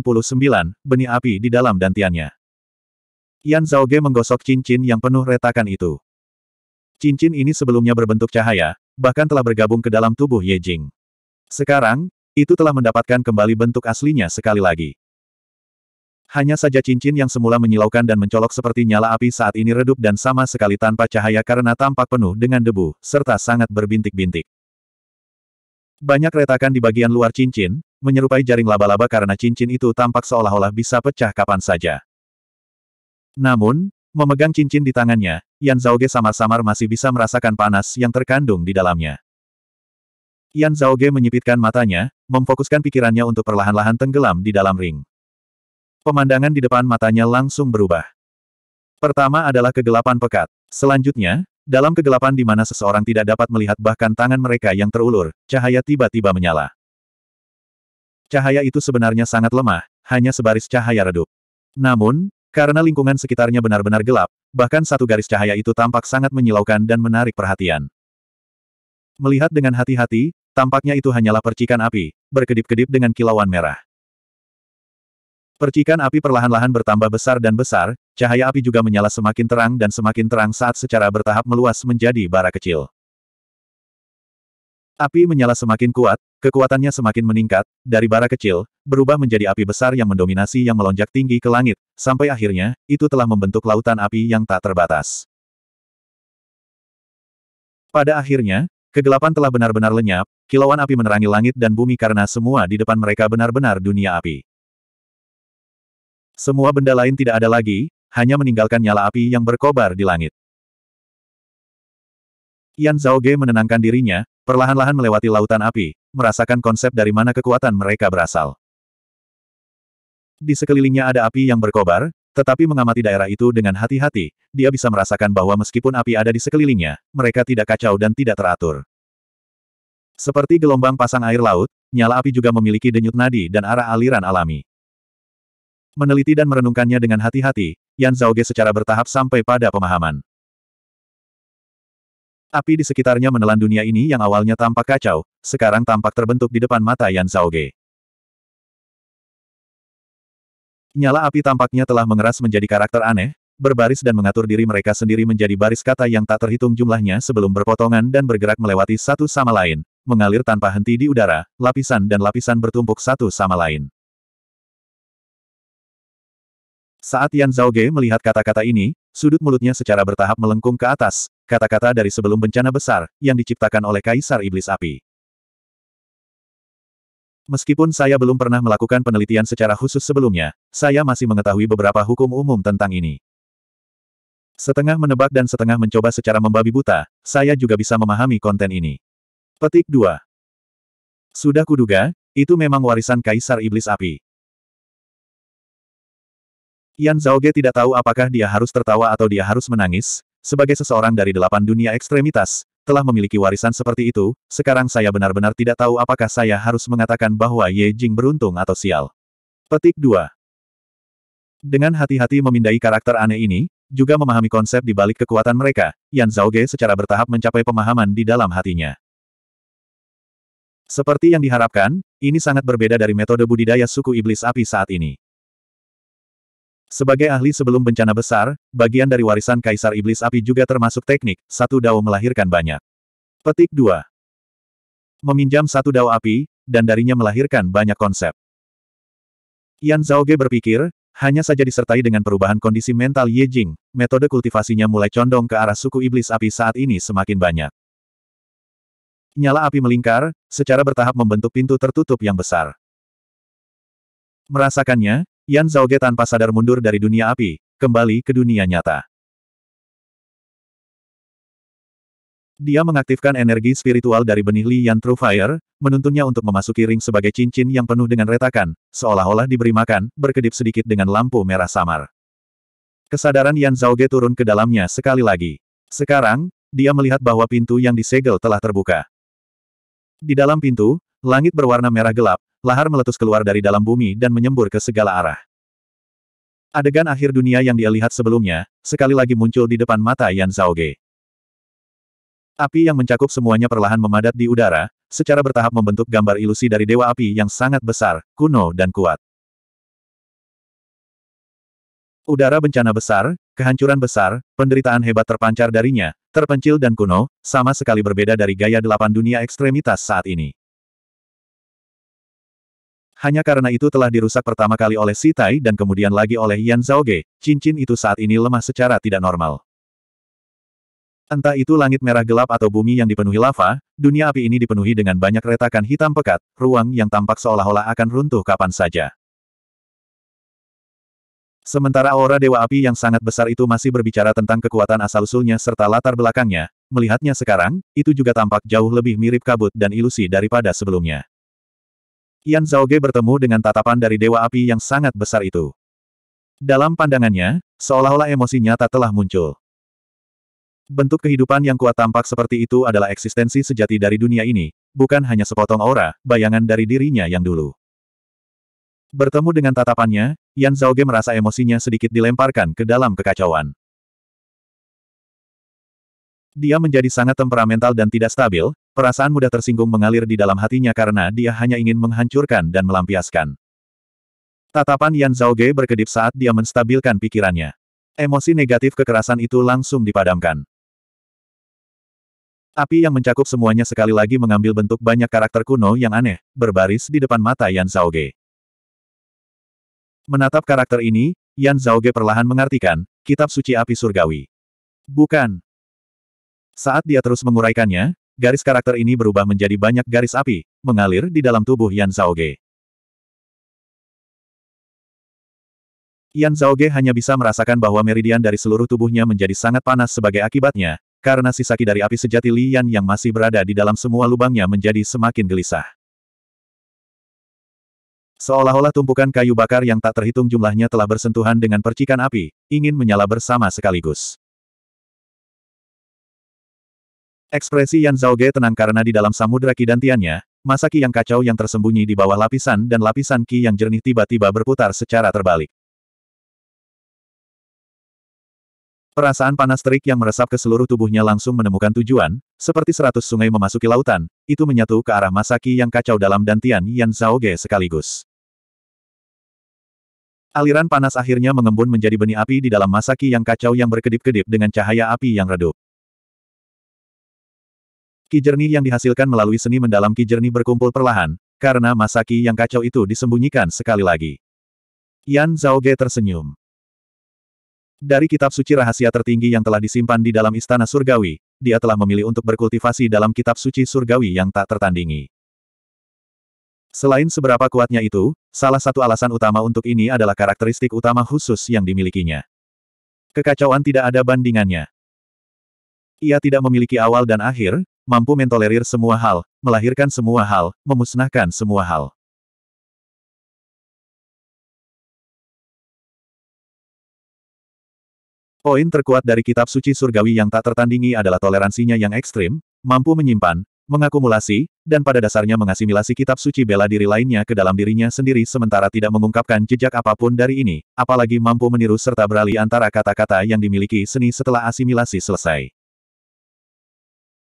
benih api di dalam dantiannya. Yan Zhaoge menggosok cincin yang penuh retakan itu. Cincin ini sebelumnya berbentuk cahaya, bahkan telah bergabung ke dalam tubuh Ye Jing. Sekarang, itu telah mendapatkan kembali bentuk aslinya sekali lagi. Hanya saja cincin yang semula menyilaukan dan mencolok seperti nyala api saat ini redup dan sama sekali tanpa cahaya karena tampak penuh dengan debu, serta sangat berbintik-bintik. Banyak retakan di bagian luar cincin, menyerupai jaring laba-laba karena cincin itu tampak seolah-olah bisa pecah kapan saja. Namun, memegang cincin di tangannya, Yan Zhaoge samar-samar masih bisa merasakan panas yang terkandung di dalamnya. Yan Zhaoge menyipitkan matanya, memfokuskan pikirannya untuk perlahan-lahan tenggelam di dalam ring. Pemandangan di depan matanya langsung berubah. Pertama adalah kegelapan pekat. Selanjutnya, dalam kegelapan di mana seseorang tidak dapat melihat bahkan tangan mereka yang terulur, cahaya tiba-tiba menyala. Cahaya itu sebenarnya sangat lemah, hanya sebaris cahaya redup. Namun, karena lingkungan sekitarnya benar-benar gelap, bahkan satu garis cahaya itu tampak sangat menyilaukan dan menarik perhatian. Melihat dengan hati-hati, tampaknya itu hanyalah percikan api, berkedip-kedip dengan kilauan merah. Percikan api perlahan-lahan bertambah besar dan besar, cahaya api juga menyala semakin terang dan semakin terang saat secara bertahap meluas menjadi bara kecil. Api menyala semakin kuat, kekuatannya semakin meningkat, dari bara kecil, berubah menjadi api besar yang mendominasi yang melonjak tinggi ke langit, sampai akhirnya, itu telah membentuk lautan api yang tak terbatas. Pada akhirnya, kegelapan telah benar-benar lenyap, kilauan api menerangi langit dan bumi karena semua di depan mereka benar-benar dunia api. Semua benda lain tidak ada lagi, hanya meninggalkan nyala api yang berkobar di langit. Yan Zhaoge menenangkan dirinya, perlahan-lahan melewati lautan api, merasakan konsep dari mana kekuatan mereka berasal. Di sekelilingnya ada api yang berkobar, tetapi mengamati daerah itu dengan hati-hati, dia bisa merasakan bahwa meskipun api ada di sekelilingnya, mereka tidak kacau dan tidak teratur. Seperti gelombang pasang air laut, nyala api juga memiliki denyut nadi dan arah aliran alami. Meneliti dan merenungkannya dengan hati-hati, Yan Zhaoge secara bertahap sampai pada pemahaman. Api di sekitarnya menelan dunia ini yang awalnya tampak kacau, sekarang tampak terbentuk di depan mata Yan Zhaoge. Nyala api tampaknya telah mengeras menjadi karakter aneh, berbaris dan mengatur diri mereka sendiri menjadi baris kata yang tak terhitung jumlahnya sebelum berpotongan dan bergerak melewati satu sama lain, mengalir tanpa henti di udara, lapisan dan lapisan bertumpuk satu sama lain. Saat Yan Zhaoge melihat kata-kata ini, sudut mulutnya secara bertahap melengkung ke atas, kata-kata dari sebelum bencana besar, yang diciptakan oleh Kaisar Iblis Api. Meskipun saya belum pernah melakukan penelitian secara khusus sebelumnya, saya masih mengetahui beberapa hukum umum tentang ini. Setengah menebak dan setengah mencoba secara membabi buta, saya juga bisa memahami konten ini. Petik 2. Sudah kuduga, itu memang warisan Kaisar Iblis Api. Yan Zhaoge tidak tahu apakah dia harus tertawa atau dia harus menangis, sebagai seseorang dari delapan dunia ekstremitas, telah memiliki warisan seperti itu, sekarang saya benar-benar tidak tahu apakah saya harus mengatakan bahwa Ye Jing beruntung atau sial. Petik 2. Dengan hati-hati memindai karakter aneh ini, juga memahami konsep di balik kekuatan mereka, Yan Zhaoge secara bertahap mencapai pemahaman di dalam hatinya. Seperti yang diharapkan, ini sangat berbeda dari metode budidaya suku iblis api saat ini. Sebagai ahli sebelum bencana besar, bagian dari warisan Kaisar Iblis Api juga termasuk teknik, satu dao melahirkan banyak. Petik 2. Meminjam satu dao api, dan darinya melahirkan banyak konsep. Yan Zhaoge berpikir, hanya saja disertai dengan perubahan kondisi mental Ye Jing, metode kultivasinya mulai condong ke arah suku iblis api saat ini semakin banyak. Nyala api melingkar, secara bertahap membentuk pintu tertutup yang besar. Merasakannya, Yan Zhaoge tanpa sadar mundur dari dunia api, kembali ke dunia nyata. Dia mengaktifkan energi spiritual dari benih Li Yan True Fire, menuntunnya untuk memasuki ring sebagai cincin yang penuh dengan retakan, seolah-olah diberi makan, berkedip sedikit dengan lampu merah samar. Kesadaran Yan Zhaoge turun ke dalamnya sekali lagi. Sekarang, dia melihat bahwa pintu yang disegel telah terbuka. Di dalam pintu, langit berwarna merah gelap, lahar meletus keluar dari dalam bumi dan menyembur ke segala arah. Adegan akhir dunia yang dia lihat sebelumnya, sekali lagi muncul di depan mata Yan Zhaoge. Api yang mencakup semuanya perlahan memadat di udara, secara bertahap membentuk gambar ilusi dari dewa api yang sangat besar, kuno dan kuat. Udara bencana besar, kehancuran besar, penderitaan hebat terpancar darinya, terpencil dan kuno, sama sekali berbeda dari gaya delapan dunia ekstremitas saat ini. Hanya karena itu telah dirusak pertama kali oleh Si Tai dan kemudian lagi oleh Yan Zhaoge, cincin itu saat ini lemah secara tidak normal. Entah itu langit merah gelap atau bumi yang dipenuhi lava, dunia api ini dipenuhi dengan banyak retakan hitam pekat, ruang yang tampak seolah-olah akan runtuh kapan saja. Sementara aura Dewa Api yang sangat besar itu masih berbicara tentang kekuatan asal-usulnya serta latar belakangnya, melihatnya sekarang, itu juga tampak jauh lebih mirip kabut dan ilusi daripada sebelumnya. Yan Zhaoge bertemu dengan tatapan dari Dewa Api yang sangat besar itu. Dalam pandangannya, seolah-olah emosi nyata telah muncul. Bentuk kehidupan yang kuat tampak seperti itu adalah eksistensi sejati dari dunia ini, bukan hanya sepotong aura, bayangan dari dirinya yang dulu. Bertemu dengan tatapannya, Yan Zhaoge merasa emosinya sedikit dilemparkan ke dalam kekacauan. Dia menjadi sangat temperamental dan tidak stabil, Perasaan mudah tersinggung mengalir di dalam hatinya karena dia hanya ingin menghancurkan dan melampiaskan. Tatapan Yan Zhaoge berkedip saat dia menstabilkan pikirannya. Emosi negatif kekerasan itu langsung dipadamkan. Api yang mencakup semuanya sekali lagi mengambil bentuk banyak karakter kuno yang aneh, berbaris di depan mata Yan Zhaoge. Menatap karakter ini, Yan Zhaoge perlahan mengartikan, kitab suci api surgawi. Bukan. Saat dia terus menguraikannya, garis karakter ini berubah menjadi banyak garis api, mengalir di dalam tubuh Yan Zhaoge. Yan Zhaoge hanya bisa merasakan bahwa meridian dari seluruh tubuhnya menjadi sangat panas sebagai akibatnya, karena sisaki dari api sejati Li Yan yang masih berada di dalam semua lubangnya menjadi semakin gelisah. Seolah-olah tumpukan kayu bakar yang tak terhitung jumlahnya telah bersentuhan dengan percikan api, ingin menyala bersama sekaligus. Ekspresi Yan Zhaoge tenang karena di dalam samudera kidantiannya, masa ki yang kacau yang tersembunyi di bawah lapisan dan lapisan ki yang jernih tiba-tiba berputar secara terbalik. Perasaan panas terik yang meresap ke seluruh tubuhnya langsung menemukan tujuan, seperti seratus sungai memasuki lautan, itu menyatu ke arah masa ki yang kacau dalam dantian Yan Zhaoge sekaligus. Aliran panas akhirnya mengembun menjadi benih api di dalam masa ki yang kacau yang berkedip-kedip dengan cahaya api yang redup. Ki jernih yang dihasilkan melalui seni mendalam ki jernih berkumpul perlahan, karena masa ki yang kacau itu disembunyikan sekali lagi. Yan Zhaoge tersenyum. Dari kitab suci rahasia tertinggi yang telah disimpan di dalam istana surgawi, dia telah memilih untuk berkultivasi dalam kitab suci surgawi yang tak tertandingi. Selain seberapa kuatnya itu, salah satu alasan utama untuk ini adalah karakteristik utama khusus yang dimilikinya. Kekacauan tidak ada bandingannya. Ia tidak memiliki awal dan akhir, mampu mentolerir semua hal, melahirkan semua hal, memusnahkan semua hal. Poin terkuat dari kitab suci surgawi yang tak tertandingi adalah toleransinya yang ekstrim, mampu menyimpan, mengakumulasi, dan pada dasarnya mengasimilasi kitab suci bela diri lainnya ke dalam dirinya sendiri sementara tidak mengungkapkan jejak apa pun dari ini, apalagi mampu meniru serta beralih antara kata-kata yang dimiliki seni setelah asimilasi selesai.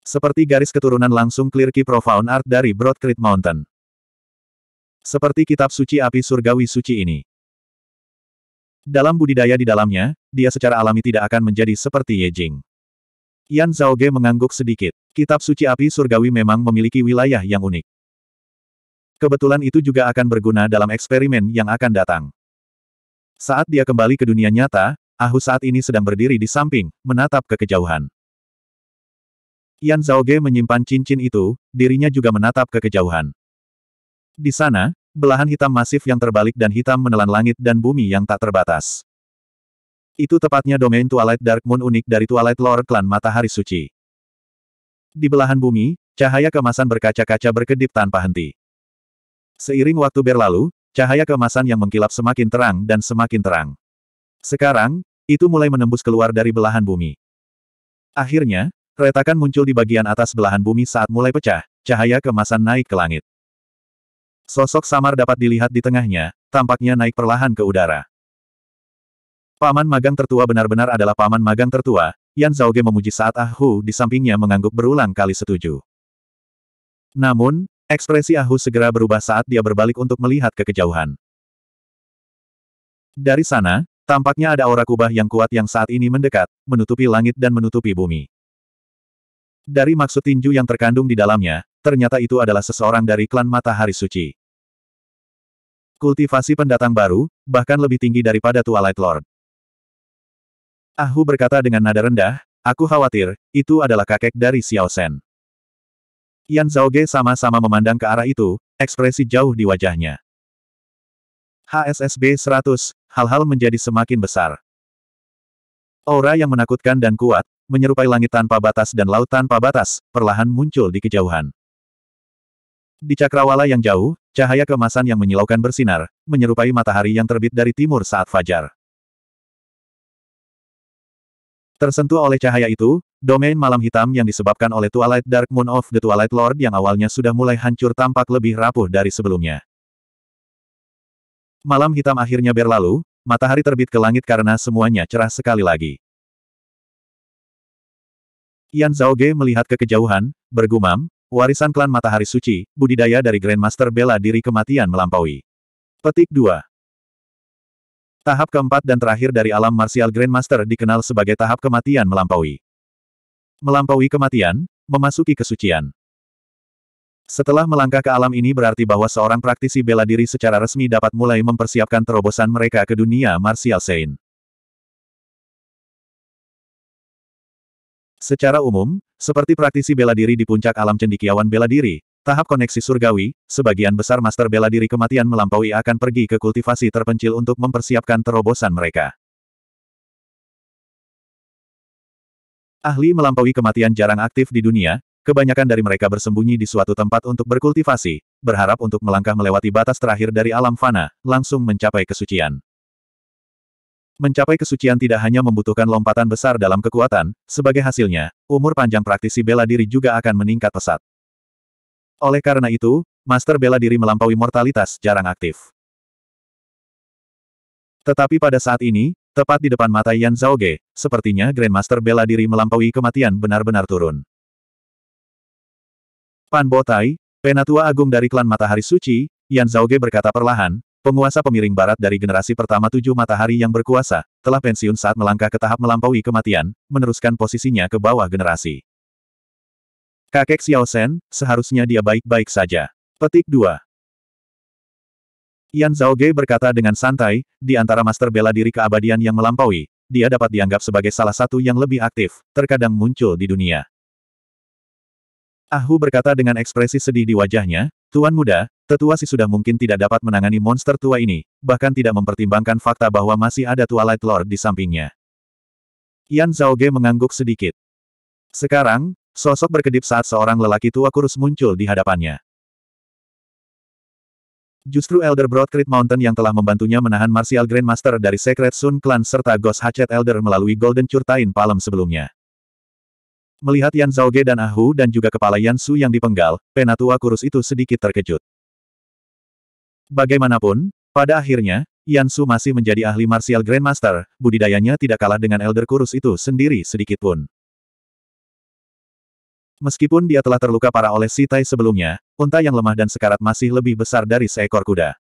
Seperti garis keturunan langsung clear key profound art dari Broad Creek Mountain. Seperti kitab suci api surgawi suci ini. Dalam budidaya di dalamnya, dia secara alami tidak akan menjadi seperti Ye Jing. Yan Zhaoge mengangguk sedikit. Kitab suci api surgawi memang memiliki wilayah yang unik. Kebetulan itu juga akan berguna dalam eksperimen yang akan datang. Saat dia kembali ke dunia nyata, Ahu saat ini sedang berdiri di samping, menatap ke kejauhan. Yan Zhaoge menyimpan cincin itu, dirinya juga menatap ke kejauhan. Di sana, belahan hitam masif yang terbalik dan hitam menelan langit dan bumi yang tak terbatas. Itu tepatnya domain Twilight Dark Moon unik dari Twilight Lord Klan Matahari Suci. Di belahan bumi, cahaya kemasan berkaca-kaca berkedip tanpa henti. Seiring waktu berlalu, cahaya kemasan yang mengkilap semakin terang dan semakin terang. Sekarang, itu mulai menembus keluar dari belahan bumi. Akhirnya, Retakan muncul di bagian atas belahan bumi saat mulai pecah, cahaya kemasan naik ke langit. Sosok samar dapat dilihat di tengahnya, tampaknya naik perlahan ke udara. Paman magang tertua benar-benar adalah paman magang tertua, Yan Zhaoge memuji saat Ah Hu di sampingnya mengangguk berulang kali setuju. Namun, ekspresi Ah Hu segera berubah saat dia berbalik untuk melihat ke kejauhan. Dari sana, tampaknya ada aura kubah yang kuat yang saat ini mendekat, menutupi langit dan menutupi bumi. Dari maksud tinju yang terkandung di dalamnya, ternyata itu adalah seseorang dari klan Matahari Suci. Kultivasi pendatang baru, bahkan lebih tinggi daripada Twilight Lord. Ahu berkata dengan nada rendah, aku khawatir, itu adalah kakek dari Xiao Shen. Yan Zhaoge sama-sama memandang ke arah itu, ekspresi jauh di wajahnya. HSSB 100, hal-hal menjadi semakin besar. Aura yang menakutkan dan kuat, menyerupai langit tanpa batas dan laut tanpa batas, perlahan muncul di kejauhan. Di cakrawala yang jauh, cahaya kemasan yang menyilaukan bersinar, menyerupai matahari yang terbit dari timur saat fajar. Tersentuh oleh cahaya itu, domain malam hitam yang disebabkan oleh Twilight Dark Moon of the Twilight Lord yang awalnya sudah mulai hancur tampak lebih rapuh dari sebelumnya. Malam hitam akhirnya berlalu, matahari terbit ke langit karena semuanya cerah sekali lagi. Yan Zhaoge melihat ke kejauhan, bergumam, warisan klan matahari suci, budidaya dari Grandmaster bela diri kematian melampaui. Petik 2. Tahap keempat dan terakhir dari alam martial Grandmaster dikenal sebagai tahap kematian melampaui. Melampaui kematian, memasuki kesucian. Setelah melangkah ke alam ini berarti bahwa seorang praktisi bela diri secara resmi dapat mulai mempersiapkan terobosan mereka ke dunia martial Saint. Secara umum, seperti praktisi bela diri di puncak alam cendikiawan bela diri, Tahap koneksi surgawi, sebagian besar master bela diri kematian melampaui akan pergi ke kultivasi terpencil untuk mempersiapkan terobosan mereka. Ahli melampaui kematian jarang aktif di dunia, kebanyakan dari mereka bersembunyi di suatu tempat untuk berkultivasi, berharap untuk melangkah melewati batas terakhir dari alam fana, langsung mencapai kesucian. Mencapai kesucian tidak hanya membutuhkan lompatan besar dalam kekuatan, sebagai hasilnya, umur panjang praktisi bela diri juga akan meningkat pesat. Oleh karena itu, Master bela diri melampaui mortalitas jarang aktif. Tetapi pada saat ini, tepat di depan mata Yan Zhaoge, sepertinya Grandmaster bela diri melampaui kematian benar-benar turun. Pan Botai, penatua agung dari klan Matahari Suci, Yan Zhaoge berkata perlahan, penguasa pemiring barat dari generasi pertama tujuh matahari yang berkuasa, telah pensiun saat melangkah ke tahap melampaui kematian, meneruskan posisinya ke bawah generasi. Kakek Xiao Shen, seharusnya dia baik-baik saja. Petik 2. Yan Zhaoge berkata dengan santai, di antara master bela diri keabadian yang melampaui, dia dapat dianggap sebagai salah satu yang lebih aktif, terkadang muncul di dunia. Ahu berkata dengan ekspresi sedih di wajahnya, Tuan muda, tetua si sudah mungkin tidak dapat menangani monster tua ini, bahkan tidak mempertimbangkan fakta bahwa masih ada Twilight Lord di sampingnya. Yan Zhaoge mengangguk sedikit. Sekarang, Sosok berkedip saat seorang lelaki tua kurus muncul di hadapannya. Justru Elder Broadcreek Mountain yang telah membantunya menahan Martial Grandmaster dari Secret Sun Clan serta Ghost Hatchet Elder melalui Golden Curtain Palem sebelumnya. Melihat Yan Zhaoge dan Ahu dan juga kepala Yan Su yang dipenggal, penatua kurus itu sedikit terkejut. Bagaimanapun, pada akhirnya, Yan Su masih menjadi ahli Martial Grandmaster, budidayanya tidak kalah dengan Elder kurus itu sendiri sedikitpun. Meskipun dia telah terluka parah oleh si Tai sebelumnya, unta yang lemah dan sekarat masih lebih besar dari seekor kuda.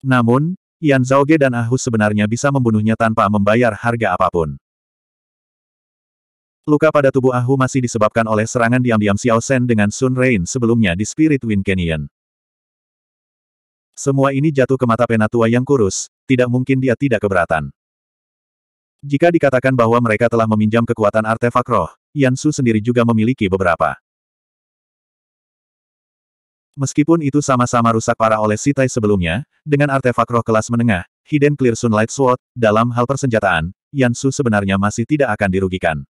Namun, Yan Zhaoge dan Ahus sebenarnya bisa membunuhnya tanpa membayar harga apa pun. Luka pada tubuh Ahu masih disebabkan oleh serangan diam-diam Xiao Shen dengan Sun Rain sebelumnya di Spirit Wind Canyon. Semua ini jatuh ke mata penatua yang kurus, tidak mungkin dia tidak keberatan. Jika dikatakan bahwa mereka telah meminjam kekuatan artefak roh, Yansu sendiri juga memiliki beberapa. Meskipun itu sama-sama rusak parah oleh Sitai sebelumnya, dengan artefak roh kelas menengah, Hidden Clear Sunlight Sword, dalam hal persenjataan, Yansu sebenarnya masih tidak akan dirugikan.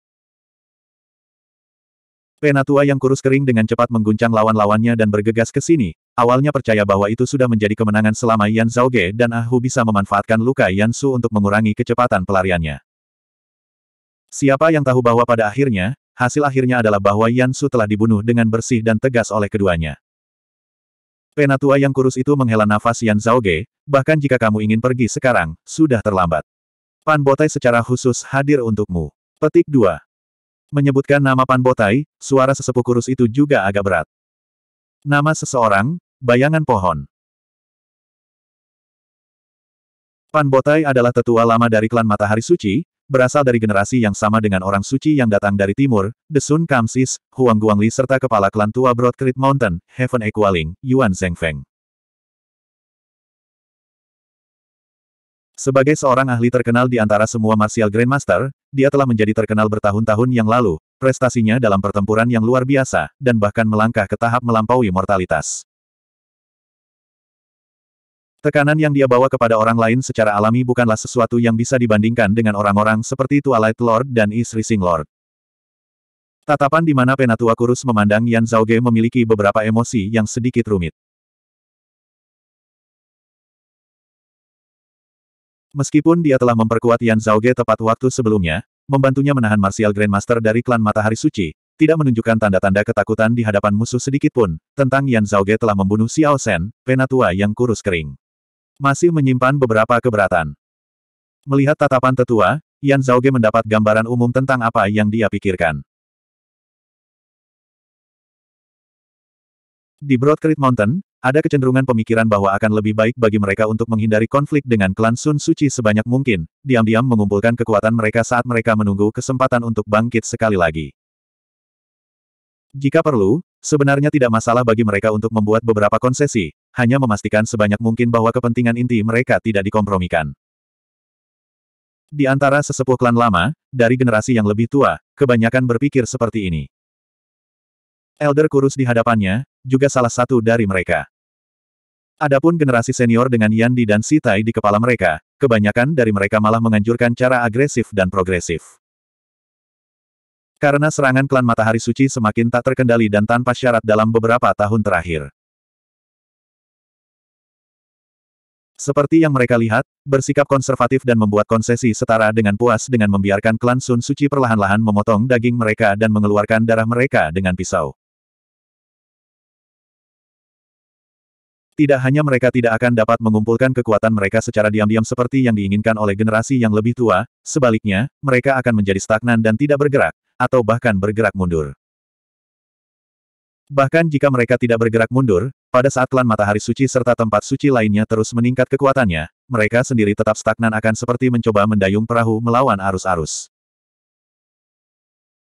Penatua yang kurus kering dengan cepat mengguncang lawan-lawannya dan bergegas ke sini, awalnya percaya bahwa itu sudah menjadi kemenangan selama Yan Zhaoge dan Ahu bisa memanfaatkan luka Yan Su untuk mengurangi kecepatan pelariannya. Siapa yang tahu bahwa pada akhirnya, hasil akhirnya adalah bahwa Yan Su telah dibunuh dengan bersih dan tegas oleh keduanya. Penatua yang kurus itu menghela nafas Yan Zhaoge, bahkan jika kamu ingin pergi sekarang, sudah terlambat. Pan Botai secara khusus hadir untukmu. Petik 2. Menyebutkan nama Pan Botai, suara sesepuh kurus itu juga agak berat. Nama seseorang, bayangan pohon. Pan Botai adalah tetua lama dari klan Matahari Suci, berasal dari generasi yang sama dengan orang suci yang datang dari timur, The Sun Kamsis, Huang Guangli serta kepala klan tua Broad Creek Mountain, Heaven Equaling, Yuan Zhengfeng. Sebagai seorang ahli terkenal di antara semua martial grandmaster, dia telah menjadi terkenal bertahun-tahun yang lalu, prestasinya dalam pertempuran yang luar biasa, dan bahkan melangkah ke tahap melampaui mortalitas. Tekanan yang dia bawa kepada orang lain secara alami bukanlah sesuatu yang bisa dibandingkan dengan orang-orang seperti Twilight Lord dan East Rising Lord. Tatapan di mana Penatua Kurus memandang Yan Zhaoge memiliki beberapa emosi yang sedikit rumit. Meskipun dia telah memperkuat Yan Zhaoge tepat waktu sebelumnya, membantunya menahan Martial Grandmaster dari klan Matahari Suci, tidak menunjukkan tanda-tanda ketakutan di hadapan musuh sedikitpun, tentang Yan Zhaoge telah membunuh Xiao Shen, penatua yang kurus kering. Masih menyimpan beberapa keberatan. Melihat tatapan tetua, Yan Zhaoge mendapat gambaran umum tentang apa yang dia pikirkan. Di Broad Creek Mountain, ada kecenderungan pemikiran bahwa akan lebih baik bagi mereka untuk menghindari konflik dengan klan Sun Suci sebanyak mungkin, diam-diam mengumpulkan kekuatan mereka saat mereka menunggu kesempatan untuk bangkit sekali lagi. Jika perlu, sebenarnya tidak masalah bagi mereka untuk membuat beberapa konsesi, hanya memastikan sebanyak mungkin bahwa kepentingan inti mereka tidak dikompromikan. Di antara sesepuh klan lama, dari generasi yang lebih tua, kebanyakan berpikir seperti ini. Elder kurus di hadapannya, juga salah satu dari mereka. Adapun generasi senior dengan Yandi dan Sitai di kepala mereka, kebanyakan dari mereka malah menganjurkan cara agresif dan progresif. Karena serangan klan Matahari Suci semakin tak terkendali dan tanpa syarat dalam beberapa tahun terakhir. Seperti yang mereka lihat, bersikap konservatif dan membuat konsesi setara dengan puas dengan membiarkan klan Sun Suci perlahan-lahan memotong daging mereka dan mengeluarkan darah mereka dengan pisau. Tidak hanya mereka tidak akan dapat mengumpulkan kekuatan mereka secara diam-diam seperti yang diinginkan oleh generasi yang lebih tua, sebaliknya, mereka akan menjadi stagnan dan tidak bergerak, atau bahkan bergerak mundur. Bahkan jika mereka tidak bergerak mundur, pada saat klan matahari suci serta tempat suci lainnya terus meningkat kekuatannya, mereka sendiri tetap stagnan akan seperti mencoba mendayung perahu melawan arus-arus.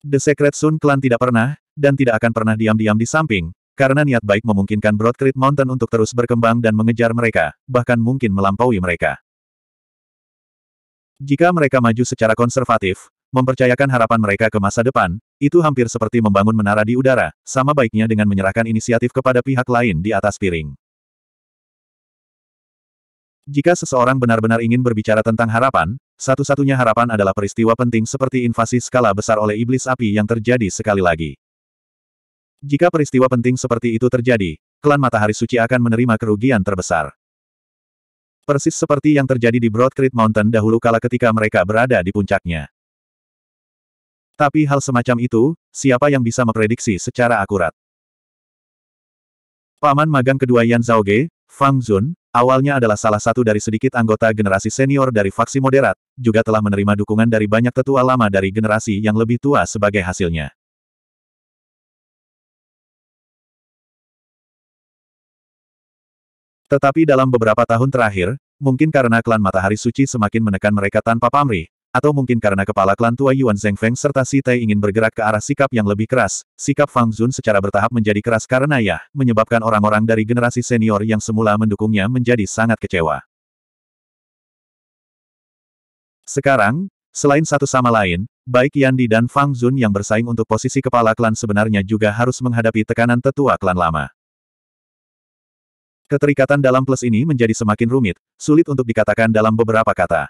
The Secret Sun Clan tidak pernah, dan tidak akan pernah diam-diam di samping, karena niat baik memungkinkan Broad Creek Mountain untuk terus berkembang dan mengejar mereka, bahkan mungkin melampaui mereka. Jika mereka maju secara konservatif, Mempercayakan harapan mereka ke masa depan, itu hampir seperti membangun menara di udara, sama baiknya dengan menyerahkan inisiatif kepada pihak lain di atas piring. Jika seseorang benar-benar ingin berbicara tentang harapan, satu-satunya harapan adalah peristiwa penting seperti invasi skala besar oleh iblis api yang terjadi sekali lagi. Jika peristiwa penting seperti itu terjadi, klan Matahari Suci akan menerima kerugian terbesar. Persis seperti yang terjadi di Broad Creek Mountain dahulu kala ketika mereka berada di puncaknya. Tapi hal semacam itu, siapa yang bisa memprediksi secara akurat? Paman magang kedua Yan Zhaoge, Fang Zun, awalnya adalah salah satu dari sedikit anggota generasi senior dari faksi moderat, juga telah menerima dukungan dari banyak tetua lama dari generasi yang lebih tua sebagai hasilnya. Tetapi dalam beberapa tahun terakhir, mungkin karena klan Matahari Suci semakin menekan mereka tanpa pamrih, atau mungkin karena kepala klan tua Yuan Zhengfeng serta Si Tai ingin bergerak ke arah sikap yang lebih keras, sikap Fang Zun secara bertahap menjadi keras karena ya, menyebabkan orang-orang dari generasi senior yang semula mendukungnya menjadi sangat kecewa. Sekarang, selain satu sama lain, baik Yandi dan Fang Zun yang bersaing untuk posisi kepala klan sebenarnya juga harus menghadapi tekanan tetua klan lama. Keterikatan dalam plus ini menjadi semakin rumit, sulit untuk dikatakan dalam beberapa kata.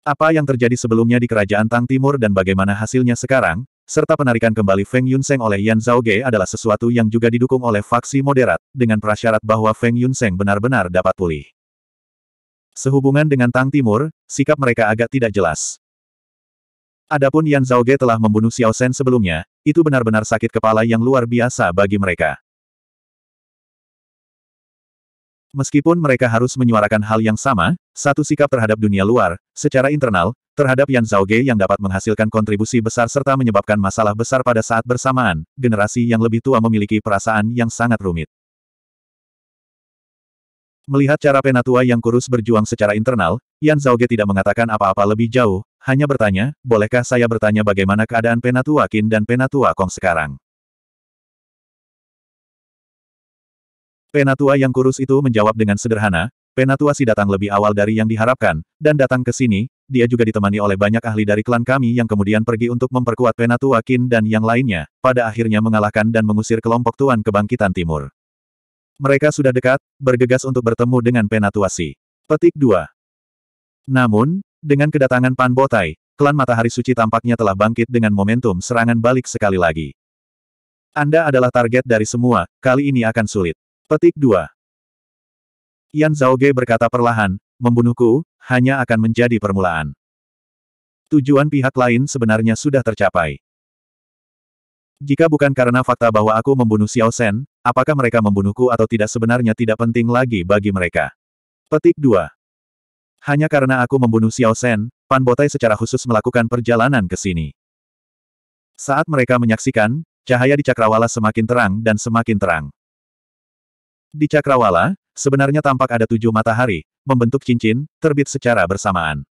Apa yang terjadi sebelumnya di Kerajaan Tang Timur dan bagaimana hasilnya sekarang, serta penarikan kembali Feng Yunseng oleh Yan Zhaoge adalah sesuatu yang juga didukung oleh faksi moderat, dengan prasyarat bahwa Feng Yunseng benar-benar dapat pulih. Sehubungan dengan Tang Timur, sikap mereka agak tidak jelas. Adapun Yan Zhaoge telah membunuh Xiao Shen sebelumnya, itu benar-benar sakit kepala yang luar biasa bagi mereka. Meskipun mereka harus menyuarakan hal yang sama, satu sikap terhadap dunia luar, secara internal, terhadap Yan Zhaoge yang dapat menghasilkan kontribusi besar serta menyebabkan masalah besar pada saat bersamaan, generasi yang lebih tua memiliki perasaan yang sangat rumit. Melihat cara penatua yang kurus berjuang secara internal, Yan Zhaoge tidak mengatakan apa-apa lebih jauh, hanya bertanya, bolehkah saya bertanya bagaimana keadaan penatua Qin dan penatua Kong sekarang? Penatua yang kurus itu menjawab dengan sederhana, Penatua si datang lebih awal dari yang diharapkan, dan datang ke sini, dia juga ditemani oleh banyak ahli dari klan kami yang kemudian pergi untuk memperkuat Penatua Qin dan yang lainnya, pada akhirnya mengalahkan dan mengusir kelompok Tuan Kebangkitan Timur. Mereka sudah dekat, bergegas untuk bertemu dengan Penatuasi. Petik 2. Namun, dengan kedatangan Pan Botai, klan Matahari Suci tampaknya telah bangkit dengan momentum serangan balik sekali lagi. Anda adalah target dari semua, kali ini akan sulit. Petik 2. Yan Zhaoge berkata perlahan, membunuhku, hanya akan menjadi permulaan. Tujuan pihak lain sebenarnya sudah tercapai. Jika bukan karena fakta bahwa aku membunuh Xiao Shen, apakah mereka membunuhku atau tidak sebenarnya tidak penting lagi bagi mereka. Petik 2. Hanya karena aku membunuh Xiao Shen, Pan Botai secara khusus melakukan perjalanan ke sini. Saat mereka menyaksikan, cahaya di cakrawala semakin terang dan semakin terang. Di cakrawala, sebenarnya tampak ada tujuh matahari, membentuk cincin, terbit secara bersamaan.